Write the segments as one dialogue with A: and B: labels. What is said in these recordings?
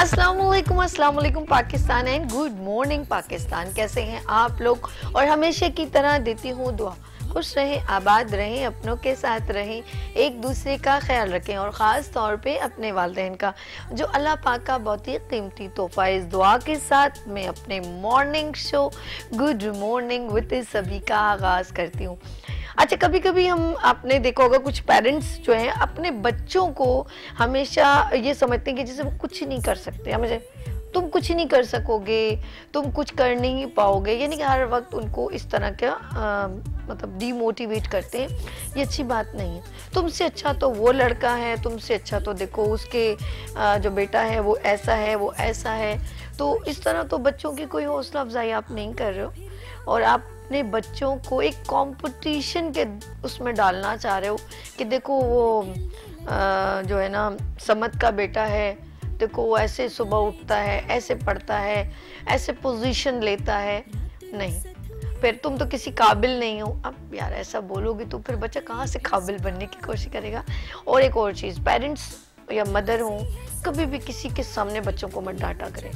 A: अस्सलाम वालेकुम Pakistan and good morning Pakistan. कैसे हैं आप लोग? और हमेशा की तरह देती हूँ दुआ। खुश रहें, आबाद रहें, अपनों के साथ रहें, एक दूसरे का ख्याल रखें और ख़ास तौर पे अपने वालदेन का। जो अल्लाह पाक का बहुत ही कीमती तोहफा है, इस दुआ के साथ मैं अपने morning show, good morning with सभी का आगाज़ करती हूँ। अच्छा कभी कभी हम आपने देखा होगा कुछ पेरेंट्स जो हैं अपने बच्चों को हमेशा ये समझते हैं कि जैसे वो कुछ नहीं कर सकते। हमेशा तुम कुछ नहीं कर सकोगे तुम कुछ कर नहीं पाओगे। यानी कि हर वक्त उनको इस तरह का मतलब डीमोटिवेट करते हैं। ये अच्छी बात नहीं है। तुमसे अच्छा तो वो लड़का है तुमसे अच्छा तो देखो उसके आ, जो बेटा है वो ऐसा है वो ऐसा है। तो इस तरह तो बच्चों की कोई हौसला अफजाई आप नहीं कर रहे हो। और आप अपने बच्चों को एक कंपटीशन के उसमें डालना चाह रहे हो कि देखो वो आ, जो है ना समत का बेटा है देखो वो ऐसे सुबह उठता है ऐसे पढ़ता है ऐसे पोजीशन लेता है। नहीं फिर तुम तो किसी काबिल नहीं हो। अब यार ऐसा बोलोगे तो फिर बच्चा कहाँ से काबिल बनने की कोशिश करेगा? और एक और चीज़ पेरेंट्स या मदर हो कभी भी किसी के सामने बच्चों को मत डांटा करें।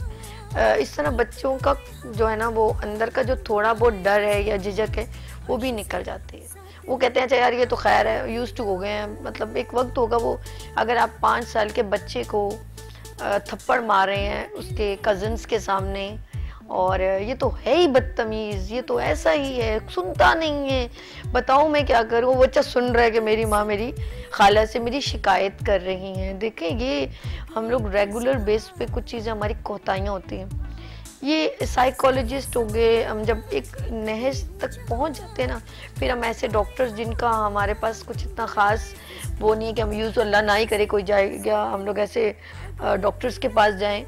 A: इस तरह बच्चों का जो है ना, वो अंदर का जो थोड़ा बहुत डर है या झिझक है, वो भी निकल जाती है। वो कहते हैं अच्छा यार, ये तो खैर है यूज़ टू हो गए हैं। मतलब एक वक्त होगा वो, अगर आप पाँच साल के बच्चे को थप्पड़ मार रहे हैं उसके कजन्स के सामने और ये तो है ही बदतमीज़, ये तो ऐसा ही है, सुनता नहीं है। बताओ मैं क्या करूँ? बच्चा सुन रहा है कि मेरी माँ मेरी खाला से मेरी शिकायत कर रही हैं। देखें, ये हम लोग रेगुलर बेस पे कुछ चीज़ें हमारी कोताहियाँ होती हैं। ये साइकोलॉजिस्ट हो गए, हम जब एक नहज तक पहुँच जाते हैं ना, फिर हम ऐसे डॉक्टर्स जिनका हमारे पास कुछ इतना ख़ास वो नहीं है कि हम यूज़ अल्लाह ना ही करे, कोई जाएगा, हम लोग ऐसे डॉक्टर्स के पास जाएँ।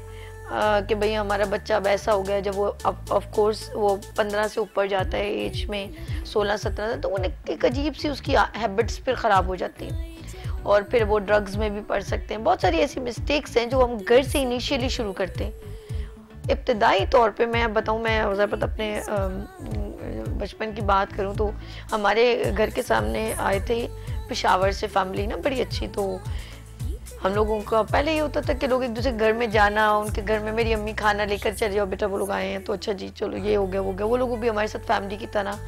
A: कि भाई हमारा बच्चा अब ऐसा हो गया, जब वो ऑफ़ कोर्स वो पंद्रह से ऊपर जाता है एज में, सोलह, सत्रह तो उन्हें एक अजीब सी उसकी हैबिट्स फिर ख़राब हो जाती हैं। और फिर वो ड्रग्स में भी पढ़ सकते हैं। बहुत सारी ऐसी मिस्टेक्स हैं जो हम घर से इनिशियली शुरू करते हैं। इब्तदाई तौर पे मैं बताऊँ, मैं ज़रपत अपने बचपन की बात करूँ तो हमारे घर के सामने आए थे, पिशावर से फैमिली ना, बड़ी अच्छी तो हम लोगों का, पहले ये होता था कि लोग एक दूसरे घर में जाना, उनके घर में मेरी अम्मी खाना लेकर चले जाओ, बेटा वो लोग आए हैं तो अच्छा जी, चलो ये हो गया, वो गया। वो लोग भी हमारे साथ फैमिली की तरह,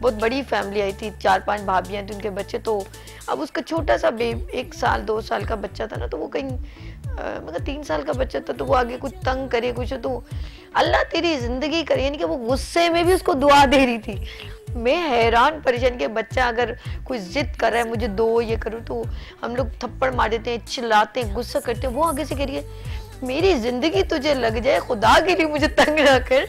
A: बहुत बड़ी फैमिली आई थी, चार पाँच भाभियाँ थी उनके बच्चे तो अब उसका छोटा सा बेब एक साल, दो साल का बच्चा था ना तो वो कहीं मतलब तीन साल का बच्चा था तो वो आगे कुछ तंग करे, कुछ तो अल्लाह तेरी ज़िंदगी करे, यानी कि वो गुस्से में भी उसको दुआ दे रही थी। मैं हैरान परेशान के बच्चा अगर कोई जिद कर रहा है, मुझे दो ये करो तो हम लोग थप्पड़ मार देते हैं, चिल्लाते हैं, गुस्सा करते हैं, वो आगे से करिए मेरी ज़िंदगी तुझे लग जाए, खुदा के लिए मुझे तंग ना कर।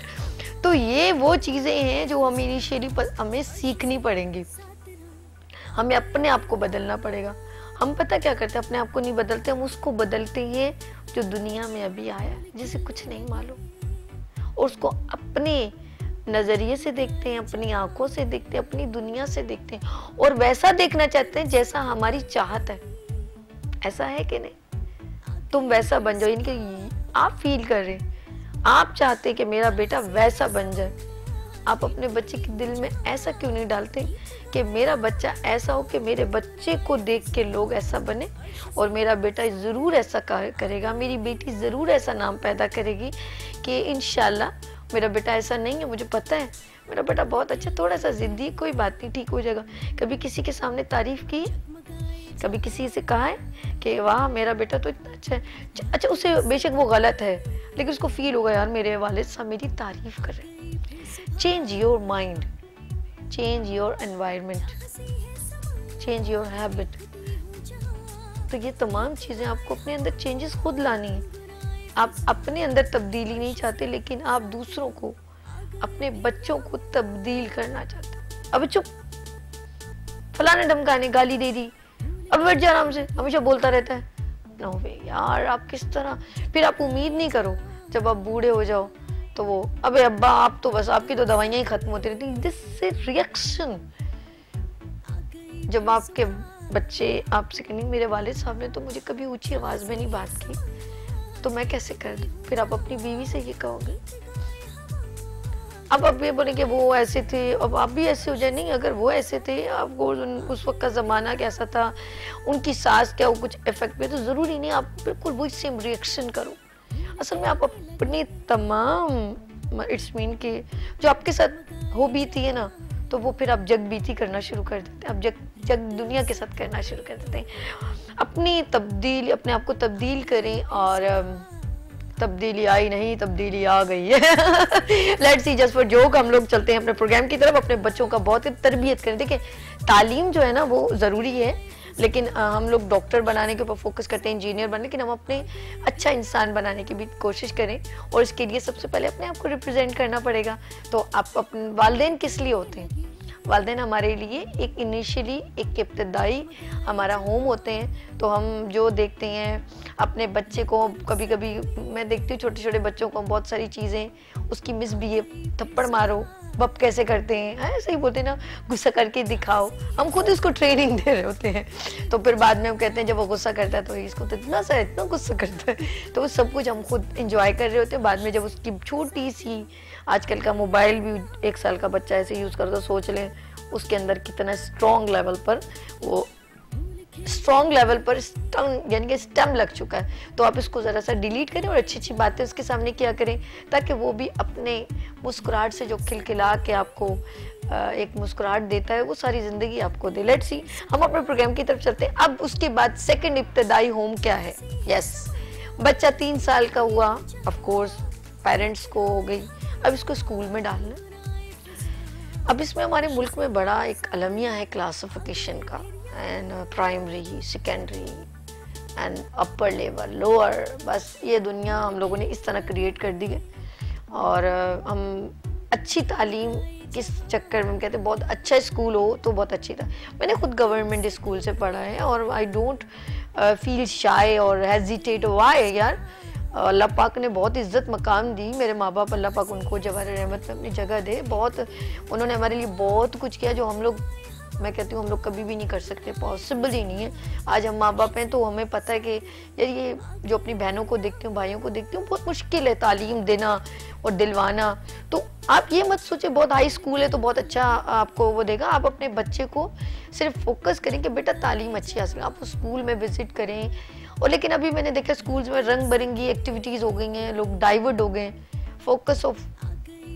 A: तो ये वो चीज़ें हैं जो हम इनिशियली हमें सीखनी पड़ेंगी। हमें अपने आप को बदलना पड़ेगा। हम पता क्या करते हैं, अपने आप को नहीं बदलते, हम उसको बदलते हैं जो दुनिया में अभी आया जिसे कुछ नहीं मालूम। और उसको अपने नज़रिए से देखते हैं, अपनी आँखों से देखते हैं, अपनी दुनिया से देखते हैं और वैसा देखना चाहते हैं जैसा हमारी चाहत है। ऐसा है कि नहीं? तुम वैसा बन जाओ इनके आप फील कर रहे आप चाहते हैं कि मेरा बेटा वैसा बन जाए। आप अपने बच्चे के दिल में ऐसा क्यों नहीं डालते कि मेरा बच्चा ऐसा हो कि मेरे बच्चे को देख के लोग ऐसा बने और मेरा बेटा ज़रूर ऐसा करेगा, मेरी बेटी ज़रूर ऐसा नाम पैदा करेगी कि इन मेरा बेटा ऐसा नहीं है, मुझे पता है। मेरा बेटा बहुत अच्छा थोड़ा सा जिद्दी, कोई बात नहीं, ठीक हो जाएगा। कभी किसी के सामने तारीफ़ की कभी किसी से कहा है कि, वाह, मेरा बेटा तो इतना अच्छा है। अच्छा उसे बेशक वो गलत है, लेकिन उसको फील होगा, यार, मेरे वालिद साहब मेरी तारीफ़ कर रहे हैं। Change your mind change your environment change your habit तो ये तमाम चीज़ें आपको अपने अंदर चेंजेस खुद लानी है। आप अपने अंदर तब्दीली नहीं चाहते, लेकिन आप दूसरों को, अपने बच्चों को तब्दील करना चाहते अब चुप। फलाने धमकाने, गाली दे दी। अब बैठ जा आराम से। हमेशा बोलता रहता है, नो वे यार, आप किस तरह फिर आप उम्मीद नहीं करो, जब आप बूढ़े हो जाओ तो वो, अबे अब्बा, आप तो बस, आपकी तो दवाइयाँ ही खत्म होती रहती दिस रिएक्शन जब आपके बच्चे आपसे कहेंगे, मेरे वालिद साहब ने तो मुझे कभी ऊँची आवाज़ में नहीं बात की। तो मैं कैसे कर? दूँ फिर आप अपनी बीवी से ये कहोगे? अब आप ये बोले कि वो ऐसे थे, अब आप भी ऐसे हो जाए। नहीं, अगर वो ऐसे थे, आपको उस वक्त का ज़माना कैसा था? उनकी सास क्या वो कुछ इफ़ेक्ट पे? तो ज़रूरी नहीं, आप बिल्कुल वही सेम रिएक्शन करो। असल में आप अपनी तमाम इट्स मीन के जो आपके साथ हो बीती है ना तो वो फिर अब जग बीती करना शुरू कर देते हैं अब जग जग दुनिया के साथ करना शुरू कर देते हैं। अपनी तब्दील, अपने आप को तब्दील करें और तब्दीली आई नहीं, तब्दीली आ गई है। Let see just for joke हम लोग चलते हैं अपने प्रोग्राम की तरफ़, अपने बच्चों का बहुत ही तरबियत करें। देखिए, तालीम जो है ना, वो ज़रूरी है। लेकिन हम लोग डॉक्टर बनाने के ऊपर फोकस करते हैं इंजीनियर बनने लेकिन हम अपने अच्छा इंसान बनाने की भी कोशिश करें और इसके लिए सबसे पहले अपने आप को रिप्रेजेंट करना पड़ेगा। तो आप अपने, वालदेन किस लिए होते हैं? वालदे हमारे लिए एक इनिशियली एक इब्तदाई हमारा होम होते हैं। तो हम जो देखते हैं अपने बच्चे को कभी कभी मैं देखती हूँ छोटे छोटे बच्चों को बहुत सारी चीज़ें उसकी मिस बिहेव थप्पड़ मारो बप कैसे करते हैं हाँ, ऐसे ही बोलते हैं ना गुस्सा करके दिखाओ। हम खुद उसको ट्रेनिंग दे रहे होते हैं। तो फिर बाद में हम कहते हैं जब वो गुस्सा करता है तो इसको तो इतना सा इतना गुस्सा करता है। तो वो सब कुछ हम खुद इंजॉय कर रहे होते हैं। बाद में जब उसकी छोटी सी आजकल का मोबाइल भी एक साल का बच्चा ऐसे यूज़ करता सोच लें उसके अंदर कितना स्ट्रॉन्ग लेवल पर वो स्ट्रॉन्ग लेवल पर स्टम यानी कि स्टेम लग चुका है। तो आप इसको ज़रा सा डिलीट करें और अच्छी अच्छी बातें उसके सामने किया करें, ताकि वो भी अपने मुस्कुराहट से जो खिलखिला के आपको एक मुस्कुराहट देता है, वो सारी ज़िंदगी आपको दे। लेट सी हम अपने प्रोग्राम की तरफ़ चलते हैं। अब उसके बाद सेकेंड इब्तदाई होम क्या है? यस बच्चा तीन साल का हुआ ऑफ़ कोर्स पेरेंट्स को हो गई। अब इसको स्कूल में डालना। अब इसमें हमारे मुल्क में बड़ा एक अलमिया है क्लासिफिकेशन का। And primary secondary and upper level lower बस ये दुनिया हम लोगों ने इस तरह क्रिएट कर दी है। और uh, हम अच्छी तालीम किस चक्कर में हम कहते हैं बहुत अच्छा स्कूल हो तो बहुत अच्छी था। मैंने खुद गवर्नमेंट स्कूल से पढ़ा है और आई डोंट फील शाय और हेजिटेट वाई यार? अल्लाह पाक ने बहुत इज़्ज़त मकाम दी मेरे माँ बाप अल्लाह पाक उनको जवाहर रहमत में अपनी जगह दे। बहुत उन्होंने हमारे लिए बहुत कुछ किया जो हम लोग मैं कहती हूँ, हम लोग कभी भी नहीं कर सकते पॉसिबल ही नहीं है। आज हम माँ बाप हैं तो हमें पता है कि यार ये जो अपनी बहनों को देखती हूँ, भाइयों को देखती हूँ, बहुत मुश्किल है तालीम देना और दिलवाना। तो आप ये मत सोचे बहुत हाई स्कूल है तो बहुत अच्छा आपको वो देगा। आप अपने बच्चे को सिर्फ़ फोकस करें कि बेटा तालीम अच्छी हासिल आप स्कूल में विज़िट करें। और लेकिन अभी मैंने देखा स्कूल्स में रंग बिरंगी एक्टिविटीज़ हो गई हैं, लोग डाइवर्ट हो गए फोकस ऑफ़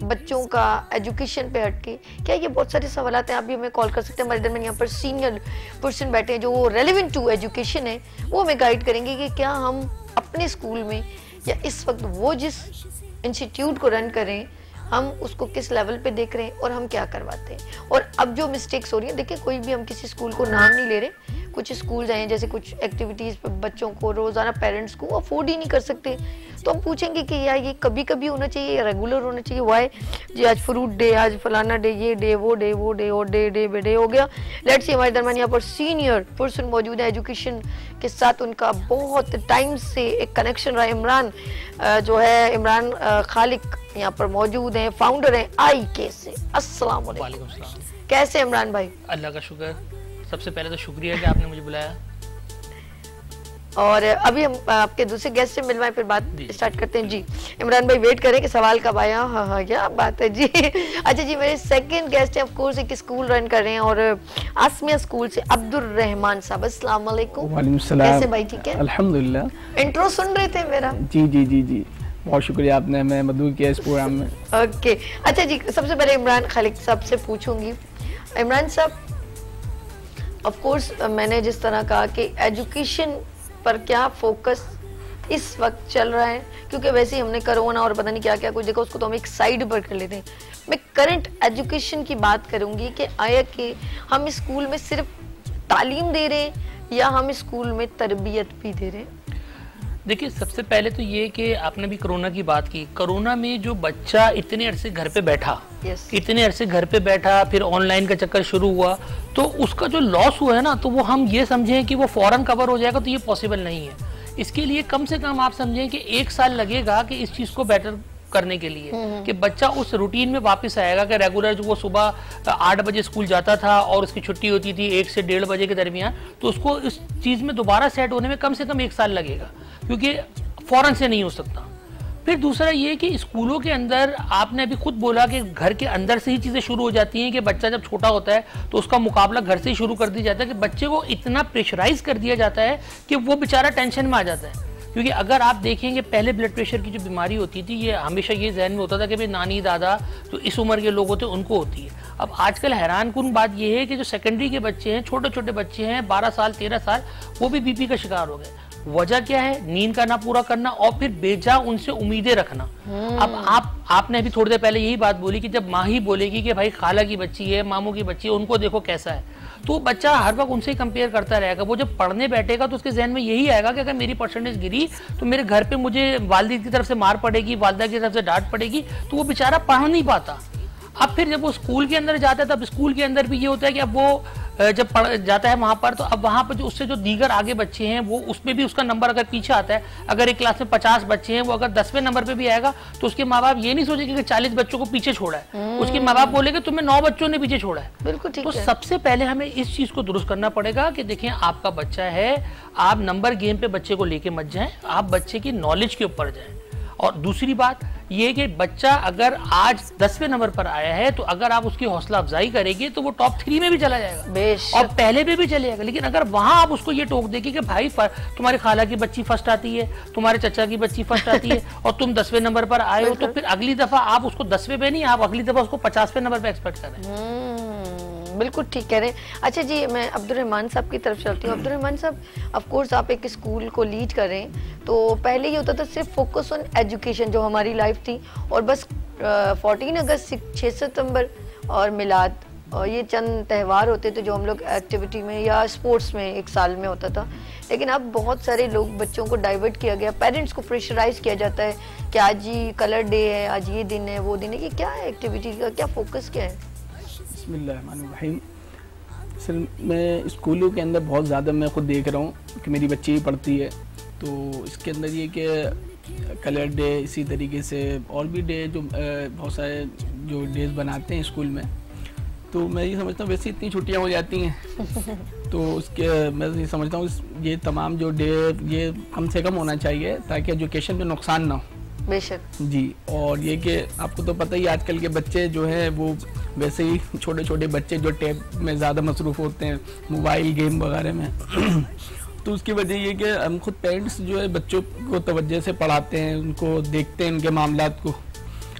A: बच्चों का एजुकेशन पे हट के क्या ये बहुत सारे सवाल हैं? आप भी हमें कॉल कर सकते हैं। हमारे दरमियान यहाँ पर सीनियर पर्सन बैठे हैं जो वो रेलिवेंट टू एजुकेशन है, वो हमें गाइड करेंगे कि क्या हम अपने स्कूल में या इस वक्त वो जिस इंस्टीट्यूट को रन करें, हम उसको किस लेवल पे देख रहे हैं और हम क्या करवाते हैं? और अब जो मिस्टेक्स हो रही हैं, देखिए, कोई भी हम किसी स्कूल को नाम नहीं ले रहे कुछ स्कूल हैं जैसे कुछ एक्टिविटीज़ पर बच्चों को रोज़ाना पेरेंट्स को अफोर्ड ही नहीं कर सकते। तो हम पूछेंगे कि यार ये कभी कभी होना चाहिए या रेगुलर होना चाहिए? वाई जी आज फ्रूट डे आज फलाना डे ये डे वो डे वो डे और डे डे बे डे हो गया। लेट्स सी हमारे दरमियान यहाँ पर सीनियर पर्सन मौजूद है। एजुकेशन के साथ उनका बहुत टाइम से एक कनेक्शन रहा। इमरान जो है इमरान खालिक यहाँ पर मौजूद हैं। फाउंडर हैं आई के से। अस्सलाम कैसे इमरान भाई?
B: अल्लाह का शुक्र सबसे पहले तो शुक्रिया कि आपने मुझे बुलाया।
A: और अभी हम आपके दूसरे गेस्ट से मिलवाएँ फिर बात स्टार्ट करते हैं। जी इमरान भाई वेट करें कि सवाल कब आया। हाँ हाँ क्या बात है जी। अच्छा जी मेरे सेकंड गेस्ट हैं ऑफ़ कोर्स एक स्कूल रन कर रहे हैं और आसमिया स्कूल से अब्दुल रहमान साहब। अस्सलाम वालेकुम। कैसे भाई ठीक है?
C: अल्हम्दुलिल्लाह।
A: इंट्रो सुन रहे थे मेरा।
C: जी जी जी जी। बहुत शुक्रिया आपने हमें मदद किया इस प्रोग्राम में।
A: ओके अच्छा जी सबसे पहले इमरान खालिक साहब से पूछूँगी। इमरान साहब ऑफ़ कोर्स मैंने जिस तरह कहा कि एजुकेशन पर क्या फोकस इस वक्त चल रहा है, क्योंकि वैसे ही हमने करोना और पता नहीं क्या क्या कुछ देखा, उसको तो हम एक साइड पर कर लेते हैं। मैं करंट एजुकेशन की बात करूँगी कि आया कि हम स्कूल में सिर्फ़ तालीम दे रहे हैं या हम स्कूल में तरबियत भी दे रहे हैं?
B: देखिए सबसे पहले तो ये कि आपने भी कोरोना की बात की कोरोना में जो बच्चा इतने अरसे घर पे बैठा yes. इतने अरसे घर पे बैठा फिर ऑनलाइन का चक्कर शुरू हुआ तो उसका जो लॉस हुआ है ना तो वो हम ये समझें कि वो फॉरन कवर हो जाएगा तो ये पॉसिबल नहीं है इसके लिए कम से कम आप समझें कि एक साल लगेगा कि इस चीज़ को बेटर करने के लिए हम्म, हम्म। कि बच्चा उस रूटीन में वापस आएगा कि रेगुलर जो वो सुबह आठ बजे स्कूल जाता था और उसकी छुट्टी होती थी एक से डेढ़ बजे के दरमियान तो उसको इस चीज़ में दोबारा सेट होने में कम से कम एक साल लगेगा क्योंकि फ़ौरन से नहीं हो सकता फिर दूसरा ये कि स्कूलों के अंदर आपने अभी खुद बोला कि घर के अंदर से ही चीज़ें शुरू हो जाती हैं कि बच्चा जब छोटा होता है तो उसका मुकाबला घर से ही शुरू कर दिया जाता है कि बच्चे को इतना प्रेशराइज कर दिया जाता है कि वो बेचारा टेंशन में आ जाता है क्योंकि अगर आप देखेंगे पहले ब्लड प्रेशर की जो बीमारी होती थी ये हमेशा ये जहन में होता था कि भाई नानी दादा जो इस उम्र के लोग होते हैं उनको होती है। अब आजकल हैरान कन बात यह है कि जो सेकेंडरी के बच्चे हैं छोटे छोटे बच्चे हैं बारह साल तेरह साल वो भी बीपी का शिकार हो गए। वजह क्या है? नींद का ना पूरा करना और फिर बेजा उनसे उम्मीदें रखना। अब आप आपने अभी थोड़ी देर पहले यही बात बोली कि जब माँ ही बोलेगी कि भाई खाला की बच्ची है मामू की बच्ची है उनको देखो कैसा है। तो बच्चा हर वक्त उनसे ही कंपेयर करता रहेगा। वो जब पढ़ने बैठेगा तो उसके जहन में यही आएगा कि अगर मेरी परसेंटेज गिरी तो मेरे घर पे मुझे वालदी की तरफ़ से मार पड़ेगी, वालदा की तरफ़ से डांट पड़ेगी तो वो बेचारा पढ़ नहीं पाता। अब फिर जब वो स्कूल के अंदर जाता है तब स्कूल के अंदर भी ये होता है कि अब वो जब पढ़ जाता है वहाँ पर तो अब वहाँ पर जो उससे जो दीगर आगे बच्चे हैं वो उसमें भी उसका नंबर अगर पीछे आता है अगर एक क्लास में पचास बच्चे हैं वो अगर दसवें नंबर पे भी आएगा तो उसके माँ बाप ये नहीं सोचेंगे कि चालीस बच्चों को पीछे छोड़ा है। हम्म। उसके माँ बाप बोलेगे तुम्हें नौ बच्चों ने पीछे छोड़ा है।
A: बिल्कुल
B: तो सबसे पहले हमें इस चीज़ को दुरुस्त करना पड़ेगा कि देखिए आपका बच्चा है आप नंबर गेम पे बच्चे को लेके मत जाए आप बच्चे की नॉलेज के ऊपर जाए। और दूसरी बात ये कि बच्चा अगर आज दसवें नंबर पर आया है तो अगर आप उसकी हौसला अफजाई करेंगे तो वो टॉप थ्री में भी चला जाएगा। और पहले में भी चले जाएगा। लेकिन अगर वहाँ आप उसको ये टोक देगी कि भाई तुम्हारी खाला की बच्ची फ़र्स्ट आती है तुम्हारे चचा की बच्ची फ़र्स्ट आती है और तुम दसवें नंबर पर आए हो तो फिर अगली दफ़ा आप उसको दसवें पे नहीं आप अगली दफ़ा उसको पचासवें नंबर पर एक्सपेक्ट करें
A: बिल्कुल ठीक कह रहे हैं। अच्छा जी, मैं अब्दुलरहमान साहब की तरफ़ चलती हूँ। अब्दुलरहमान साहब ऑफ़ कोर्स आप एक स्कूल को लीड कर रहे हैं तो पहले ये होता था सिर्फ़ फोकस ऑन एजुकेशन जो हमारी लाइफ थी, और बस फोर्टीन अगस्त छः सितंबर और मिलाद और ये चंद त्यौहार होते थे जो हम लोग एक्टिविटी में या स्पोर्ट्स में एक साल में होता था। लेकिन अब बहुत सारे लोग बच्चों को डाइवर्ट किया गया पेरेंट्स को प्रेशराइज किया जाता है कि आज ही कलर डे है, आज ये दिन है, वो दिन है। ये क्या है एक्टिविटी का, क्या फोकस क्या है?
C: बसमीम सर मैं स्कूलों के अंदर बहुत ज़्यादा मैं खुद देख रहा हूँ कि मेरी बच्ची भी पढ़ती है। तो इसके अंदर ये कि कलर डे इसी तरीके से और भी डे जो बहुत सारे जो डेज़ बनाते हैं स्कूल में। तो मैं ये समझता हूँ वैसे इतनी छुट्टियाँ हो जाती हैं। तो उसके मैं ये समझता हूँ ये तमाम जो डे ये कम से कम होना चाहिए ताकि एजुकेशन में नुकसान ना हो।
A: बेशक।
C: जी, और ये कि आपको तो पता ही आजकल के बच्चे जो है, वो वैसे ही छोटे छोटे बच्चे जो टैब में ज़्यादा मसरूफ़ होते हैं, मोबाइल, गेम वगैरह में। तो उसकी वजह ये कि हम खुद पेरेंट्स जो है, बच्चों को तवज्जो से पढ़ाते हैं, उनको देखते हैं, उनके मामला को।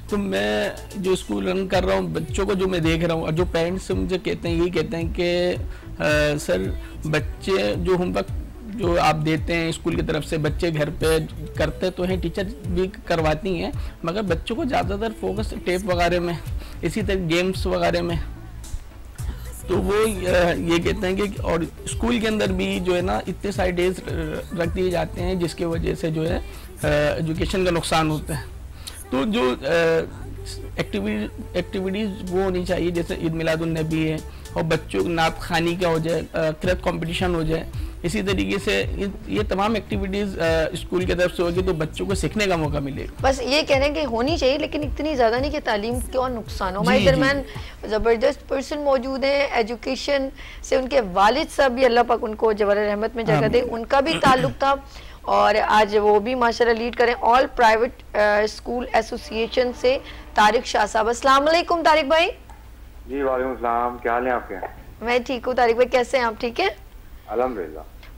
C: तो मैं जो स्कूल रन कर रहा हूँ, बच्चों को जो मैं देख रहा हूँ, और जो पेरेंट्स मुझे कहते हैं, यही कहते हैं कि सर, बच्चे जो होमवर्क जो आप देते हैं स्कूल की तरफ़ से, बच्चे घर पे करते तो हैं, टीचर भी करवाती हैं, मगर बच्चों को ज़्यादातर फोकस टेप वगैरह में, इसी तरह गेम्स वगैरह में। तो वो ये कहते हैं कि, और स्कूल के अंदर भी जो है ना, इतने सारे डेज़ रख दिए जाते हैं, जिसके वजह से जो है एजुकेशन का नुकसान होता है। तो जो एक्टिविटी एक्टिविटीज़ वो होनी चाहिए, जैसे ईद मिलादुलनबी है, और बच्चों नाप खानी का हो जाए क्रेत कंपटीशन हो जाए इसी तरीके से ये, ये तमाम एक्टिविटीज़ स्कूल की तरफ़ से होगी तो बच्चों को सीखने का मौका मिलेगा।
A: बस ये कह रहे हैं कि होनी चाहिए लेकिन इतनी ज़्यादा नहीं कि तालीम के और नुकसान हो। हमारे दरमियान ज़बरदस्त पर्सन मौजूद हैं एजुकेशन से उनके वालिद साहब भी अल्लाह पाक उनको जवाल रहमत में जगह दे। उनका भी ताल्लुक था और आज वो भी माशाल्लाह लीड करें। ऑल प्राइवेट स्कूल एसोसिएशन से तारिक शाह साहब। अस्सलाम वालेकुम तारिक भाई।
D: जी वालेकुम सलाम। क्या हाल है आपके?
A: मैं ठीक हूँ तारिक भाई कैसे हैं आप? ठीक है?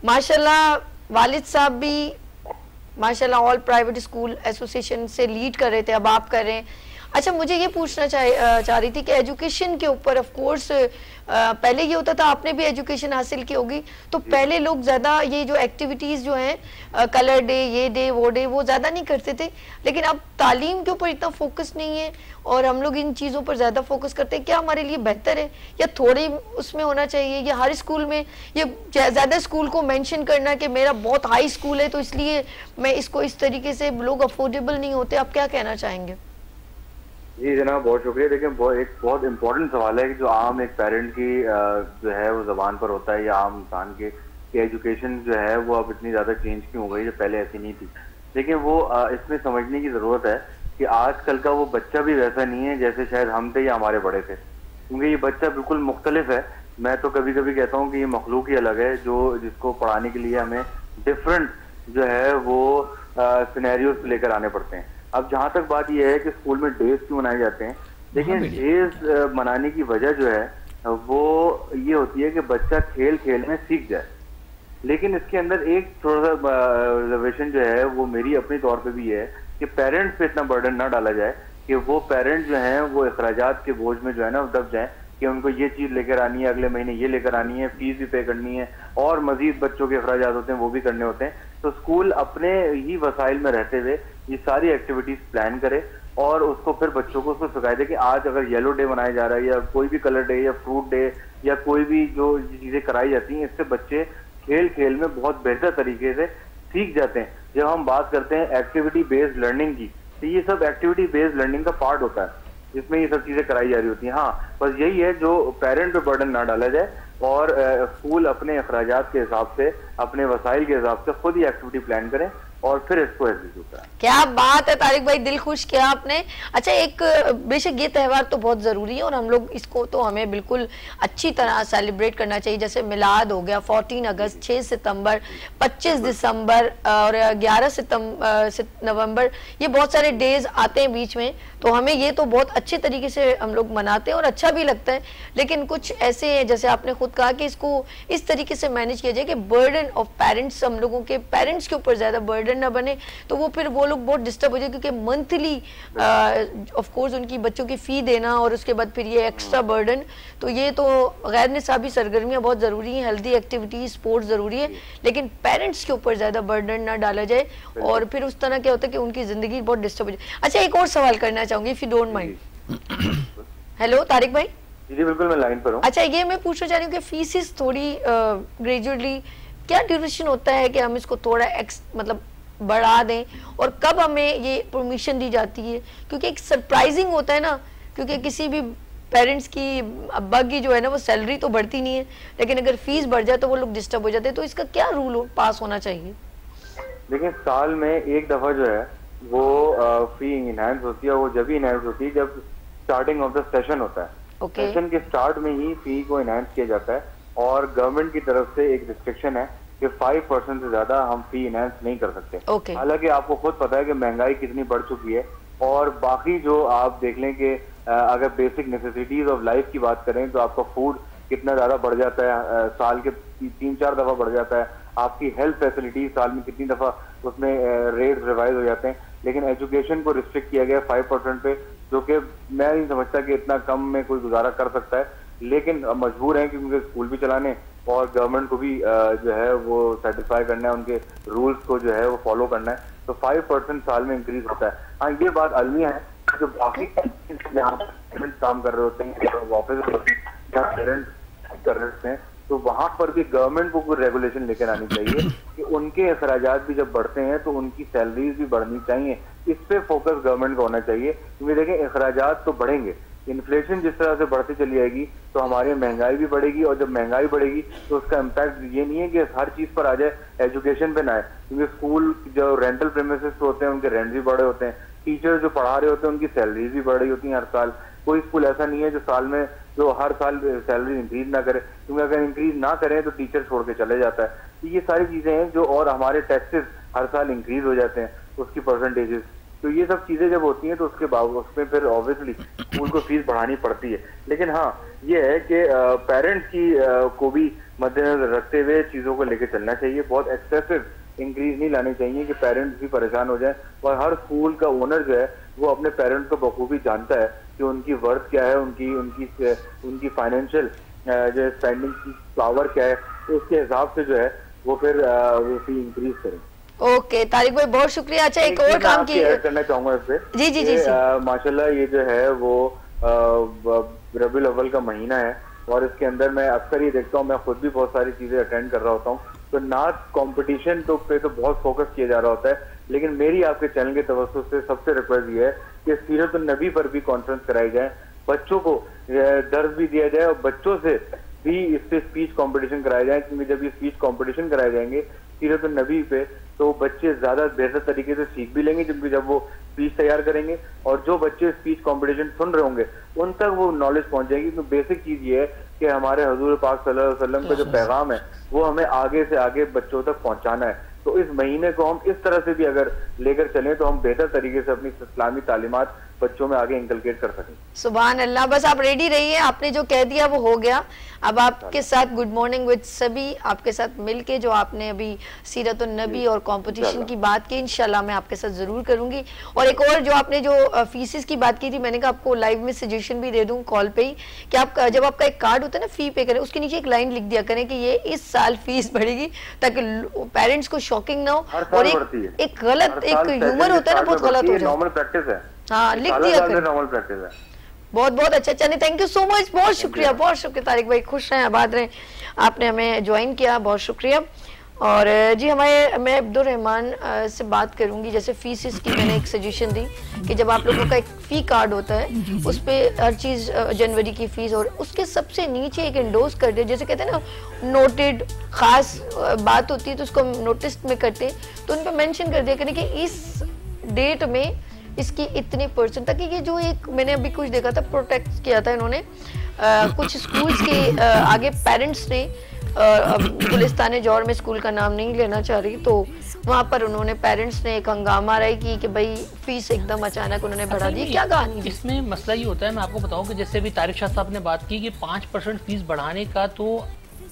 A: माशाल्लाह, वालिद साहब भी, माशाल्लाह ऑल प्राइवेट स्कूल एसोसिएशन से लीड कर रहे थे, अब आप कर रहे हैं। अच्छा मुझे ये पूछना चाह चाह रही थी कि एजुकेशन के ऊपर ऑफ़ कोर्स पहले ये होता था आपने भी एजुकेशन हासिल की होगी तो पहले लोग ज़्यादा ये जो एक्टिविटीज़ जो हैं कलर डे ये डे वो डे वो ज़्यादा नहीं करते थे लेकिन अब तालीम के ऊपर इतना फोकस नहीं है और हम लोग इन चीज़ों पर ज़्यादा फोकस करते हैं क्या हमारे लिए बेहतर है या थोड़े उसमें होना चाहिए या हर स्कूल में ये ज़्यादा स्कूल को मैंशन करना कि मेरा बहुत हाई स्कूल है तो इसलिए मैं इसको इस तरीके से लोग अफोर्डेबल नहीं होते आप क्या कहना चाहेंगे?
D: जी जनाब, बहुत शुक्रिया। देखिए, बहुत, एक बहुत इंपॉर्टेंट सवाल है कि जो आम एक पेरेंट की जो है, वो जबान पर होता है या आम इंसान के, कि एजुकेशन जो है, वो अब इतनी ज़्यादा चेंज क्यों हो गई जो पहले ऐसी नहीं थी? देखिए, वो इसमें समझने की ज़रूरत है कि आजकल का वो बच्चा भी वैसा नहीं है जैसे शायद हम थे या हमारे बड़े थे। क्योंकि ये बच्चा बिल्कुल मुख्तलिफ़ है। मैं तो कभी कभी कहता हूँ कि ये मखलूक ही अलग है, जो, जिसको पढ़ाने के लिए हमें डिफरेंट जो है, वो सिनेरियोज लेकर आने पड़ते हैं। अब जहाँ तक बात यह है कि स्कूल में डेज़ क्यों मनाए जाते हैं लेकिन डेज़ हाँ, मनाने की वजह जो है वो ये होती है कि बच्चा खेल खेल में सीख जाए। लेकिन इसके अंदर एक थोड़ा सा रिजर्वेशन जो है वो मेरी अपने तौर पे भी है कि पेरेंट्स पे इतना बर्डन ना डाला जाए कि वो पेरेंट्स जो हैं वो अखराज के बोझ में जो है ना दब जाए कि उनको ये चीज़ लेकर आनी है अगले महीने ये लेकर आनी है फ़ीस भी पे करनी है और मजीद बच्चों के अखराज होते हैं वो भी करने होते हैं। तो स्कूल अपने ही वसाइल में रहते हुए ये सारी एक्टिविटीज़ प्लान करे और उसको फिर बच्चों को उसको सिखाए दे कि आज अगर येलो डे मनाया जा रहा है या कोई भी कलर डे या फ्रूट डे या कोई भी जो चीज़ें कराई जाती हैं, इससे बच्चे खेल खेल में बहुत बेहतर तरीके से सीख जाते हैं। जब हम बात करते हैं एक्टिविटी बेस्ड लर्निंग की तो ये सब एक्टिविटी बेस्ड लर्निंग का पार्ट होता है, जिसमें ये सब चीज़ें कराई जा रही होती हैं। हाँ बस यही है, जो पेरेंट पे बर्डन ना डाला जाए और स्कूल अपने अखराज के हिसाब से, अपने वसाइल के हिसाब से खुद ही एक्टिविटी प्लान करें। और फिर इसको
A: क्या बात है तारिक भाई दिल खुश किया आपने। अच्छा एक बेशक ये त्यौहार तो बहुत ज़रूरी है और हम लोग इसको तो हमें बिल्कुल अच्छी तरह सेलिब्रेट करना चाहिए। जैसे मिलाद हो गया 14 अगस्त 6 सितंबर 25 दिसंबर और 11 सितंबर नवंबर ये बहुत सारे डेज़ आते हैं बीच में। तो हमें ये तो बहुत अच्छे तरीके से हम लोग मनाते हैं और अच्छा भी लगता है। लेकिन कुछ ऐसे हैं जैसे आपने खुद कहा कि इसको इस तरीके से मैनेज किया जाए कि बर्डन ऑफ़ पेरेंट्स हम लोगों के पेरेंट्स के ऊपर ज़्यादा बर्डन ना बने तो वो फिर वो लोग बहुत डिस्टर्ब हो जाए क्योंकि मंथली ऑफ़ कोर्स उनकी बच्चों की फ़ी देना और उसके बाद फिर ये एक्स्ट्रा बर्डन तो ये तो गैर निसाबी सरगर्मियाँ बहुत ज़रूरी हैं हेल्दी एक्टिविटी स्पोर्ट्स ज़रूरी है लेकिन पेरेंट्स के ऊपर ज़्यादा बर्डन ना डाला जाए और फिर उस तरह क्या होता है कि उनकी ज़िंदगी बहुत डिस्टर्ब हो जाए। अच्छा एक और सवाल करना चाहूँगी if you don't mind hello Tariq भाई?
D: जी बिल्कुल मैं लाइन पर हूँ।
A: अच्छा ये मैं पूछना चाह रही हूँ कि फीसिस थोड़ी ग्रेजुअली uh, क्या ड्यूरेशन होता है कि हम इसको थोड़ा एक्स मतलब बढ़ा दें और कब हमें ये परमिशन दी जाती है? क्योंकि एक सरप्राइजिंग होता है ना क्योंकि किसी भी पेरेंट्स की अब्बा की जो है ना वो सैलरी तो बढ़ती नहीं है लेकिन अगर फ़ीस बढ़ जाए तो वो लोग डिस्टर्ब हो जाते हैं तो इसका क्या रूल पास होना चाहिए?
D: देखिए साल में एक दफ़ा जो है वो फ़ी इनहेंस होती है वो जब ही इनहेंस होती है जब स्टार्टिंग ऑफ़ द सेशन होता है। Okay. सेशन के स्टार्ट में ही फ़ी को इनहेंस किया जाता है और गवर्नमेंट की तरफ़ से एक रिस्ट्रिक्शन है कि फाइव परसेंट से ज़्यादा हम फ़ी इनहेंस नहीं कर सकते।
A: Okay.
D: हालाँकि आपको खुद पता है कि महँगाई कितनी बढ़ चुकी है और बाकी जो आप देख लें कि अगर बेसिक नेसेसिटीज ऑफ़ लाइफ की बात करें तो आपका फ़ूड कितना ज़्यादा बढ़ जाता है साल के तीन चार दफ़ा बढ़ जाता है। आपकी हेल्थ फैसिलिटीज़ साल में कितनी दफ़ा उसमें रेट रिवाइज हो जाते हैं। लेकिन एजुकेशन को रिस्ट्रिक्ट किया गया फाइव परसेंट पे जो कि मैं नहीं समझता कि इतना कम में कोई गुजारा कर सकता है। लेकिन मजबूर है क्योंकि स्कूल भी चलाने और गवर्नमेंट को भी जो है वो सेटिस्फाई करना है, उनके रूल्स को जो है वो फॉलो करना है। तो फाइव परसेंट साल में इंक्रीज होता है। हाँ ये बात अलमिया है जो बाकी काम कर रहे होते हैं ऑफ़िस पेरेंट्स कर रहे होते हैं तो वहाँ पर भी गवर्नमेंट को कोई रेगुलेशन लेकर आनी चाहिए कि उनके अखराज भी जब बढ़ते हैं तो उनकी सैलरीज भी बढ़नी चाहिए। इस पे फोकस गवर्नमेंट का होना चाहिए क्योंकि देखें अखराज तो बढ़ेंगे इन्फ्लेशन जिस तरह से बढ़ती चली जाएगी तो हमारी महँगाई भी बढ़ेगी और जब महँगाई बढ़ेगी तो उसका इम्पैक्ट ये नहीं है कि हर चीज़ पर आ जाए एजुकेशन पे ना आए। क्योंकि स्कूल जो रेंटल प्रेमिसेस होते हैं, उनके रेंट भी बड़े होते हैं। टीचर जो पढ़ा रहे होते हैं, उनकी सैलरीज भी बढ़ रही होती हैं हर साल। कोई स्कूल ऐसा नहीं है जो साल में, जो हर साल सैलरी इंक्रीज ना करे। क्योंकि अगर इंक्रीज ना करें तो टीचर छोड़ के चले जाता है। तो ये सारी चीज़ें हैं जो और हमारे टैक्सेस हर साल इंक्रीज हो जाते हैं, उसकी परसेंटेजेस तो ये सब चीज़ें जब होती हैं तो उसके बाद उसमें फिर ऑब्वियसली स्कूल को फ़ीस बढ़ानी पड़ती है। लेकिन हाँ ये है कि पेरेंट्स की को भी मद्देनजर रखते हुए चीज़ों को लेकर चलना चाहिए। बहुत एक्सेसिव इंक्रीज नहीं लानी चाहिए कि पेरेंट्स भी परेशान हो जाए। और हर स्कूल का ओनर जो है, वो अपने पेरेंट्स को बखूबी जानता है कि उनकी वर्थ क्या है, उनकी उनकी उनकी फाइनेंशियल जो स्पेंडिंग की पावर क्या है। तो उसके हिसाब से जो है, वो फिर वो फ़ी इंक्रीज करें।
A: ओके तारिक भाई बहुत शुक्रिया। अच्छा एक और काम की
D: करना चाहूँगा इससे।
A: जी जी जी
D: माशाल्लाह ये जो है वो रबी अव्वल का महीना है और इसके अंदर मैं अक्सर ये देखता हूँ मैं खुद भी बहुत सारी चीज़ें अटेंड कर रहा होता हूँ। तो नाच कंपटीशन तो पे तो बहुत फोकस किया जा रहा होता है लेकिन मेरी आपके चैनल के तवस्त से सबसे रिक्वेस्ट ये है कि सीरत नबी पर भी कॉन्फ्रेंस कराई जाए बच्चों को दर्ज भी दिया जाए और बच्चों से भी इस पे स्पीच कंपटीशन कराए जाए क्योंकि जब ये स्पीच कंपटीशन कराए जाएँगे सीरत नबी पे तो बच्चे ज़्यादा बेहतर तरीके से सीख भी लेंगे क्योंकि जब वो स्पीच तैयार करेंगे और जो बच्चे स्पीच कंपटीशन सुन रहे होंगे उन तक वो नॉलेज पहुँच जाएगी। तो बेसिक चीज़ ये है कि हमारे हजूर पाक वसल्लम का जो पैगाम है वो हमें आगे से आगे बच्चों तक पहुंचाना है। तो इस महीने को हम इस तरह से भी अगर लेकर चलें तो हम बेहतर तरीके से अपनी इस्लामी तालीमत बच्चों में आगे इंकलकेट कर सकें।
A: सुबह अल्लाह बस आप रेडी रहिए। आपने जो कह दिया वो हो गया। अब आपके साथ गुड मॉर्निंग विद सभी आपके साथ मिलके जो आपने अभी सीरत नबी और कंपटीशन की बात की इंशाल्लाह मैं आपके साथ ज़रूर करूँगी। और एक और जो आपने जो फीसिस की बात की थी मैंने कहा आपको लाइव में सजेशन भी दे दूँ कॉल पे ही कि आप जब आपका एक कार्ड होता है ना फ़ी पे करें उसके नीचे एक लाइन लिख दिया करें कि ये इस साल फ़ीस बढ़ेगी ताकि पेरेंट्स को शॉकिंग ना हो। और एक, एक गलत एक ह्यूमर होता है ना बहुत गलत हो
D: जाए नॉर्मल प्रैक्टिस है।
A: हाँ लिख दिया
D: नॉर्मल प्रैक्टिस है।
A: बहुत बहुत अच्छा चलिए थैंक यू सो मच बहुत शुक्रिया बहुत शुक्रिया तारिक भाई खुश रहें आबाद रहें। आपने हमें ज्वाइन किया बहुत शुक्रिया। और जी हमारे मैं अब्दुल रहमान से बात करूँगी जैसे फ़ीस की मैंने एक सजेशन दी कि जब आप लोगों का एक फ़ी कार्ड होता है उस पर हर चीज़ जनवरी की फ़ीस और उसके सबसे नीचे एक इंडोज कर दे जैसे कहते हैं ना नोटेड ख़ास बात होती है तो उसको नोटिस में करते हैं तो उन पर मैंशन कर दिया करें कि इस डेट में इसकी इतनी परसेंट तक ये जो एक मैंने अभी कुछ देखा था प्रोटेक्ट किया था इन्होंने कुछ स्कूल्स के आ, आगे पेरेंट्स ने गुलिस्तान जौर में स्कूल का नाम नहीं लेना चाह रही तो वहाँ पर उन्होंने पेरेंट्स ने एक हंगामा राय की कि भाई फ़ीस एकदम अचानक उन्होंने बढ़ा दी। क्या कहानी
B: इसमें मसला ये होता है मैं आपको बताऊँ कि जैसे अभी तारिक शाह साहब ने बात की कि पाँच परसेंट फ़ीस बढ़ाने का तो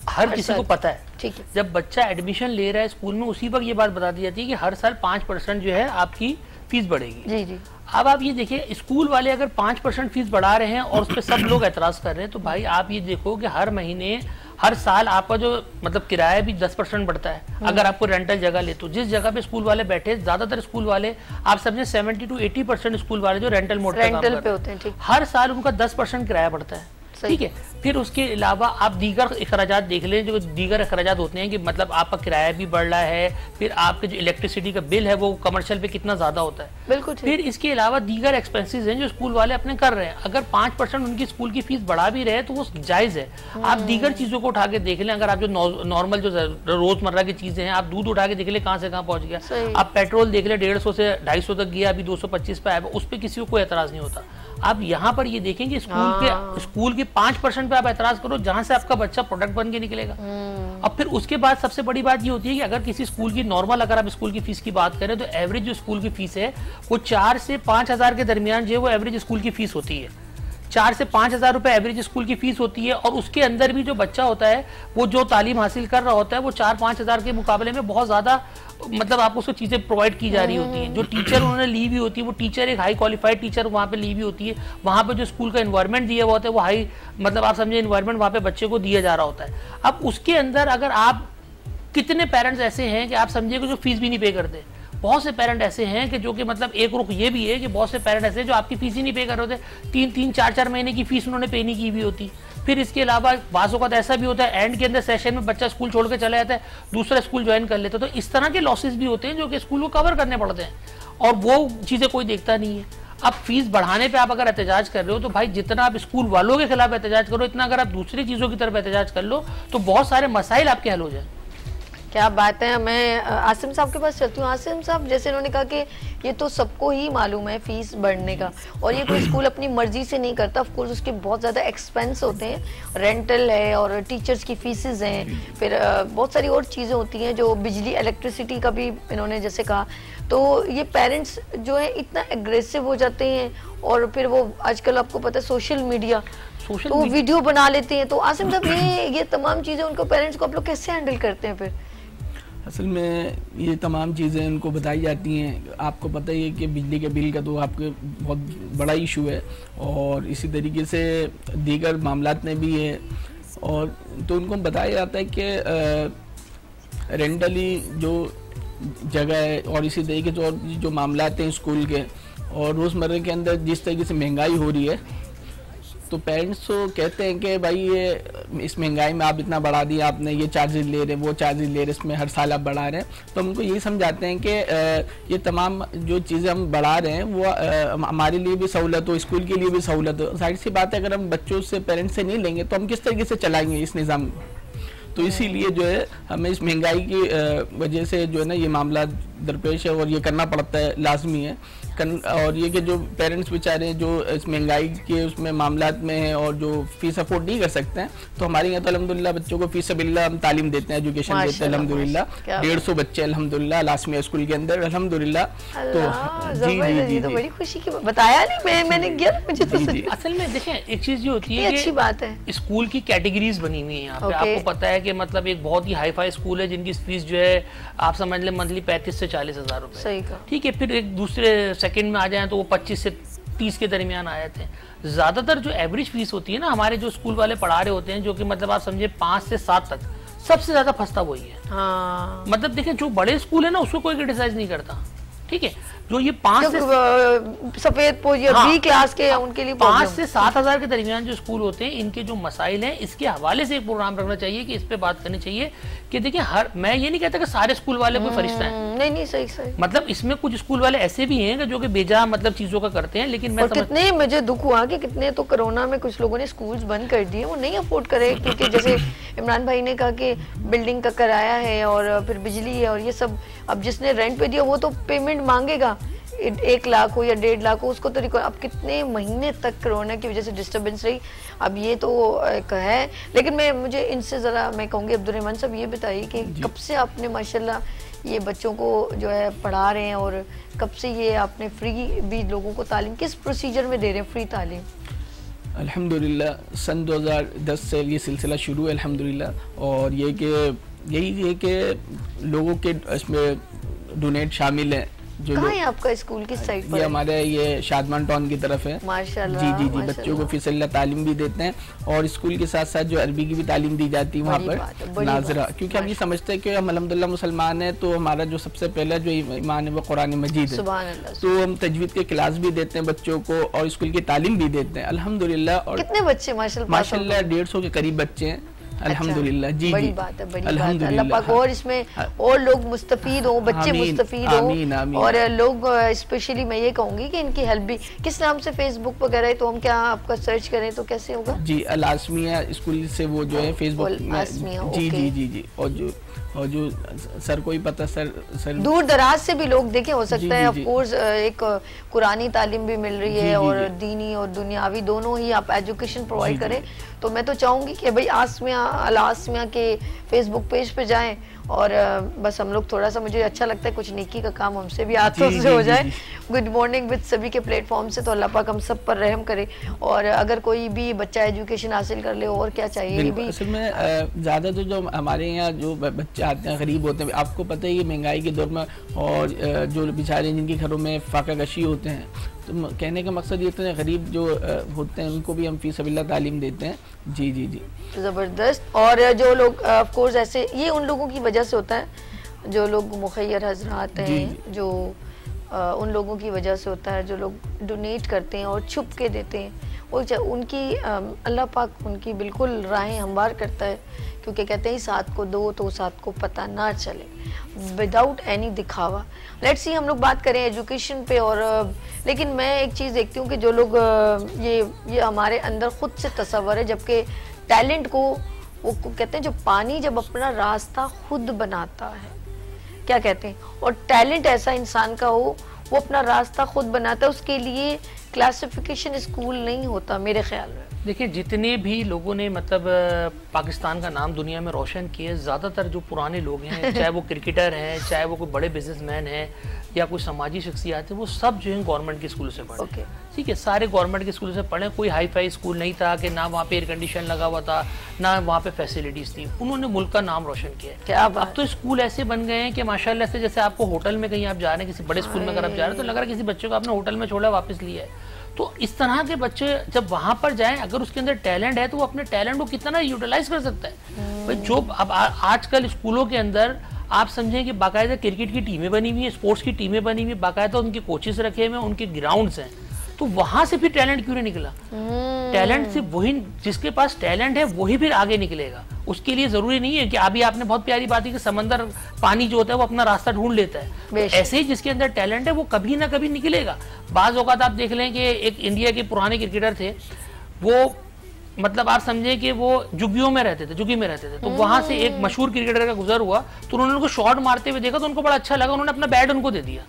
B: हर किसी को पता है।
A: ठीक है।
B: जब बच्चा एडमिशन ले रहा है स्कूल में उसी वक्त ये बात बता दी जाती है कि हर साल पाँच परसेंट जो है आपकी फ़ीस बढ़ेगी।
A: जी जी।
B: अब आप ये देखिए स्कूल वाले अगर पाँच परसेंट फ़ीस बढ़ा रहे हैं और उस पर सब लोग एतराज़ कर रहे हैं तो भाई आप ये देखो कि हर महीने हर साल आपका जो मतलब किराया भी दस परसेंट बढ़ता है। हम्म। अगर आपको रेंटल जगह ले तो जिस जगह पे स्कूल वाले बैठे ज़्यादातर स्कूल वाले आप समझे seventy two eighty percent school वाले जो रेंटल मोड
A: रेंटल पे होते हैं
B: हर साल उनका दस परसेंट किराया बढ़ता है। ठीक है। फिर उसके अलावा आप दीगर अखराज देख लें जो दीगर अखराज होते हैं कि मतलब आपका किराया भी बढ़ रहा है फिर आपके जो इलेक्ट्रिसिटी का बिल है वो कमर्शियल पे कितना ज़्यादा होता है।
A: बिल्कुल
B: फिर इसके अलावा दीगर एक्सपेंसिस हैं जो स्कूल वाले अपने कर रहे हैं। अगर पाँच परसेंट उनकी स्कूल की फ़ीस बढ़ा भी रहे तो वो जायज़ है। आप हम्म। दीगर चीज़ों को उठा के देख लें। अगर आप जो नॉर्मल जो रोज़मर्रा की चीज़ें हैं आप दूध उठा के देख लें कहाँ से कहाँ पहुँच गया। आप पेट्रोल देख लें डेढ़ सौ ढाई तक गया अभी दो सौ पच्चीस पे आया उस पर किसी को कोई एतराज़ नहीं होता। आप यहाँ पर ये देखेंगे स्कूल के हाँ। स्कूल के पाँच परसेंट पे आप एतराज़ करो जहाँ से आपका बच्चा प्रोडक्ट बन के निकलेगा हम्म। अब फिर उसके बाद सबसे बड़ी बात ये होती है कि अगर किसी स्कूल की नॉर्मल अगर आप स्कूल की फ़ीस की बात करें तो एवरेज जो स्कूल की फ़ीस है वो चार से पाँच हज़ार के दरमियान जो है वो एवरेज स्कूल की फ़ीस होती है चार से पाँच हज़ार रुपये एवरेज स्कूल की फ़ीस होती है और उसके अंदर भी जो बच्चा होता है वो जो तालीम हासिल कर रहा होता है वो चार पाँच हज़ार के मुकाबले में बहुत ज़्यादा मतलब आपको उसको चीज़ें प्रोवाइड की जा रही होती हैं। जो टीचर उन्होंने ली हुई होती है वो टीचर एक हाई क्वालिफाइड टीचर वहाँ पे ली हुई होती है। वहाँ पे जो स्कूल का इन्वायरमेंट दिया हुआ होता है वो हाई मतलब आप समझे इन्वायरमेंट वहाँ पे बच्चे को दिया जा रहा होता है। अब उसके अंदर अगर आप कितने पेरेंट्स ऐसे हैं कि आप समझिए कि जो फ़ीस भी नहीं पे करते? बहुत से पेरेंट ऐसे हैं कि जो कि मतलब एक रुख ये भी है कि बहुत से पेरेंट ऐसे हैं जो आपकी फ़ीस ही नहीं पे कर रहे होते। तीन तीन, चार चार महीने की फ़ीस उन्होंने पे नहीं की भी होती। फिर इसके अलावा बाजों का तो ऐसा भी होता है एंड के अंदर सेशन में बच्चा स्कूल छोड़ के चला जाता है, दूसरा स्कूल ज्वाइन कर लेता है। तो इस तरह के लॉसेज भी होते हैं जो कि स्कूल को कवर करने पड़ते हैं। और वो चीज़ें कोई देखता नहीं है। अब फ़ीस बढ़ाने पे आप अगर एहतजाज कर रहे हो तो भाई जितना आप स्कूल वालों के खिलाफ एहतजाज करो, इतना अगर आप दूसरी चीज़ों की तरफ़ एहतजाज कर लो तो बहुत सारे मसाइल आपके हल हो जाए।
A: क्या बात है? मैं आसिम साहब के पास चलती हूँ। आसिम साहब जैसे इन्होंने कहा कि ये तो सबको ही मालूम है फ़ीस बढ़ने का। और ये कोई स्कूल अपनी मर्ज़ी से नहीं करता। ऑफकोर्स उसके बहुत ज़्यादा एक्सपेंस होते हैं। रेंटल है और टीचर्स की फीसेस हैं। फिर बहुत सारी और चीज़ें होती हैं जो बिजली इलेक्ट्रिसिटी का भी इन्होंने जैसे कहा। तो ये पेरेंट्स जो है इतना एग्रेसिव हो जाते हैं। और फिर वो आजकल आपको पता है सोशल मीडिया सोशल तो वीडियो बना लेते हैं। तो आसिम साहब ये ये तमाम चीज़ें उनको पेरेंट्स को आप लोग कैसे हैंडल करते हैं फिर?
C: असल में ये तमाम चीज़ें उनको बताई जाती हैं। आपको पता ही है कि बिजली के बिल का तो आपके बहुत बड़ा इशू है और इसी तरीके से दीगर मामला में भी है। और तो उनको बताया जाता है कि रेंटली जो जगह है और इसी तरीके से और जो मामला हैं स्कूल के और रोज़मर्रा के अंदर जिस तरीके से महँगाई हो रही है तो पेरेंट्स तो कहते हैं कि भाई ये इस महँगाई में आप इतना बढ़ा दिया आपने ये चार्जेस ले रहे हैं वो चार्जेस ले रहे इसमें हर साल आप बढ़ा रहे हैं। तो हमको यही समझाते हैं कि ये तमाम जो चीज़ें हम बढ़ा रहे हैं वो हमारे लिए भी सहूलत हो स्कूल के लिए भी सहूलत हो। साइड सी बात है अगर हम बच्चों से पेरेंट्स से नहीं लेंगे तो हम किस तरीके से चलाएँगे इस निज़ाम को? तो इसीलिए जो है हमें इस महँगाई की वजह से जो है ना ये मामला दरपेश है और ये करना पड़ता है लाजमी है। और ये कि जो पेरेंट्स बेचारे जो इस महँगाई के उसमें मामला में हैं और जो फ़ीस अफोर्ड नहीं कर सकते हैं तो हमारे यहाँ तो अलहमदिल्ला बच्चों को फ़ीस अबिल्ला हम तालीम देते हैं एजुकेशन देते हैं अलहमदिल्ला डेढ़ सौ बच्चे अलहमदिल्ला लाजमिया स्कूल के अंदर अलहमदिल्ला
A: तो जी जी जी तो बड़ी खुशी की बताया नहीं मैं मैंने किया मुझे तो
B: असल में देखें एक चीज़ ये होती
A: है अच्छी बात है।
B: स्कूल की कैटेगरीज बनी हुई है यहाँ पे। आपको पता है कि मतलब एक बहुत ही हाई फाई स्कूल है जिनकी फ़ीस जो है आप समझ लें मंथली पैंतीस से चालीस हज़ार रुपए। ठीक है फिर एक दूसरे सेकंड में आ जाए तो वो पच्चीस से तीस के दरमियान आ जाते हैं ज़्यादातर जो एवरेज फ़ीस होती है ना हमारे जो स्कूल वाले पढ़ा रहे होते हैं जो कि मतलब आप समझे पाँच से सात तक सबसे ज़्यादा फंसता वही है। हाँ। मतलब देखें जो बड़े स्कूल है ना उसको कोई क्रिटिसाइज नहीं करता। ठीक है? जो ये पाँच से
A: सफ़ेद पोज हाँ, बी क्लास के उनके लिए
B: पाँच से सात हज़ार के दरमियान जो स्कूल होते हैं इनके जो मसाइल हैं इसके हवाले से एक प्रोग्राम रखना चाहिए कि इस पे बात करनी चाहिए कि देखिए हर मैं ये नहीं कहता कि सारे स्कूल वाले कोई फरिश्ता है।
A: हम्म, नहीं नहीं सही सही।
B: मतलब इसमें कुछ स्कूल वाले ऐसे भी हैं जो कि बेजा मतलब चीज़ों का करते हैं लेकिन
A: मैं कितने मुझे दुख हुआ कि कितने तो कोरोना में कुछ लोगों ने स्कूल बंद कर दिए वो नहीं अफोर्ड करे क्योंकि जैसे इमरान भाई ने कहा कि बिल्डिंग का कराया है और फिर बिजली है और ये सब अब जिसने रेंट पे दिया वो तो पेमेंट मांगेगा। एक लाख हो या डेढ़ लाख हो उसको तो रिकॉर्ड अब कितने महीने तक कोरोना की वजह से डिस्टरबेंस रही? अब ये तो एक है। लेकिन मैं मुझे इनसे ज़रा मैं कहूँगी अब्दुलरहमान साहब ये बताइए कि कब से आपने माशाल्लाह ये बच्चों को जो है पढ़ा रहे हैं और कब से ये आपने फ्री भी लोगों को तालीम किस प्रोसीजर में दे रहे हैं फ्री तालीम?
C: अल्हम्दुलिल्लाह सन 2010 से ये सिलसिला शुरू है अल्हम्दुलिल्लाह। और ये कि यही है कि लोगों के इसमें डोनेट शामिल है
A: जो कहाँ है आपका स्कूल? किस साइड पर
C: ये हमारे ये शादमान टाउन की तरफ़ है।
A: माशाल्लाह
C: जी जी जी बच्चों को फिसल्ला तालीम भी देते हैं और स्कूल के साथ साथ जो अरबी की भी तालीम दी जाती है वहाँ पर नाजरा। क्योंकि हम ये समझते हैं कि हम अलहमदिल्ला मुसलमान है तो हमारा जो सबसे पहला जो ईमान है वो कुरान मजीद है तो हम तजवीद के क्लास भी देते हैं बच्चों को और स्कूल की तालीम भी देते हैं। अलहमदुल्ला
A: और कितने बच्चे
C: माशा डेढ़ सौ के करीब बच्चे हैं। अल्हम्दुलिल्लाह जी
A: बड़ी बात है बड़ी बात है। अल्लाह पाक और इसमें हाँ। और लोग मुस्तफीद हो बच्चे मुस्तफीद हो और लोग स्पेशली मैं ये कहूँगी कि इनकी हेल्प भी किस नाम से फेसबुक वगैरह तो हम क्या आपका सर्च करें तो कैसे होगा?
C: जी अलासमिया स्कूल से वो जो है फेसबुक जी जी जी जी और जो और जो सर को ही पता सर सर
A: दूर दराज से भी लोग देखे हो सकता है ऑफ़ कोर्स एक कुरानी तालीम भी मिल रही है जी, और दीनी और दुनियावी दोनों ही आप एजुकेशन प्रोवाइड करें। तो मैं तो चाहूँगी कि भाई आसमिया अलासमिया के फेसबुक पेज पे जाएँ और बस हम लोग थोड़ा सा मुझे अच्छा लगता है कुछ नेकी का काम हमसे भी हाथों से हो जाए। गुड मॉर्निंग विद सभी के प्लेटफॉर्म से तो अल्लाह पाक हम सब पर रहम करे। और अगर कोई भी बच्चा एजुकेशन हासिल कर ले और क्या चाहिए भी?
C: असल में ज़्यादा तो जो हमारे यहाँ जो बच्चे आते हैं गरीब होते हैं आपको पता है ये महँगाई के दौर में और जो बेचारे जिनके घरों में फाका होते हैं कहने का मकसद ये तो गरीब जो होते हैं उनको भी हम फ़ीस अबिल्ला तालीम देते हैं। जी जी जी।
A: ज़बरदस्त। और जो लोग ऑफ़ कोर्स ऐसे ये उन लोगों की वजह से होता है जो लोग मुखैर हजरात हैं जो। आ, उन लोगों की वजह से होता है जो लोग डोनेट करते हैं और छुप के देते हैं। वो उनकी अल्लाह पाक उनकी बिल्कुल राहें हमवार करता है क्योंकि कहते हैं साथ को दो तो साथ को पता ना चले। विदाउट एनी दिखावा। लेट्स सी हम लोग बात करें एजुकेशन पे और लेकिन मैं एक चीज़ देखती हूँ कि जो लोग ये ये हमारे अंदर खुद से तस्वर है, जबकि टैलेंट को, वो कहते हैं जो पानी जब अपना रास्ता खुद बनाता है। क्या कहते हैं? और टैलेंट ऐसा इंसान का हो, वो अपना रास्ता खुद बनाता है, उसके लिए क्लासिफिकेशन स्कूल नहीं होता मेरे ख्याल में।
B: देखिए जितने भी लोगों ने मतलब पाकिस्तान का नाम दुनिया में रोशन किए ज़्यादातर जो पुराने लोग हैं चाहे वो क्रिकेटर हैं चाहे वो कोई बड़े बिजनेसमैन हैं या कोई समाजी शख्सियात हैं वो सब जो है गवर्नमेंट के स्कूल से पढ़े। Okay. ठीक है सारे गवर्नमेंट के स्कूल से पढ़े कोई हाई फाई स्कूल नहीं था कि ना वहाँ पे एयर कंडीशन लगा हुआ था ना वहाँ पे फैसिलिटीज़ थी। उन्होंने मुल्क का नाम रोशन किया। क्या अब तो स्कूल ऐसे बन गए हैं कि माशाल्लाह से जैसे आपको होटल में कहीं आप जा रहे हैं किसी बड़े स्कूल में अगर आप जा रहे हैं तो लग रहा है किसी बच्चे को आपने होटल में छोड़ा वापस लिया है। तो इस तरह के बच्चे जब वहाँ पर जाएँ, अगर उसके अंदर टैलेंट है तो वो अपने टैलेंट को कितना यूटिलाइज कर सकता है। भाई, जो अब आजकल स्कूलों के अंदर आप समझें कि बाकायदा क्रिकेट की टीमें बनी हुई हैं, स्पोर्ट्स की टीमें बनी हुई बाकायदा उनके कोचेस रखे हुए हैं, उनके ग्राउंड्स हैं। तो वहाँ से फिर टैलेंट क्यों नहीं निकला? Talent hmm. से वही जिसके पास टैलेंट है वही फिर आगे निकलेगा। उसके लिए ज़रूरी नहीं है कि अभी आपने बहुत प्यारी बात की कि समंदर पानी जो होता है वो अपना रास्ता ढूंढ लेता है। तो ऐसे ही जिसके अंदर टैलेंट है वो कभी ना कभी निकलेगा। बाज औकात आप देख लें कि एक इंडिया के पुराने क्रिकेटर थे। वो मतलब आप समझे कि वो जुगियों में रहते थे जुगी में रहते थे। तो वहाँ से एक मशहूर क्रिकेटर का गुजर हुआ तो उन्होंने उनको शॉट मारते हुए देखा तो उनको बड़ा अच्छा लगा। उन्होंने अपना बैट उनको दे दिया।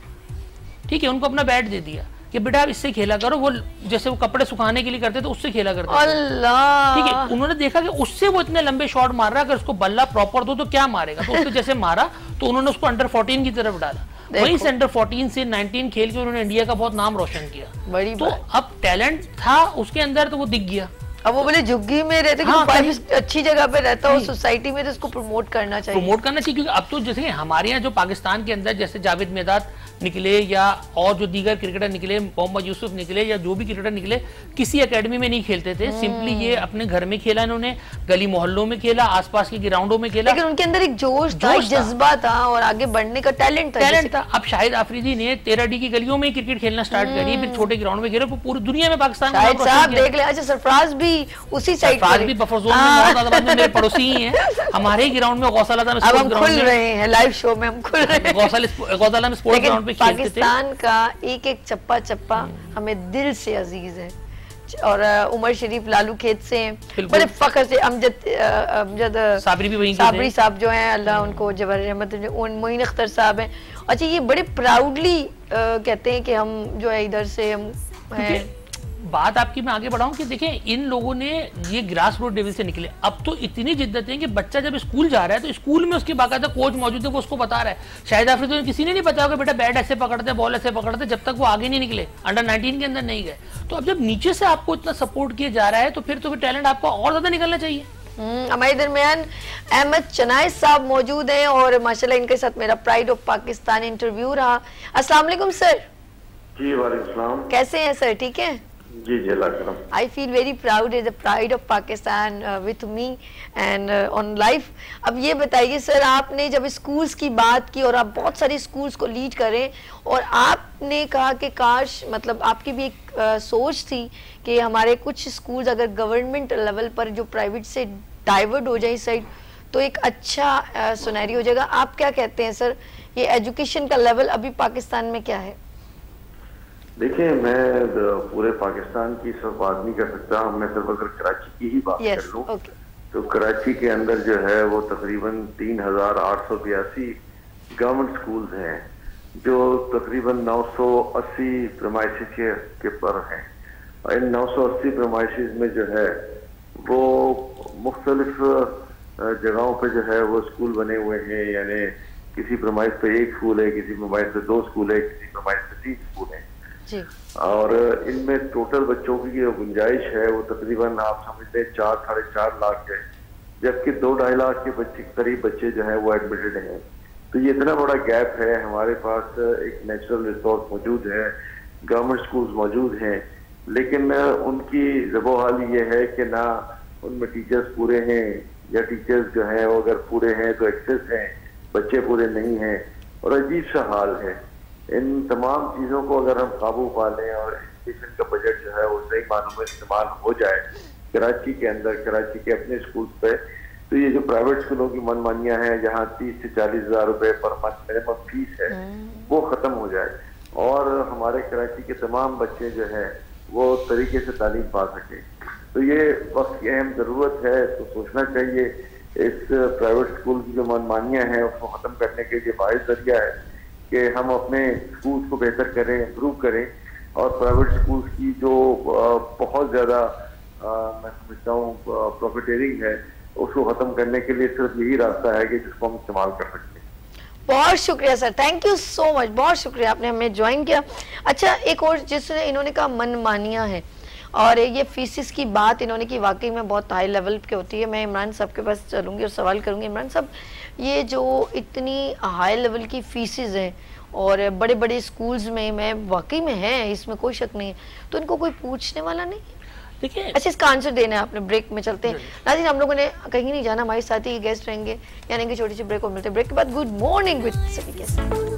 B: ठीक है उनको अपना बैट दे दिया। कि बेटा आप इससे खेला करो वो जैसे वो कपड़े सुखाने के लिए करते थे उससे खेला करते
A: अल्लाह।
B: ठीक है उन्होंने देखा कि उससे वो इतने लंबे शॉट मार रहा है अगर उसको बल्ला प्रॉपर दो तो क्या मारेगा? तो उसको जैसे मारा तो उन्होंने उसको अंडर 14 की तरफ़ डाला। वही से अंडर 14 से 19 खेल के उन्होंने इंडिया का बहुत नाम रोशन किया।
A: बड़ी
B: तो अब टैलेंट था उसके अंदर तो वो दिख गया।
A: अब वो बोले झुग्गी में रहते
B: हाँ,
A: अच्छी जगह पे रहता हो सोसाइटी में तो उसको प्रमोट करना चाहिए।
B: प्रमोट करना चाहिए क्योंकि अब तो जैसे हमारे यहाँ जो पाकिस्तान के अंदर जैसे जावेद मेदाद निकले या और जो दीगर क्रिकेटर निकले मोहम्मद यूसुफ निकले या जो भी क्रिकेटर निकले किसी एकेडमी में नहीं खेलते थे। सिंपली ये अपने घर में खेला इन्होंने गली मोहल्लों में खेला आसपास के ग्राउंडों में खेला।
A: लेकिन उनके अंदर एक जोश था जज्बा था और आगे बढ़ने का टैलेंट था
B: टैलेंट था। अब शाहिद आफरीदी ने तेरह डी की गलियों में क्रिकेट खेलना स्टार्ट करी फिर छोटे ग्राउंड में खेले पूरी दुनिया में पाकिस्तान
A: देख ले अच्छा सरफराज भी उसी साइड
B: सरफराज भी बफर जोन में हाँ। बहुत ज़्यादा मेरे पड़ोसी ही हैं। हमारे ही ग्राउंड में गौशाला
A: था हम खुल रहे हैं लाइव शो में हम खुल रहे हैं।
B: गौशाला में स्पोर्ट्स ग्राउंड पे खेलते थे।
A: पाकिस्तान का एक एक चप्पा चप्पा हमें दिल से अज़ीज़ है। और उमर शरीफ लालू खेत से बड़े फखर से अमजद अमजद
B: साबरी भी वहीं
A: साबरी साहब जो हैं अल्लाह उनको जबर रहमत मोइन अख्तर साहब हैं। अच्छा ये बड़े प्राउडली कहते हैं कि हम जो है इधर से हम हैं।
B: बात आपकी मैं आगे बढ़ाऊं कि देखें इन लोगों ने ये ग्रास रूट लेवल से निकले। अब तो इतनी जिद्दत है कि बच्चा जब स्कूल जा रहा है तो स्कूल में उसके बाकायदा कोच मौजूद है वो उसको बता रहा है। शायद आफरी तो किसी ने नहीं बताया कि बेटा बैट ऐसे पकड़ते बॉल ऐसे पकड़ते जब तक वो आगे नहीं निकले अंडर नाइनटीन के अंदर नहीं गए। तो अब जब नीचे से आपको इतना सपोर्ट किया जा रहा है तो फिर तो फिर टैलेंट आपको और ज़्यादा निकलना चाहिए।
A: हम्म, हमारे दरमियान अहमद चनाय साहब मौजूद हैं और माशाल्लाह इनके साथ मेरा प्राइड ऑफ़ पाकिस्तान इंटरव्यू रहा। अस्सलाम वालेकुम सर
E: जी वालेकुम
A: कैसे हैं सर ठीक है?
E: जी
A: I feel very proud is the pride of Pakistan with me and on life अब ये बताइए सर आपने जब स्कूल्स की बात की और आप बहुत सारे स्कूल्स को लीड करें और आपने कहा कि काश मतलब आपकी भी एक uh, सोच थी कि हमारे कुछ स्कूल्स अगर गवर्नमेंट लेवल पर जो प्राइवेट से डाइवर्ट हो जाए साइड तो एक अच्छा सुनहरी uh, हो जाएगा। आप क्या कहते हैं सर? ये एजुकेशन का लेवल अभी पाकिस्तान में क्या है?
E: देखिए मैं पूरे पाकिस्तान की सब बात नहीं कर सकता मैं सिर्फ़ अगर कराची की ही बात yes, कर लूँ okay. तो कराची के अंदर जो है वो तकरीबन तीन हज़ार आठ सौ बयासी गवर्नमेंट स्कूल्स हैं जो तकरीबन 980 प्रमाइसिस के के पर हैं और इन 980 प्रमाइसिस में जो है वो मुख्तलिफ़ जगहों पे जो है वो स्कूल बने हुए हैं यानी किसी प्रमाइश पे एक स्कूल है किसी प्रमाइश पे दो स्कूल है किसी प्रमाइश पे तीन स्कूल है और इनमें टोटल बच्चों की जो गुंजाइश है, वो तकरीबन आप समझते हैं चार, साढ़े चार लाख है। जबकि दो, ढाई लाख के बच्चे, करीब बच्चे जो है, वो एडमिटेड हैं। तो ये इतना बड़ा गैप है, हमारे पास एक नेचुरल रिसोर्स मौजूद है गवर्नमेंट स्कूल्स मौजूद हैं। लेकिन उनकी जबो हाल ये है कि ना उनमें टीचर्स पूरे हैं, या टीचर्स जो हैं, वो अगर पूरे हैं तो एक्सेस हैं, बच्चे पूरे नहीं हैं। और अजीब सा हाल है। इन तमाम चीज़ों को अगर हम काबू पा लें और एजुकेशन का बजट जो है वो सही मानों में इस्तेमाल हो जाए कराची के अंदर कराची के अपने स्कूल पे तो ये जो प्राइवेट स्कूलों की मनमानियाँ हैं जहाँ तीस से चालीस हज़ार रुपए पर मंथ मिनिमम फ़ीस है हम्म। वो खत्म हो जाए और हमारे कराची के तमाम बच्चे जो है वो तरीके से तालीम पा सके तो ये वक्त की अहम ज़रूरत है तो सोचना चाहिए इस प्राइवेट स्कूल की जो मनमानियाँ हैं उसको खत्म करने के लिए बायस ज़रिया है कि हम अपने स्कूल्स को बेहतर करें इम्प्रूव करें और प्राइवेट स्कूल्स की जो बहुत ज़्यादा मैं समझता हूँ प्रॉफिटेरिंग है, उसको ख़त्म करने के लिए सिर्फ़ यही रास्ता है कि जिसको हम इस्तेमाल कर सकते हैं
A: बहुत शुक्रिया sir thank you so much बहुत शुक्रिया आपने हमें ज्वाइन किया। अच्छा एक और जिसने, इन्होंने कहा मन मानिया है और ये फीसिस की बात इन्होंने की वाकई में बहुत हाई लेवल पे होती है। मैं इमरान साहब के पास चलूँगी और सवाल करूँगी। इमरान साहब ये जो इतनी हाई लेवल की फीसिस हैं और बड़े बड़े स्कूल्स में मैं वाकई में है इसमें कोई शक नहीं है। तो इनको कोई पूछने वाला नहीं देखिए अच्छा इसका आंसर देना है आपने ब्रेक में चलते हैं। नाजिन हम लोगों ने कहीं नहीं जाना हमारे साथ ही गेस्ट रहेंगे। यानी कि छोटी सी ब्रेक और मिलते हैं। ब्रेक के बाद गुड मॉर्निंग विद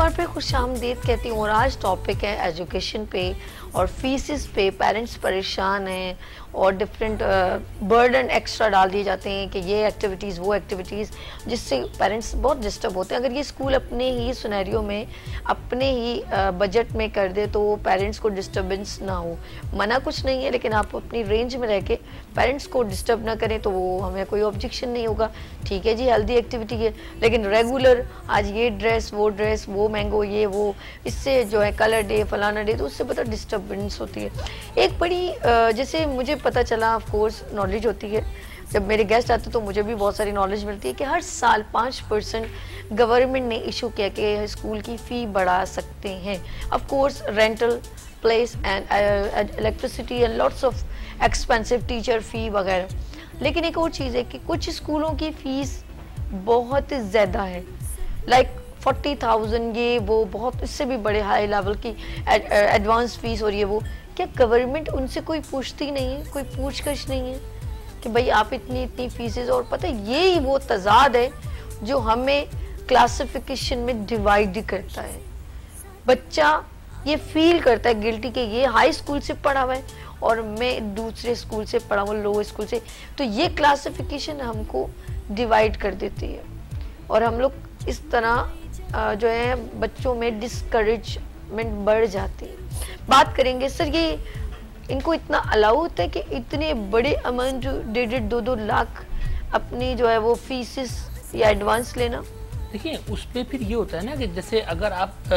A: एक बार फिर खुश आमदीद कहती हूँ और आज टॉपिक है एजुकेशन पे। और फीसिस पे पेरेंट्स परेशान हैं और डिफरेंट बर्डन एक्स्ट्रा डाल दिए जाते हैं कि ये एक्टिविटीज़ वो एक्टिविटीज़ जिससे पेरेंट्स बहुत डिस्टर्ब होते हैं। अगर ये स्कूल अपने ही सुनहरियों में अपने ही बजट uh, में कर दे तो पेरेंट्स को डिस्टर्बेंस ना हो। मना कुछ नहीं है लेकिन आप अपनी रेंज में रह के पेरेंट्स को डिस्टर्ब ना करें तो वो हमें कोई ऑब्जेक्शन नहीं होगा। ठीक है जी हेल्दी एक्टिविटी है लेकिन रेगुलर आज ये ड्रेस वो ड्रेस वो मैंगो ये वो इससे जो है कलर डे फलाना डे तो उससे पता डिस्टर्बेंस होती है। एक बड़ी जैसे मुझे पता चला ऑफ़ कोर्स नॉलेज होती है। जब मेरे गेस्ट आते तो मुझे भी बहुत सारी नॉलेज मिलती है कि हर साल पाँच परसेंट गवर्नमेंट ने इशू किया कि स्कूल की फ़ी बढ़ा सकते हैं। Of course rental place and electricity and lots of expensive teacher fee वगैरह। लेकिन एक और चीज़ है कि कुछ स्कूलों की फ़ीस बहुत ज़्यादा है। लाइक फोर्टी थाउज़ेंड, ये वो बहुत, इससे भी बड़े हाई लेवल की एडवांस फ़ीस हो रही है वो। क्या गवर्नमेंट उनसे कोई पूछती नहीं है? कोई पूछकछ नहीं है कि भाई आप इतनी इतनी फीसेज और पता है ये ही वो तजाद है जो हमें क्लासिफिकेशन में डिवाइड करता है। बच्चा ये फील करता है गिल्टी के ये हाई स्कूल से पढ़ा हुआ है और मैं दूसरे स्कूल से पढ़ा हुआ लो स्कूल से। तो ये क्लासिफिकेशन हमको डिवाइड कर देती है। और हम लोग इस तरह जो है बच्चों में डिस्करेजमेंट बढ़ जाती है। बात करेंगे सर ये इनको इतना अलाउ होता है कि इतने बड़े अमाउंट डेढ़ डेढ़ दो दो लाख अपनी जो है वो फीसिस या एडवांस लेना?
B: देखिए उस पर फिर ये होता है ना कि जैसे अगर आप आ,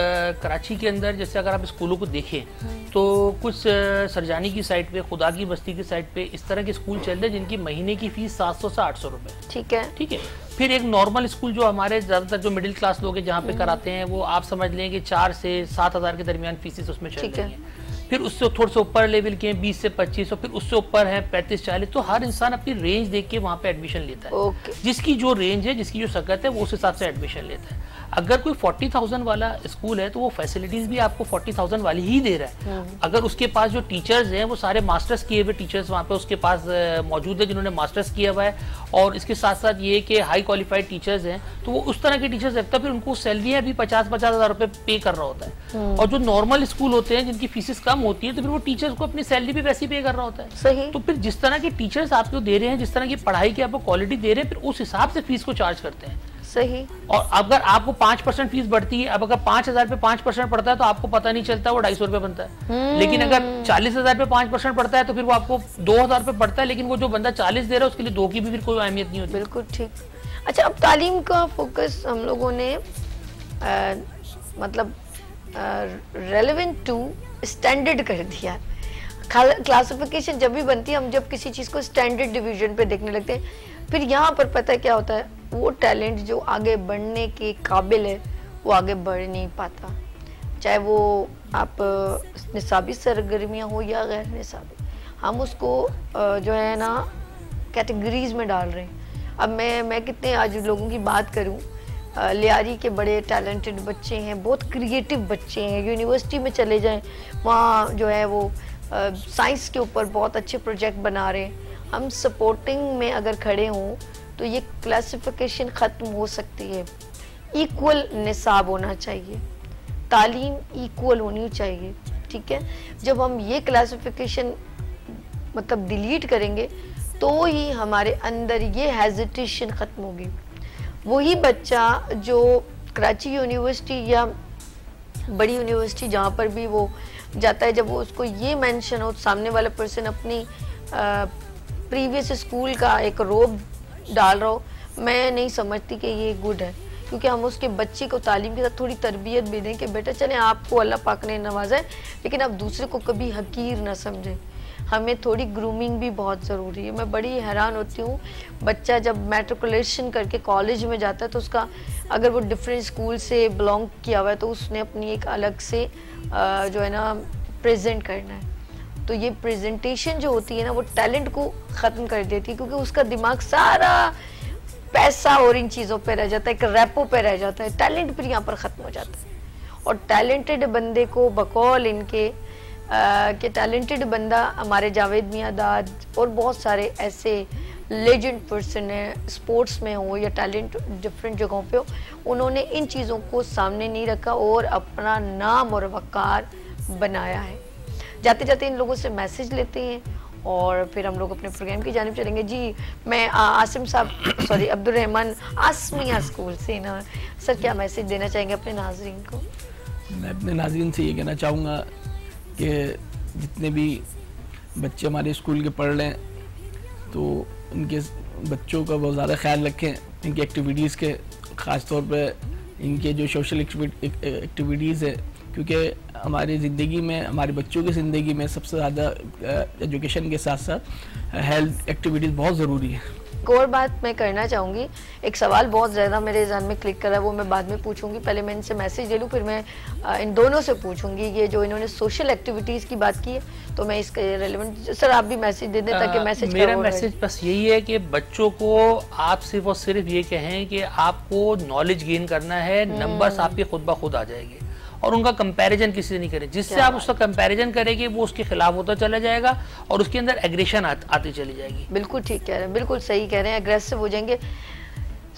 B: कराची के अंदर जैसे अगर आप स्कूलों को देखें हम्म। तो कुछ सरजानी की साइड पे खुदा की बस्ती की साइड पे इस तरह के स्कूल चल रहे हैं जिनकी महीने की फ़ीस 700 से 800 रुपए।
A: ठीक है।
B: ठीक है? फिर एक नॉर्मल स्कूल जो हमारे ज़्यादातर जो मिडिल क्लास लोग हैं जहाँ पे हम्म। कराते हैं वो आप समझ लें कि चार से सात हज़ार के दरमियान फीसिस उसमें चल रही है फिर उससे थोड़ा सा ऊपर लेवल के हैं बीस से पच्चीस और फिर उससे ऊपर है पैंतीस चालीस तो हर इंसान अपनी रेंज देख के वहाँ पे एडमिशन लेता है
A: okay.
B: जिसकी जो रेंज है जिसकी जो सकत है वो उस हिसाब से एडमिशन लेता है अगर कोई फोर्टी थाउज़ेंड वाला स्कूल है तो वो फैसिलिटीज़ भी आपको फोर्टी थाउज़ेंड वाली ही दे रहा है हम्म। अगर उसके पास जो टीचर्स हैं वो सारे मास्टर्स किए हुए टीचर्स वहाँ पे उसके पास मौजूद है जिन्होंने मास्टर्स किया हुआ है और इसके साथ साथ ये कि हाई क्वालिफाइड टीचर्स हैं तो वो उस तरह के टीचर्स रखता है फिर उनको सैलरी भी पचास पचास हज़ार रुपए पे कर रहा होता है हम्म। और जो नॉर्मल स्कूल होते हैं जिनकी फीसिस कम होती है तो फिर वो टीचर्स को अपनी सैलरी भी वैसी पे कर रहा होता है।
A: सही।
B: तो फिर जिस तरह के टीचर्स आपको दे रहे हैं जिस तरह की पढ़ाई की आपको क्वालिटी दे रहे हैं फिर उस हिसाब से फ़ीस को चार्ज करते हैं।
A: सही।
B: और अगर आपको पाँच परसेंट फ़ीस बढ़ती है अब अगर पाँच हज़ार पे पाँच परसेंट पड़ता है तो आपको पता नहीं चलता वो ढाई सौ रुपए बनता है। हम्म। लेकिन अगर चालीस हज़ार पे पाँच परसेंट पड़ता है तो फिर वो आपको दो हज़ार पे पड़ता है लेकिन वो जो बंदा चालीस दे रहा है उसके लिए दो की भी फिर कोई अहमियत नहीं होती।
A: बिल्कुल ठीक। अच्छा अब तालीम का फोकस हम लोगों ने मतलब रेलिवेंट टू स्टैंडर्ड कर दिया। क्लासिफिकेशन जब भी बनती है, हम जब किसी चीज़ को स्टैंडर्ड डिवीज़न पे देखने लगते हैं, फिर यहाँ पर पता क्या होता है? वो टैलेंट जो आगे बढ़ने के काबिल है, वो आगे बढ़ नहीं पाता। चाहे वो आप निसाबी सरगर्मियाँ हो या गैर निसाबी, हम उसको जो है ना कैटेगरीज में डाल रहे हैं। अब मैं मैं कितने आज लोगों की बात करूँ लियारी के बड़े टैलेंटेड बच्चे हैं, बहुत क्रिएटिव बच्चे हैं यूनिवर्सिटी में चले जाएँ, वहाँ जो है वो साइंस के ऊपर बहुत अच्छे प्रोजेक्ट बना रहे हैं। हम सपोर्टिंग में अगर खड़े हों तो ये क्लासिफिकेशन ख़त्म हो सकती है। इक्वल निसाब होना चाहिए। तालीम इक्वल होनी चाहिए, ठीक है? जब हम ये क्लासिफिकेशन मतलब डिलीट करेंगे तो ही हमारे अंदर ये हेजिटेशन ख़त्म होगी। वही बच्चा जो कराची यूनिवर्सिटी या बड़ी यूनिवर्सिटी जहाँ पर भी वो जाता है, जब वो उसको ये मेंशन हो, सामने वाला पर्सन अपनी प्रीवियस स्कूल का एक रोब डाल रहा हो, मैं नहीं समझती कि ये गुड है। क्योंकि हम उसके बच्चे को तालीम के साथ थोड़ी तरबियत भी दें कि बेटा चले, आपको अल्लाह पाक ने नवाजा है, लेकिन आप दूसरे को कभी हकीर ना समझें। हमें थोड़ी ग्रूमिंग भी बहुत ज़रूरी है। मैं बड़ी हैरान होती हूँ, बच्चा जब मेट्रिकुलेशन करके कॉलेज में जाता है तो उसका अगर वो डिफरेंट स्कूल से बिलोंग किया हुआ है तो उसने अपनी एक अलग से जो है ना प्रेजेंट करना है। तो ये प्रेजेंटेशन जो होती है ना, वो टैलेंट को ख़त्म कर देती है क्योंकि उसका दिमाग सारा पैसा और इन चीज़ों पे रह जाता है, एक रैपो पे रह जाता है। टैलेंट फिर यहाँ पर ख़त्म हो जाता है। और टैलेंटेड बंदे को बकौल इनके कि टैलेंटेड बंदा हमारे जावेद मियाँ दाद और बहुत सारे ऐसे लेजेंड पर्सन हैं स्पोर्ट्स में हो या टैलेंट डिफरेंट जगहों पे हो, उन्होंने इन चीज़ों को सामने नहीं रखा और अपना नाम और वकार बनाया है। जाते जाते इन लोगों से मैसेज लेते हैं और फिर हम लोग अपने प्रोग्राम की जानब चलेंगे। जी, मैं आसिम साहब सॉरी अब्दुल रहमान आसमिया स्कूल से ना, सर, क्या मैसेज देना चाहेंगे अपने नाजरन को?
C: मैं अपने नाजरीन से ये कहना चाहूँगा कि जितने भी बच्चे हमारे स्कूल के पढ़ रहे हैं तो उनके बच्चों का बहुत ज़्यादा ख्याल रखें, इनकी एक्टिविटीज़ के ख़ास तौर पर इनके जो सोशल एक्टिविटीज़ है, क्योंकि हमारी ज़िंदगी में, हमारे बच्चों की ज़िंदगी में सबसे ज़्यादा एजुकेशन के साथ साथ हेल्थ एक्टिविटीज़ बहुत ज़रूरी है।
A: एक और बात मैं करना चाहूँगी। एक सवाल बहुत ज़्यादा मेरे जहन में क्लिक करा है वो मैं बाद में पूछूँगी। पहले मैं इनसे मैसेज ले लूँ फिर मैं इन दोनों से पूछूँगी ये जो इन्होंने सोशल एक्टिविटीज़ की बात की है तो मैं इसके रेलिवेंट सर आप भी मैसेज दे दें ताकि मैसेज
B: मेरा मैसेज बस यही है कि बच्चों को आप सिर्फ़ और सिर्फ़ ये कहें कि आपको नॉलेज गेन करना है नंबर्स हम्म। आपके खुद ब खुद आ जाएँगे। और उनका कंपैरिजन किसी से नहीं करें। जिससे आप उसका कंपैरिजन करेंगे वो उसके खिलाफ होता चला जाएगा और उसके अंदर एग्रेशन आती चली जाएगी।
A: बिल्कुल ठीक कह रहे हैं बिल्कुल सही कह रहे हैं एग्रेसिव हो जाएँगे।